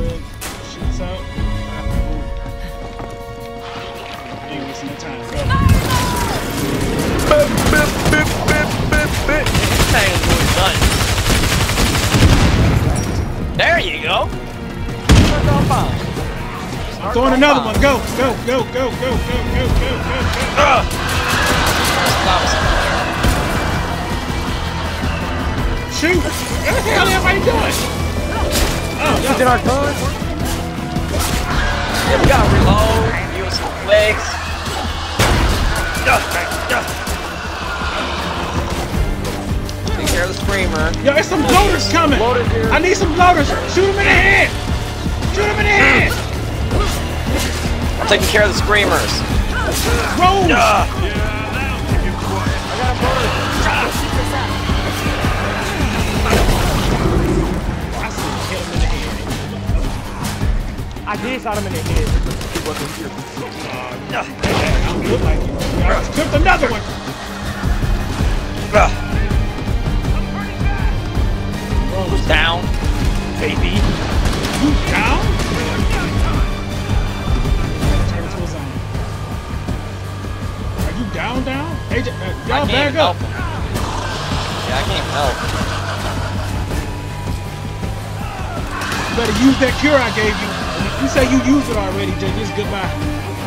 Speaker 4: Throwing another one. Go, go, go, go, go, go, go, go, go, go. Shoot! What the hell am I doing? Oh,
Speaker 1: Is it our turn?
Speaker 3: Yeah, we gotta reload. Use some legs. Take care of the screamer.
Speaker 4: Yo, there's some bloaters coming.
Speaker 1: Bloaters here.
Speaker 4: I need some bloaters. Shoot him in the head. Shoot him in the head.
Speaker 3: Taking care of the screamers.
Speaker 4: Roll. I see hit him in the head.
Speaker 1: I did shot him in the head. He wasn't here.
Speaker 4: I look like you. I just another one.
Speaker 3: Who's down? Baby.
Speaker 4: You down? AJ, uh, y'all back up.
Speaker 3: him. Yeah, I can't help.
Speaker 4: You better use that cure I gave you. And if you say you used it already, Jay, just goodbye.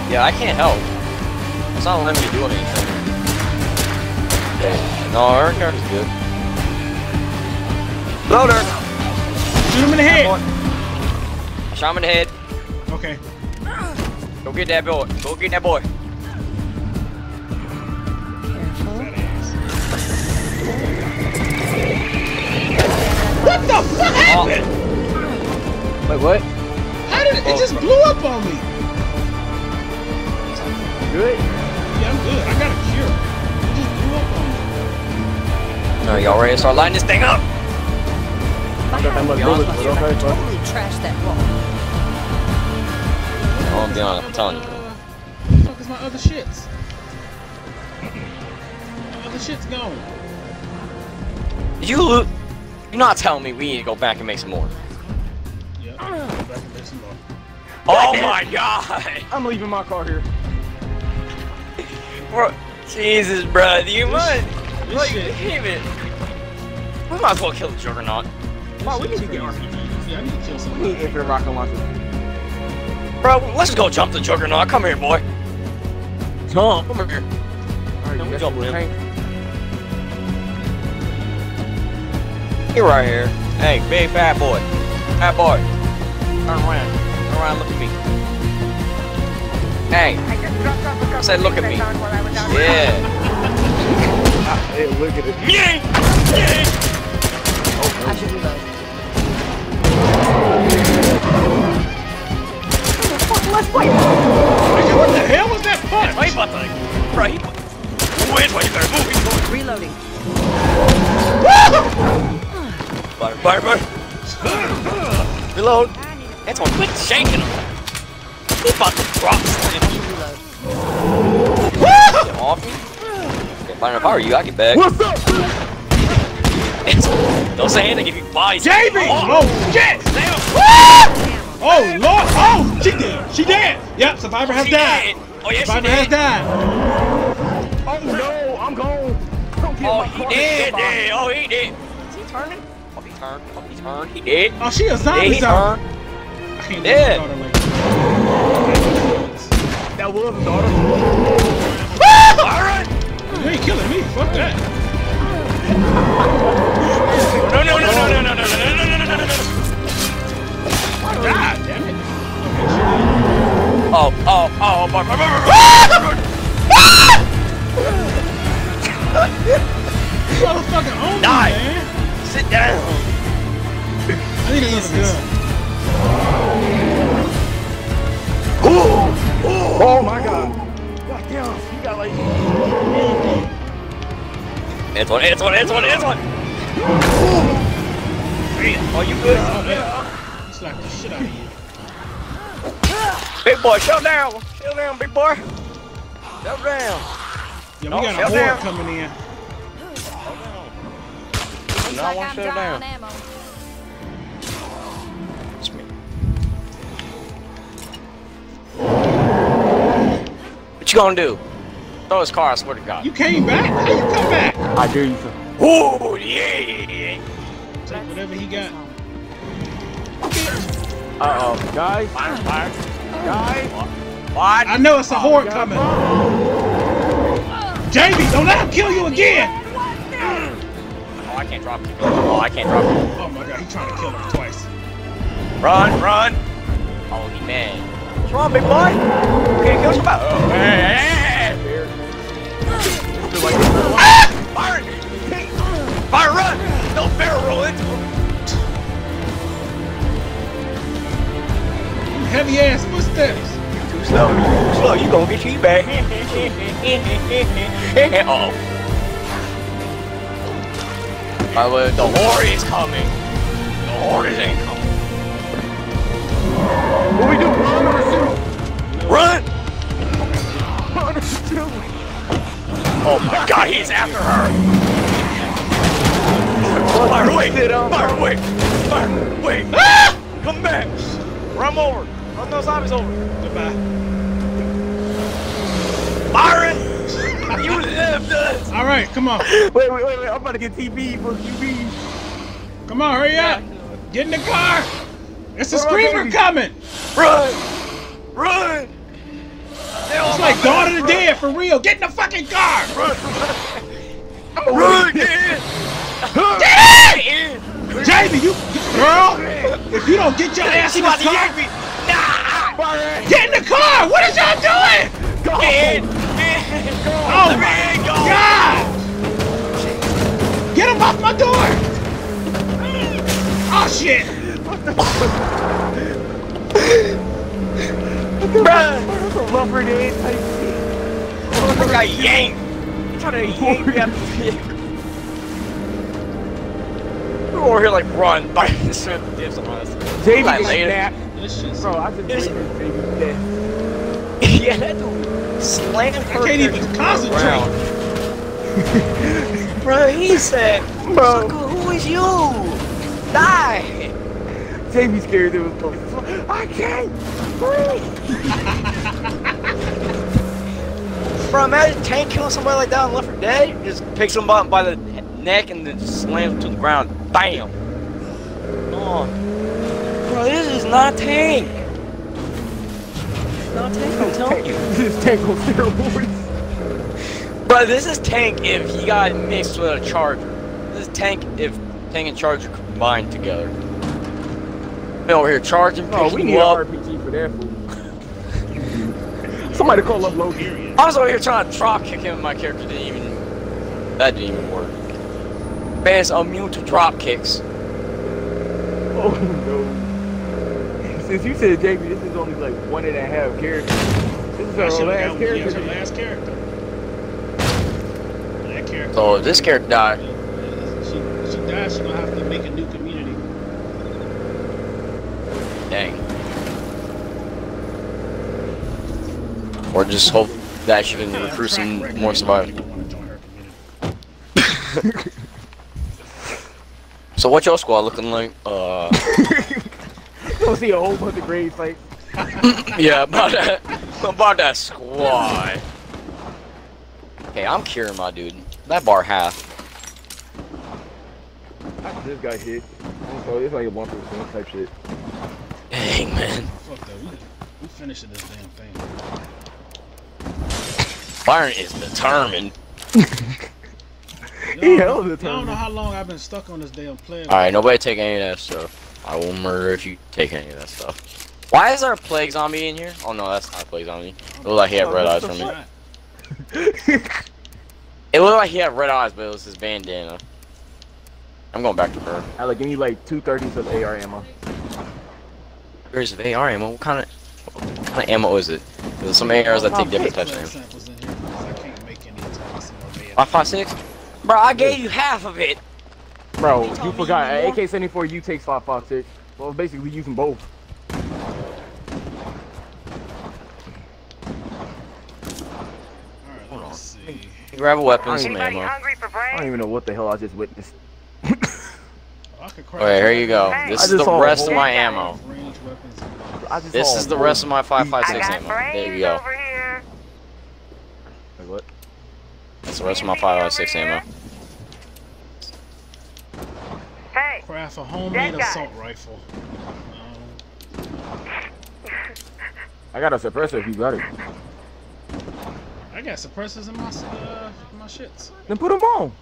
Speaker 3: Yeah, I can't help. It's not letting me do anything. No, our character's good. Loader!
Speaker 4: Shoot him in the head.
Speaker 3: I shot him in the head.
Speaker 4: Okay.
Speaker 3: Go get that boy. Go get that boy.
Speaker 1: Wait, what?
Speaker 4: How did it? It just blew up on me.
Speaker 1: Good?
Speaker 4: Yeah, I'm good. I got a cure. It just blew up on me.
Speaker 3: No, y'all ready to start lighting this thing up?
Speaker 1: I got that much bullets, but okay, fuck.
Speaker 9: Totally trash that wall.
Speaker 3: Oh, I'm being honest. I'm telling you.
Speaker 4: Where the fuck is my other shits? My other shit's gone.
Speaker 3: You loot? You're not telling me we need to go back and make some more.
Speaker 4: Yeah. Go back and make some more.
Speaker 3: Oh my god!
Speaker 1: I'm leaving my car here.
Speaker 3: Bro, Jesus, bro, do you mind?
Speaker 4: This
Speaker 3: Like, damn it. We might as well kill the Juggernaut.
Speaker 1: Wow, we need to get. RPGs.
Speaker 4: Yeah, I need to kill
Speaker 1: We need
Speaker 4: somebody.
Speaker 1: infinite rocket launchers.
Speaker 3: Bro, let's go jump the Juggernaut. Come here, boy. Jump. Come here.
Speaker 1: Alright,
Speaker 3: Don't jump
Speaker 1: what
Speaker 3: him. You're right here. Hey, big fat boy. Fat boy. Turn around. Turn around, look at me. Hey,
Speaker 2: I just dropped off a couple
Speaker 3: Said, "Look at me."
Speaker 2: While I was out
Speaker 3: yeah.
Speaker 1: Hey, look at it.
Speaker 3: Yeah! Yeah!
Speaker 9: I should reload.
Speaker 4: What the hell was that punch?
Speaker 3: Wait, but like, bro. Wait, wait, better move. He's going.
Speaker 9: Reloading.
Speaker 3: Fire, fire, fire. Reload. Antoine, quit shaking him. He about to drop something. Get off me. Get fire, fire, you, I get back.
Speaker 1: What's up?
Speaker 3: Don't say anything if you buy
Speaker 4: Jamie!
Speaker 3: Oh,
Speaker 4: Oh, shit!
Speaker 3: damn.
Speaker 4: Oh, Lord! Oh, she dead! She dead! Yep, survivor has
Speaker 3: She
Speaker 4: died.
Speaker 3: did. Oh, yes, she
Speaker 4: Survivor has died.
Speaker 1: Oh no, I'm gone. Don't get
Speaker 3: Oh,
Speaker 1: my
Speaker 3: he did, did. Oh, he did. Is he turning? Oh, he turned. Oh, he turned. He did.
Speaker 4: Oh, she a
Speaker 3: Yeah,
Speaker 4: zombie
Speaker 3: he turned.
Speaker 4: I can't
Speaker 3: Yeah.
Speaker 4: daughter like that.
Speaker 1: That was a daughter.
Speaker 3: Alright.
Speaker 4: You ain't killing me. Fuck that.
Speaker 3: No, no, no, no, no, no, no, no, no, no, no, no, no, no.
Speaker 4: God damn it.
Speaker 3: Oh, oh, oh, bar, bar, bar, bar, bar.
Speaker 4: Motherfucker own me,
Speaker 3: Die.
Speaker 4: man.
Speaker 3: Sit down.
Speaker 4: I need another gun.
Speaker 1: Oh, oh, oh my god. God damn, you got like.
Speaker 3: It's one, it's one, it's one, it's one. Are you good?
Speaker 4: Yeah, yeah. The shit out of you.
Speaker 3: Big boy, shut down. Chill down, big boy. Shut down.
Speaker 4: Yeah, we
Speaker 3: no,
Speaker 4: got a horde coming in.
Speaker 9: Hold
Speaker 3: down. Not
Speaker 9: like one
Speaker 3: down.
Speaker 9: Ammo.
Speaker 3: What you gonna do? Throw his car, I swear to God.
Speaker 4: You came back? How you come back?
Speaker 1: I dare you, sir.
Speaker 3: Ooh, yeah.
Speaker 4: Take whatever he got.
Speaker 1: Uh oh, guys.
Speaker 3: Fire, fire.
Speaker 1: Guys.
Speaker 3: What?
Speaker 4: I know it's a horde
Speaker 1: God.
Speaker 4: coming. Jamie, don't let him kill you again.
Speaker 3: Oh, I can't drop you. Oh, I can't drop you.
Speaker 4: Oh my god, he's trying to kill him twice.
Speaker 3: Run, run. Oh, he mad. What's wrong, big boy? You can't kill somebody. Oh, hey, hey, hey, hey. Ah! Fire! Fire, run! Don't barrel roll into him.
Speaker 4: Heavy ass footsteps.
Speaker 3: Too slow. Too slow. You gonna get you back. Uh oh. By the way, the horde is coming. The horde ain't coming.
Speaker 1: What we do? Run or shoot?
Speaker 3: Run!
Speaker 1: Run or shoot?
Speaker 3: Oh my god, he's after her! Fire away! Fire away! Fire away! Ah! Come back! Run over! Run those zombies over!
Speaker 4: Goodbye.
Speaker 3: Byron! you lived us!
Speaker 4: All right, come on.
Speaker 1: Wait, wait, wait, wait. I'm about to get TV for QB.
Speaker 4: Come on, hurry up. Get in the car. It's a screamer coming.
Speaker 3: Run! Run!
Speaker 4: It's like Dawn of the Dead for real. Get in the fucking car.
Speaker 3: Run! Run! Get in!
Speaker 4: Get
Speaker 3: in!
Speaker 4: Jamie, you girl. If you don't get your ass in the
Speaker 3: about to yank
Speaker 4: car!
Speaker 3: Nah!
Speaker 4: get in the car. What is y'all doing?
Speaker 3: Go! Get in! Get in!
Speaker 4: Oh
Speaker 3: Let
Speaker 4: my
Speaker 3: in, go!
Speaker 4: God! Get him off my door! Oh shit!
Speaker 3: Bruh! I yanked! Trying to yank me out? We're over here like run, by the dips on us.
Speaker 4: Shit's
Speaker 1: Bro, I just death.
Speaker 3: yeah, that dude slammed her
Speaker 4: can't even concentrate.
Speaker 3: Bro, he said,
Speaker 1: Bro.
Speaker 3: "Sucker, who is you? Die!
Speaker 1: Scared it was going. I can't breathe.
Speaker 3: Bro, imagine Tank killing somebody like that on Left 4 Dead. Just picks him up by the neck and then just slams to the ground. Bam! Oh. Bro, this is not Tank. It's not Tank, I'm telling you.
Speaker 1: This is Tank on steroids.
Speaker 3: Bro, this is Tank if he got mixed with a Charger. This is Tank if Tank and Charger combined together. Been over here charging,
Speaker 1: Oh, we
Speaker 3: picking
Speaker 1: need
Speaker 3: you
Speaker 1: an
Speaker 3: up.
Speaker 1: RPG for that fool. Somebody call up Loki.
Speaker 3: I was over here trying to drop kick him, my character didn't even. That didn't even work. Man's immune to drop kicks.
Speaker 1: Oh no. Since you said Jamie, this is only like one and a half characters. This is
Speaker 4: That
Speaker 1: our
Speaker 4: shit
Speaker 1: last
Speaker 4: got- yeah, it's
Speaker 1: character.
Speaker 4: her last character. That character.
Speaker 3: So if this character died,
Speaker 4: She, she dies, she gonna have to make a new community.
Speaker 3: Dang. Or just hope that she can recruit some more survivors.
Speaker 4: don't wanna join her community.
Speaker 3: So what your squad looking like? Uh,
Speaker 1: You don't see a whole bunch of graves, like.
Speaker 3: yeah, about that, about that squad. Okay, I'm curing my dude. That bar half.
Speaker 1: Just got hit. So it's like a one percent type shit.
Speaker 3: Dang man.
Speaker 4: Fuck that. We, we finishing this damn thing.
Speaker 3: Byron is determined.
Speaker 1: He
Speaker 4: Y'all-
Speaker 1: hell of a
Speaker 4: I don't know how long I've been stuck on this damn plague.
Speaker 3: Alright, nobody take any of that stuff. I will murder if you take any of that stuff. Why is there a plague zombie in here? Oh no, that's not a plague zombie. It looked like he had red eyes from me. It looked like he had red eyes, but it was his bandana. I'm going back to her.
Speaker 1: Alec, give me like two thirties of AR ammo.
Speaker 3: Where's the AR ammo? What kind of what kind of ammo is it? There's some ARs that take different types of ammo.
Speaker 4: samples in here because I can't make any attacks in my bed.
Speaker 3: Five five six? Bro, I gave you half of it.
Speaker 1: Bro,
Speaker 3: You
Speaker 1: you, forgot. AK seventy four U takes five five six. Well, basically we're using both.
Speaker 4: Alright.
Speaker 3: Grab a weapon,
Speaker 1: I
Speaker 3: some ammo.
Speaker 1: I don't even know what the hell I just witnessed.
Speaker 4: I could
Speaker 3: here you go.
Speaker 2: Hey.
Speaker 3: This is the rest of my ammo.
Speaker 4: range weapons.
Speaker 1: I just
Speaker 3: This is the rest of my five five
Speaker 2: I
Speaker 3: ammo. There you go.
Speaker 2: over here.
Speaker 1: Wait, what?
Speaker 3: That's the rest of my five five six ammo.
Speaker 2: Hey,
Speaker 4: Craft a homemade assault rifle. Um,
Speaker 1: I got a suppressor if you got it.
Speaker 4: I got suppressors in my uh, my shits.
Speaker 1: Then put them on.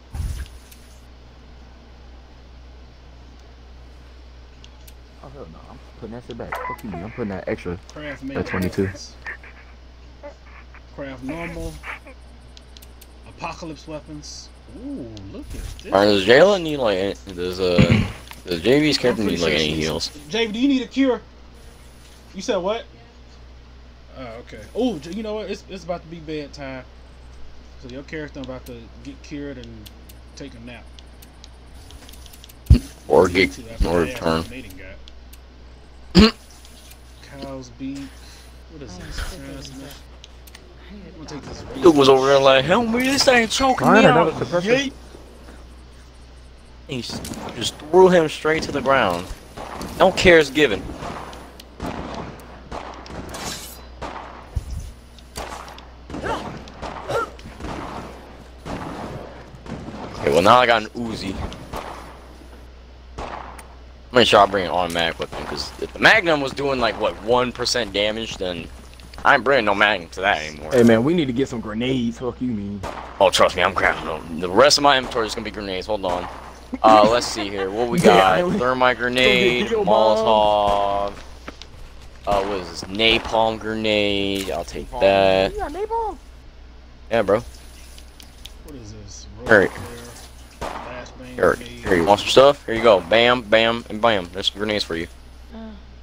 Speaker 1: Oh hell no! I'm putting that shit back. Fuck you. I'm putting that extra.
Speaker 4: Craft made
Speaker 1: At 22.
Speaker 4: weapons. Craft normal. Apocalypse weapons. Ooh, look at this.
Speaker 3: Alright, does Jayla need like any- does uh does JV's character
Speaker 4: I'm
Speaker 3: need like
Speaker 4: sure
Speaker 3: any heals?
Speaker 4: JV, do you need a cure? You said what? Oh, okay. Oh, you know what? It's, it's about to be bedtime. So your character about to get cured and take a nap.
Speaker 3: Or get
Speaker 4: Two after
Speaker 3: or
Speaker 4: that,
Speaker 3: turn.
Speaker 4: Nathan. Cow's beak. What is this? Transmission. I'm gonna take this.
Speaker 3: Dude was over there like, help me, this ain't choking
Speaker 1: Fine,
Speaker 3: me out. Yeet. He just threw him straight to the ground. No cares given. Okay, well now I got an Uzi. I'm gonna try to bring an automatic weapon because if the Magnum was doing like what one percent damage, then I ain't bringing no Magnum to that anymore.
Speaker 1: Hey man, we need to get some grenades. Fuck you, mean?
Speaker 3: Oh, trust me, I'm grabbing them. The rest of my inventory is gonna be grenades. Hold on. Uh, let's see here. What we got?
Speaker 1: I only-
Speaker 3: Thermite grenade,
Speaker 1: Deal
Speaker 3: Molotov. Uh, what is this? Napalm grenade. I'll take that.
Speaker 1: You got napalm?
Speaker 3: Yeah, bro.
Speaker 4: What is this?
Speaker 3: Alright.
Speaker 4: Flashbang
Speaker 3: Here, here, you want some stuff? Here you go. Bam, bam, and bam. There's some grenades for you.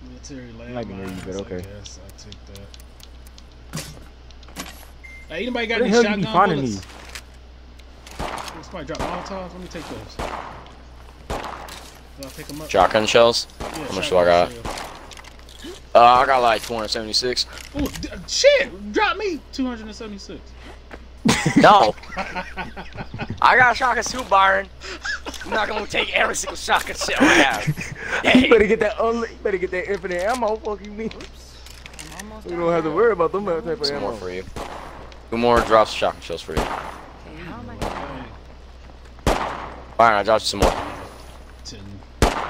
Speaker 4: Military
Speaker 1: I'm not gonna you, but okay.
Speaker 4: I guess I'll take that. Hey, anybody got
Speaker 1: Where the
Speaker 4: any
Speaker 1: hell you be
Speaker 4: shotgun
Speaker 1: finding
Speaker 4: bullets?
Speaker 1: these?
Speaker 4: Oh, Somebody drop Molotovs? Let me take those. Do I pick them up?
Speaker 3: Shotgun shells.
Speaker 4: Yeah,
Speaker 3: How much do I got?
Speaker 4: shells.
Speaker 3: Uh, I got like 276.
Speaker 4: Ooh, d- shit! Drop me 276.
Speaker 3: No. I got a shotguns too, Byron. I'm not gonna take every single shotgun shell I have.
Speaker 1: You better get that unli- you better get that infinite ammo. Fuck you mean? We don't have to worry about them type of
Speaker 3: Some more
Speaker 1: ammo.
Speaker 3: for you. Two more drops of shotgun shells for you. Byron, I dropped you some more.
Speaker 4: 10, 20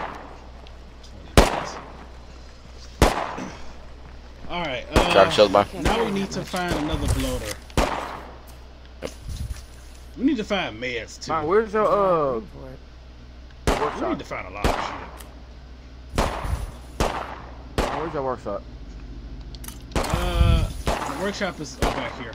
Speaker 4: Alright,
Speaker 3: Shotgun
Speaker 4: uh,
Speaker 3: shells, Byron.
Speaker 4: now we need to find another bloater. We need to find meds too.
Speaker 1: Man, where's your uh?
Speaker 4: we need to find a lot of shit.
Speaker 1: Man, Where's your workshop?
Speaker 4: Uh, the workshop is up back here.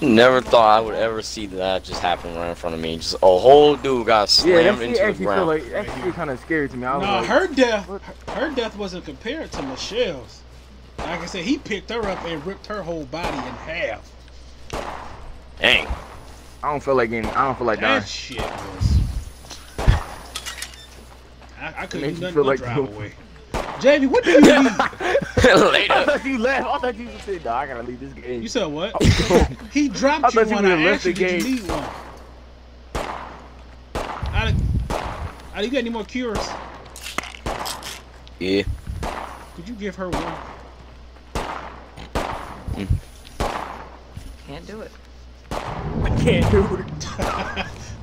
Speaker 3: Never thought I would ever see that just happen right in front of me. Just a whole dude got
Speaker 1: Yeah, that
Speaker 3: slammed
Speaker 1: shit
Speaker 3: into the
Speaker 1: actually feel
Speaker 3: ground.
Speaker 1: like that shit kind of scary to me. I was
Speaker 4: No,
Speaker 1: like,
Speaker 4: her death, her death wasn't compared to Michelle's. Like I said, he picked her up and ripped her whole body in half.
Speaker 3: Dang.
Speaker 1: I don't feel like getting. I don't feel like dying.
Speaker 4: That shit was. I, I couldn't
Speaker 1: Makes
Speaker 4: do nothing
Speaker 1: feel
Speaker 4: but
Speaker 1: like
Speaker 4: drive
Speaker 1: doing-
Speaker 4: away. Jamie, what do you need?
Speaker 1: I
Speaker 3: Later.
Speaker 1: thought you laughed. I thought you said, "No, I gotta leave this game."
Speaker 4: You said what? He
Speaker 1: I
Speaker 4: dropped you
Speaker 1: thought you
Speaker 4: one.
Speaker 1: would've
Speaker 4: I
Speaker 1: left
Speaker 4: asked you,
Speaker 1: the
Speaker 4: did you
Speaker 1: game.
Speaker 4: need one? I, I, you got any more cures?
Speaker 3: Yeah.
Speaker 4: Could you give her one? Mm.
Speaker 9: Can't do it.
Speaker 1: I can't do it.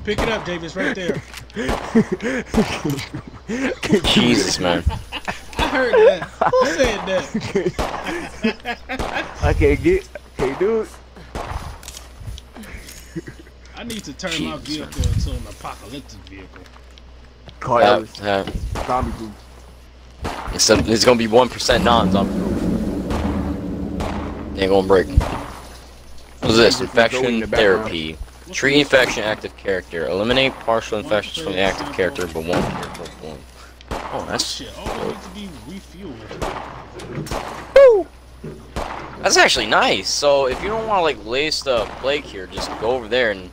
Speaker 4: Pick it up, Davis, right there.
Speaker 3: Jesus, man.
Speaker 4: I heard that. Who said that?
Speaker 1: I can't get. Can't do it.
Speaker 4: I need to turn my
Speaker 3: Jesus,
Speaker 4: vehicle into an apocalyptic vehicle.
Speaker 1: Car
Speaker 3: That,
Speaker 1: Ellis.
Speaker 3: that,
Speaker 1: Zombie proof.
Speaker 3: it's, it's gonna be 1% non-zombie proof. Ain't gonna break. What's this?
Speaker 1: Just go in
Speaker 3: Infection therapy. Treat infection active character. Eliminate partial infections from the active character, but one character one. Oh, that's
Speaker 4: Shit, all needs to be refueled.
Speaker 3: that's actually nice. So if you don't want to like lace the plague here, just go over there and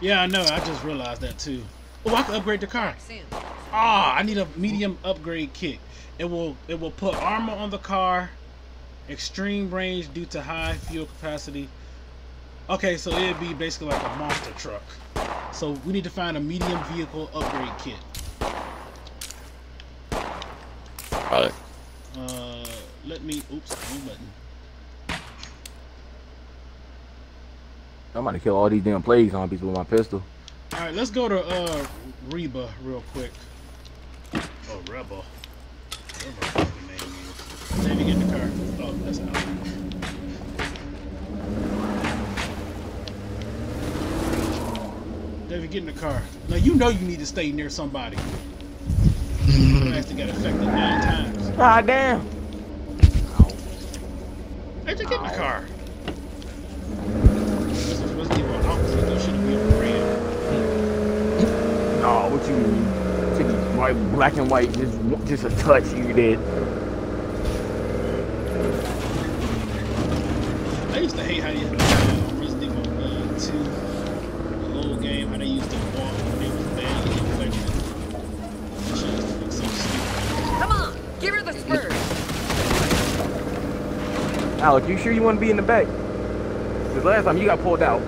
Speaker 4: Yeah, I know. I just realized that too. Oh, I can upgrade the car. Ah, I need a medium upgrade kit. It will it will put armor on the car, extreme range due to high fuel capacity. Okay, so it'd be basically like a monster truck. So we need to find a medium vehicle upgrade kit.
Speaker 3: Got it.
Speaker 4: Uh, let me. Oops, wrong button.
Speaker 1: I'm about to kill all these damn plague zombies with my pistol.
Speaker 4: All right, let's go to uh Reba real quick. Oh, Rebel. Whatever her fucking name is. Jamie, get in the car. Oh, that's out. David, get in the car. Now you know you need to stay near somebody. Your ass got affected nine times.
Speaker 1: God damn.
Speaker 4: Hey, just get in the car. Let's, let's give her an opposite. That should be a red.
Speaker 1: No, what you mean? Take white, black and white, just just a touch, you did.
Speaker 4: I used to hate how you uh, Resident Evil uh, 2, the old game, how they used to walk when they was badly infected. That shit used to look so stupid.
Speaker 9: Come on, give her the spurs.
Speaker 1: Alec, you sure you want to be in the back? Cause last time you got pulled out.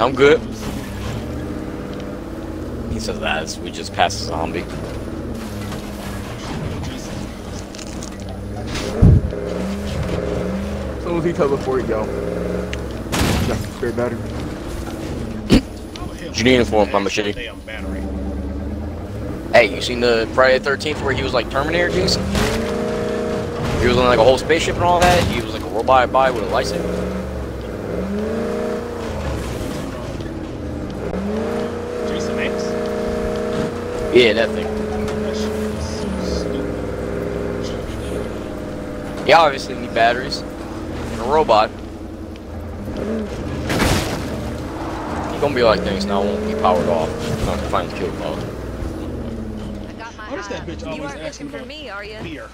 Speaker 3: I'm good. He says that as we just passed a zombie.
Speaker 1: As soon as he teleported, yo. Got some spare battery.
Speaker 3: You need for him, machete?
Speaker 4: Damn.
Speaker 3: Hey, you seen the Friday the 13th where he was like Terminator, Jason? He was on like a whole spaceship and all that. He was like a robot by with a lightsaber.
Speaker 4: Jason X.
Speaker 3: Yeah, that thing.
Speaker 4: That shit is so stupid.
Speaker 3: You obviously need batteries. And a robot. He gonna be like things now, won't be powered off. Not to find the kill code.
Speaker 4: What is that bitch
Speaker 9: You
Speaker 4: always
Speaker 9: aren't
Speaker 4: asking
Speaker 9: for me, are you?
Speaker 4: beer?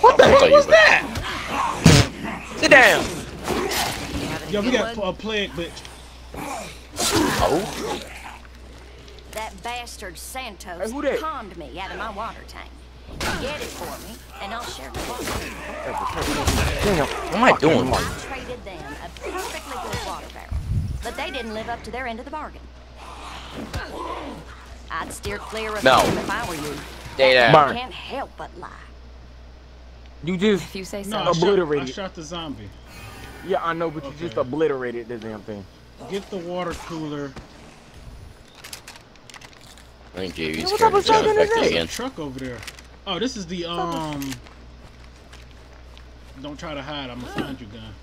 Speaker 3: What the hell was
Speaker 4: that?
Speaker 3: Sit down.
Speaker 4: Yo, we got a plague bitch.
Speaker 3: Oh?
Speaker 2: That bastard Santos
Speaker 1: Hey, who
Speaker 2: conned me out of my water tank.
Speaker 9: Get it for me, and I'll share the water.
Speaker 3: What am I doing?
Speaker 9: I traded them a perfectly good water barrel, but they didn't live up to their end of the bargain. I'd steer clear of
Speaker 3: No.
Speaker 9: them if I were you.
Speaker 3: Data.
Speaker 9: I
Speaker 1: Burn.
Speaker 9: can't help but lie.
Speaker 1: You just
Speaker 9: If you say so.
Speaker 4: No, I shot, I shot the zombie.
Speaker 1: yeah, I know, but you just obliterated the damn thing.
Speaker 4: Get the water cooler.
Speaker 3: I think JV's
Speaker 1: What type of
Speaker 3: character's sound
Speaker 1: shotgun is
Speaker 3: effective
Speaker 1: that?
Speaker 4: Truck over there. Oh, this is the um. Don't try to hide. I'm gonna find you, gun.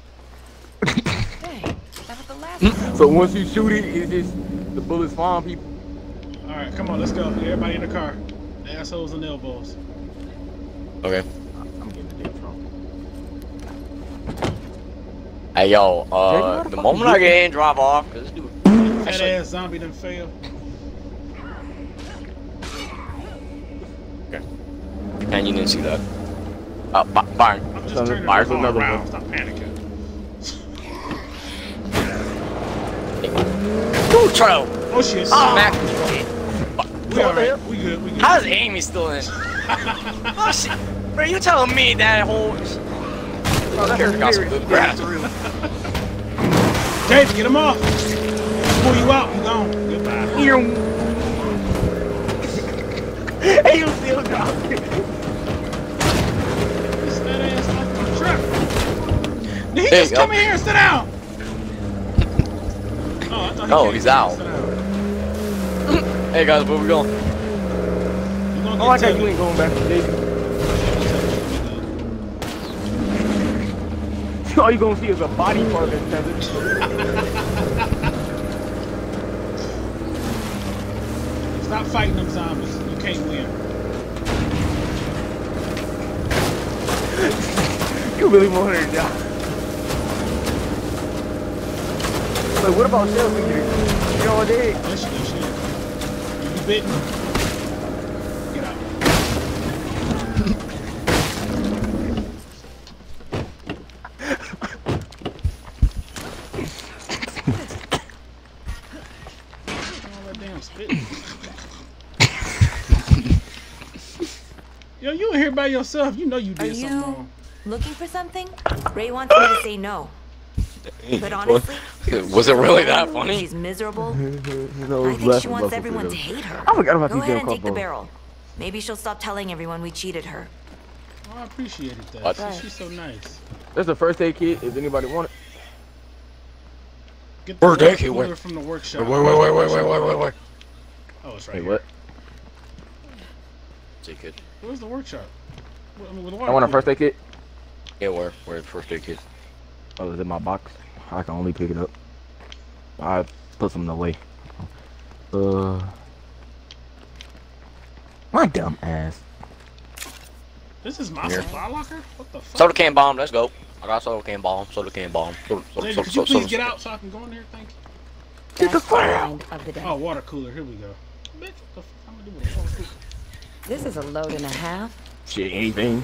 Speaker 9: Hey, that was the last
Speaker 1: So once you shoot it, it just the bullets find people.
Speaker 4: All right, come on, let's go. Everybody in the car. Assholes and elbows.
Speaker 3: Okay.
Speaker 1: I'm getting the damn trunk.
Speaker 3: Hey yo, uh,
Speaker 1: the
Speaker 3: the moment I
Speaker 1: get
Speaker 3: get in, drive off. Cause this dude,
Speaker 4: Fat
Speaker 3: Actually-
Speaker 4: ass zombie done fail.
Speaker 3: And you didn't see that. Uh, By- Byron.
Speaker 4: I'm just turning
Speaker 1: fires
Speaker 4: the
Speaker 1: another
Speaker 4: around.
Speaker 1: one.
Speaker 4: Stop panicking.
Speaker 3: Dude, Trell.
Speaker 4: Oh shit.
Speaker 3: Smack.
Speaker 4: we alright. We good. We good.
Speaker 3: How is Amy still in? oh shit. Bro, you telling me that whole... Oh, character got some good grabs.
Speaker 4: Dave, get him off. Pull you out. You gone. Goodbye.
Speaker 1: Hey, you still got it.
Speaker 4: This fat ass off the truck. Did he
Speaker 3: There
Speaker 4: just come in here and sit down? Oh, oh, I thought he
Speaker 3: Oh, he's out. Hey guys, where we going?
Speaker 4: You gonna
Speaker 1: Oh, I
Speaker 4: get
Speaker 1: thought you ain't going back to David. All you gonna see is a body part of that's
Speaker 4: Stop fighting them zombies. You can't win.
Speaker 1: You really want her to die. Like, what about shells here? You know what they?
Speaker 4: Yes, you should. You bitten? Get out. All that damn spit. Yo, you in here by yourself. You know you
Speaker 9: Are
Speaker 4: something
Speaker 9: you
Speaker 4: wrong.
Speaker 9: looking for something? Ray wants me to say no. But honestly,
Speaker 3: Was it really that funny?
Speaker 9: she's miserable.
Speaker 1: No,
Speaker 9: I think she wants everyone to hate her.
Speaker 1: I forgot about
Speaker 9: Go ahead and take the barrel. Maybe she'll stop telling everyone we cheated her.
Speaker 4: Oh, I appreciated that.
Speaker 3: What?
Speaker 4: See, She's so nice.
Speaker 1: That's the first aid kit. If anybody want it,
Speaker 4: Get the
Speaker 3: Where'd that
Speaker 4: water
Speaker 3: kid
Speaker 4: cooler
Speaker 3: went?
Speaker 4: from the workshop.
Speaker 3: Wait, wait, wait, wait, wait, wait, wait, wait.
Speaker 4: Oh, it's right
Speaker 1: hey,
Speaker 4: here.
Speaker 1: what?
Speaker 3: Take it.
Speaker 4: Where's the workshop? Where- I mean,
Speaker 1: I want a first aid kit.
Speaker 3: Yeah, where? Where first aid kit?
Speaker 1: Oh, it's in my box. I can only pick it up. I put some away. Uh, my dumb ass.
Speaker 4: This is my
Speaker 3: Here.
Speaker 4: supply locker? What the fuck?
Speaker 3: Soda can bomb, let's go. I got soda can bomb, soda can bomb. Soda, soda,
Speaker 4: Lady,
Speaker 3: soda,
Speaker 4: could you
Speaker 3: soda,
Speaker 4: please
Speaker 3: soda.
Speaker 4: get out so I can go in there? Thank you.
Speaker 1: Get the fuck out.
Speaker 9: Of the day.
Speaker 4: Oh, water cooler. Here we go. Bitch, what the fuck am I doing with a water cooler?
Speaker 9: This is a load and a half.
Speaker 1: Shit, anything.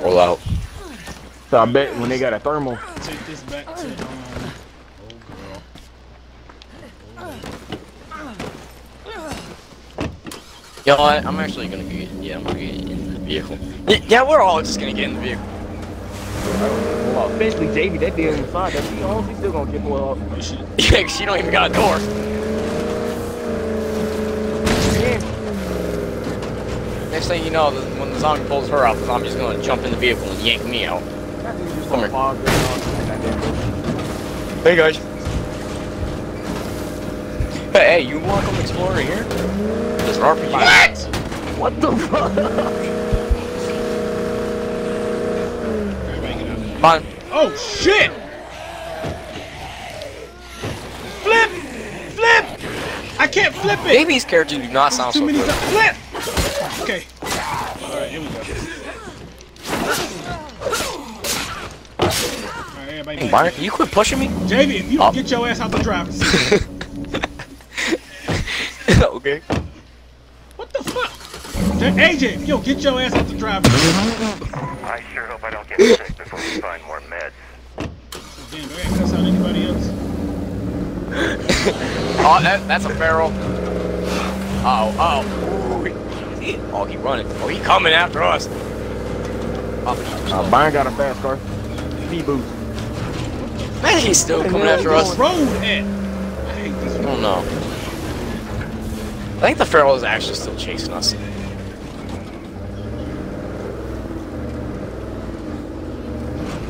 Speaker 3: Roll out.
Speaker 1: So I bet when they got a thermal,
Speaker 4: Take this back to, um, old girl.
Speaker 3: You know what? I'm actually gonna get. Yeah, I'm gonna get in the vehicle. Y- Yeah, we're all just gonna get in the vehicle.
Speaker 1: well, especially JV, that deal inside, that she home, she still gonna get more.
Speaker 4: Oh, shit.
Speaker 3: She don't even got a door. Next thing you know, the, when the zombie pulls her out, the zombie's gonna jump in the vehicle and yank me out. Come here. Hey guys. Hey, hey, you wanna come explore in here? There's an RPG.
Speaker 1: What the fuck?
Speaker 4: Everybody get out.
Speaker 3: Fine.
Speaker 4: Oh, shit! Flip! Flip! I can't flip it!
Speaker 3: Baby's characters do not sound
Speaker 4: Too
Speaker 3: so
Speaker 4: many
Speaker 3: good.
Speaker 4: Flip! Okay. Here we go. Alright, everybody
Speaker 3: Hey. Byron, can you quit pushing me?
Speaker 4: JV, if you don't
Speaker 3: Up.
Speaker 4: get your ass out the driver's seat.
Speaker 3: okay.
Speaker 4: What the fuck? J- AJ, if you don't get your ass out the driver's seat.
Speaker 10: I sure hope I don't get sick before we find more meds.
Speaker 4: Damn, do I cuss out anybody else?
Speaker 3: Oh, that, that's a barrel. Uh oh, uh oh. He, oh, he running. Oh, he coming after us.
Speaker 1: Uh, Byron got a fast car. Speed boost.
Speaker 3: Man, he's still
Speaker 1: Hey,
Speaker 3: coming
Speaker 1: man,
Speaker 3: after us.
Speaker 4: Road at. I hate this
Speaker 3: I don't know. I think the feral is actually still chasing us.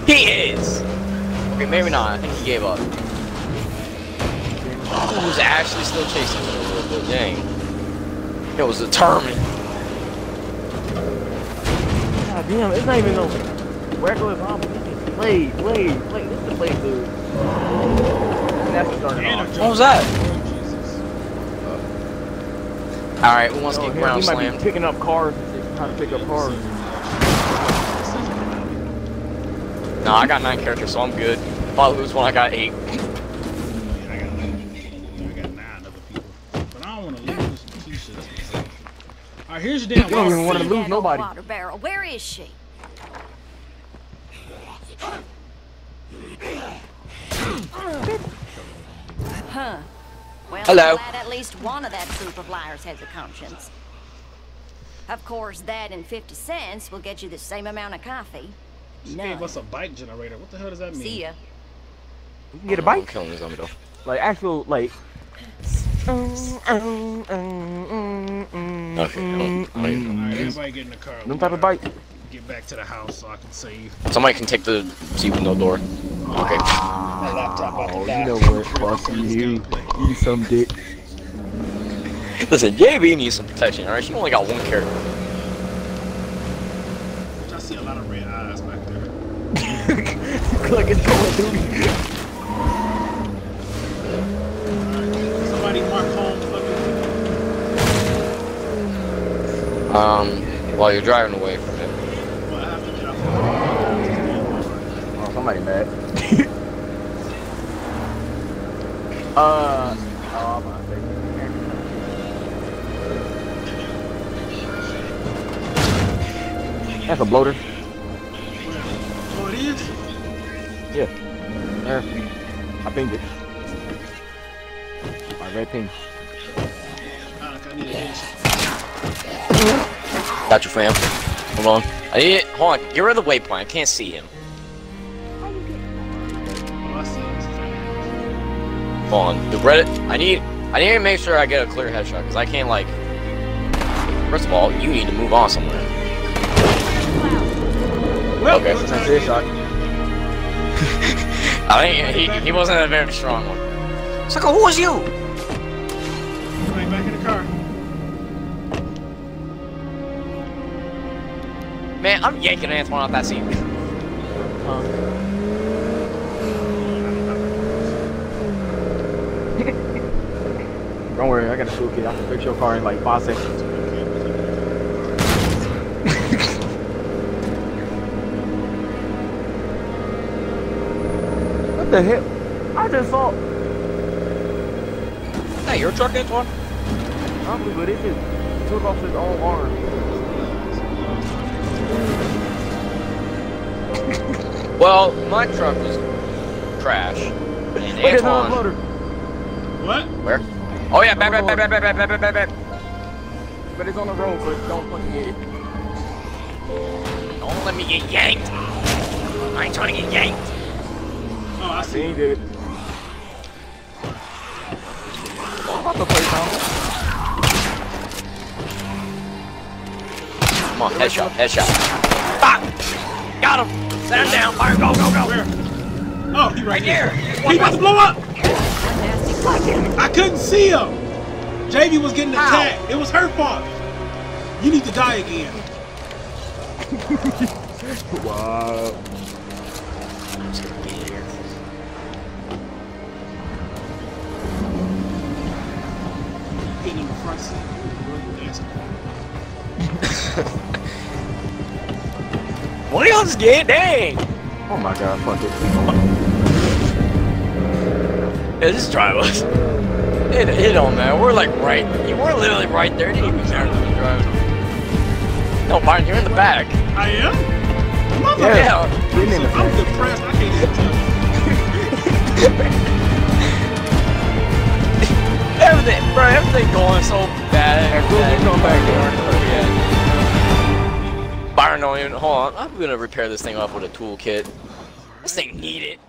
Speaker 3: He is! Okay, maybe not. I think he gave up. He was actually still chasing us a little bit. Dang. It was determined.
Speaker 1: God damn, it's not even no regular zombie. This is play, play, play. This is the play dude. That's what started
Speaker 4: And
Speaker 1: off.
Speaker 3: What was that?
Speaker 4: Oh, Jesus.
Speaker 3: Alright, we wants to
Speaker 1: Oh,
Speaker 3: get
Speaker 1: hell,
Speaker 3: ground
Speaker 1: he might be picking up cars trying to pick up cars.
Speaker 3: No, I got nine characters, so I'm good. If I lose one, I got eight.
Speaker 4: Here's your damn
Speaker 1: You don't even want to lose nobody.
Speaker 9: Water barrel. Where is she? Huh. Well,
Speaker 3: Hello.
Speaker 9: I'm glad at least one of that troop of liars has a conscience. Of course, that and 50 cents will get you the same amount of coffee.
Speaker 4: She
Speaker 9: None.
Speaker 4: gave us a bike generator. What the hell does that mean?
Speaker 9: See ya.
Speaker 1: You can get a
Speaker 3: I'm
Speaker 1: bike.
Speaker 3: killing this zombie though.
Speaker 1: Like actual, like.
Speaker 3: Okay, I don't, I don't
Speaker 4: All
Speaker 3: even
Speaker 4: right,
Speaker 3: know.
Speaker 4: everybody get in the car. We
Speaker 1: Them type of bike.
Speaker 4: Get back to the house so I can save.
Speaker 3: Somebody can take the seat with no door. Okay.
Speaker 4: My laptop about to
Speaker 1: Oh,
Speaker 4: die.
Speaker 1: you know what? Fuck you. Eat some dick.
Speaker 3: Listen, JB needs some protection, alright? She only got one character.
Speaker 4: Which I see a lot of red eyes back there.
Speaker 1: like it's Call of Duty.
Speaker 4: Somebody mark home for me.
Speaker 3: Um, while you're driving away from it.
Speaker 4: Well, I have to get off the
Speaker 1: Oh, somebody mad. uh. Oh my That's a bloater.
Speaker 4: Oh, it is?
Speaker 1: Yeah. There. I pinged it. My red ping.
Speaker 3: Got you, fam. Hold on. I need it. Hold on. Rid of the waypoint. I can't see him. Hold on. The Reddit. I need. I need to make sure I get a clear headshot because I can't like. First of all, you need to move on somewhere.
Speaker 4: Well,
Speaker 3: Okay. I think he, he wasn't a very strong one. Sucker, who was you? Man, I'm yanking Antoine off that seat.
Speaker 1: Don't worry, I got a toolkit. I can fix your car in like five seconds. what the hell? I just saw.
Speaker 3: Hey, your truck, Antoine?
Speaker 1: I don't believe it is. He took off his own arm.
Speaker 3: Well, my truck was trash. And
Speaker 1: Wait, there's another
Speaker 3: Antoine.
Speaker 1: bloater.
Speaker 4: What?
Speaker 3: Where? Oh yeah, back, back, back, back, back, back, back, back, back.
Speaker 1: But it's on the road, but don't fucking get it.
Speaker 3: Don't let me get yanked. I ain't trying to get yanked.
Speaker 4: Oh, I
Speaker 1: See,
Speaker 4: see.
Speaker 1: he did it. I'm about to play Tom.
Speaker 3: Come on, headshot, headshot. Fuck! Got him! Set him down, fire, go, go, go!
Speaker 4: Where? Oh, he right,
Speaker 3: Right there!
Speaker 4: He about to blow up! I couldn't see him! JV was getting
Speaker 3: Ow.
Speaker 4: attacked. It was her fault. You need to die again.
Speaker 1: Wow.
Speaker 3: I'm just gonna get here.
Speaker 4: Getting in the front seat. Dancing.
Speaker 3: What are y'all just getting? Dang!
Speaker 1: Oh my god, fuck it.
Speaker 3: Yeah, just drive us. It, it don't matter. We're like right. You were literally right there. It didn't even matter if you driving. No, Byron, you're in the back.
Speaker 4: I am? Mother.
Speaker 3: Yeah.
Speaker 1: Your name is
Speaker 4: I'm depressed. I can't even tell.
Speaker 3: Everything, bro, everything going so bad.
Speaker 1: As soon as you
Speaker 3: Yeah. don't even. Hold on. I'm gonna repair this thing off with a toolkit. This thing need it.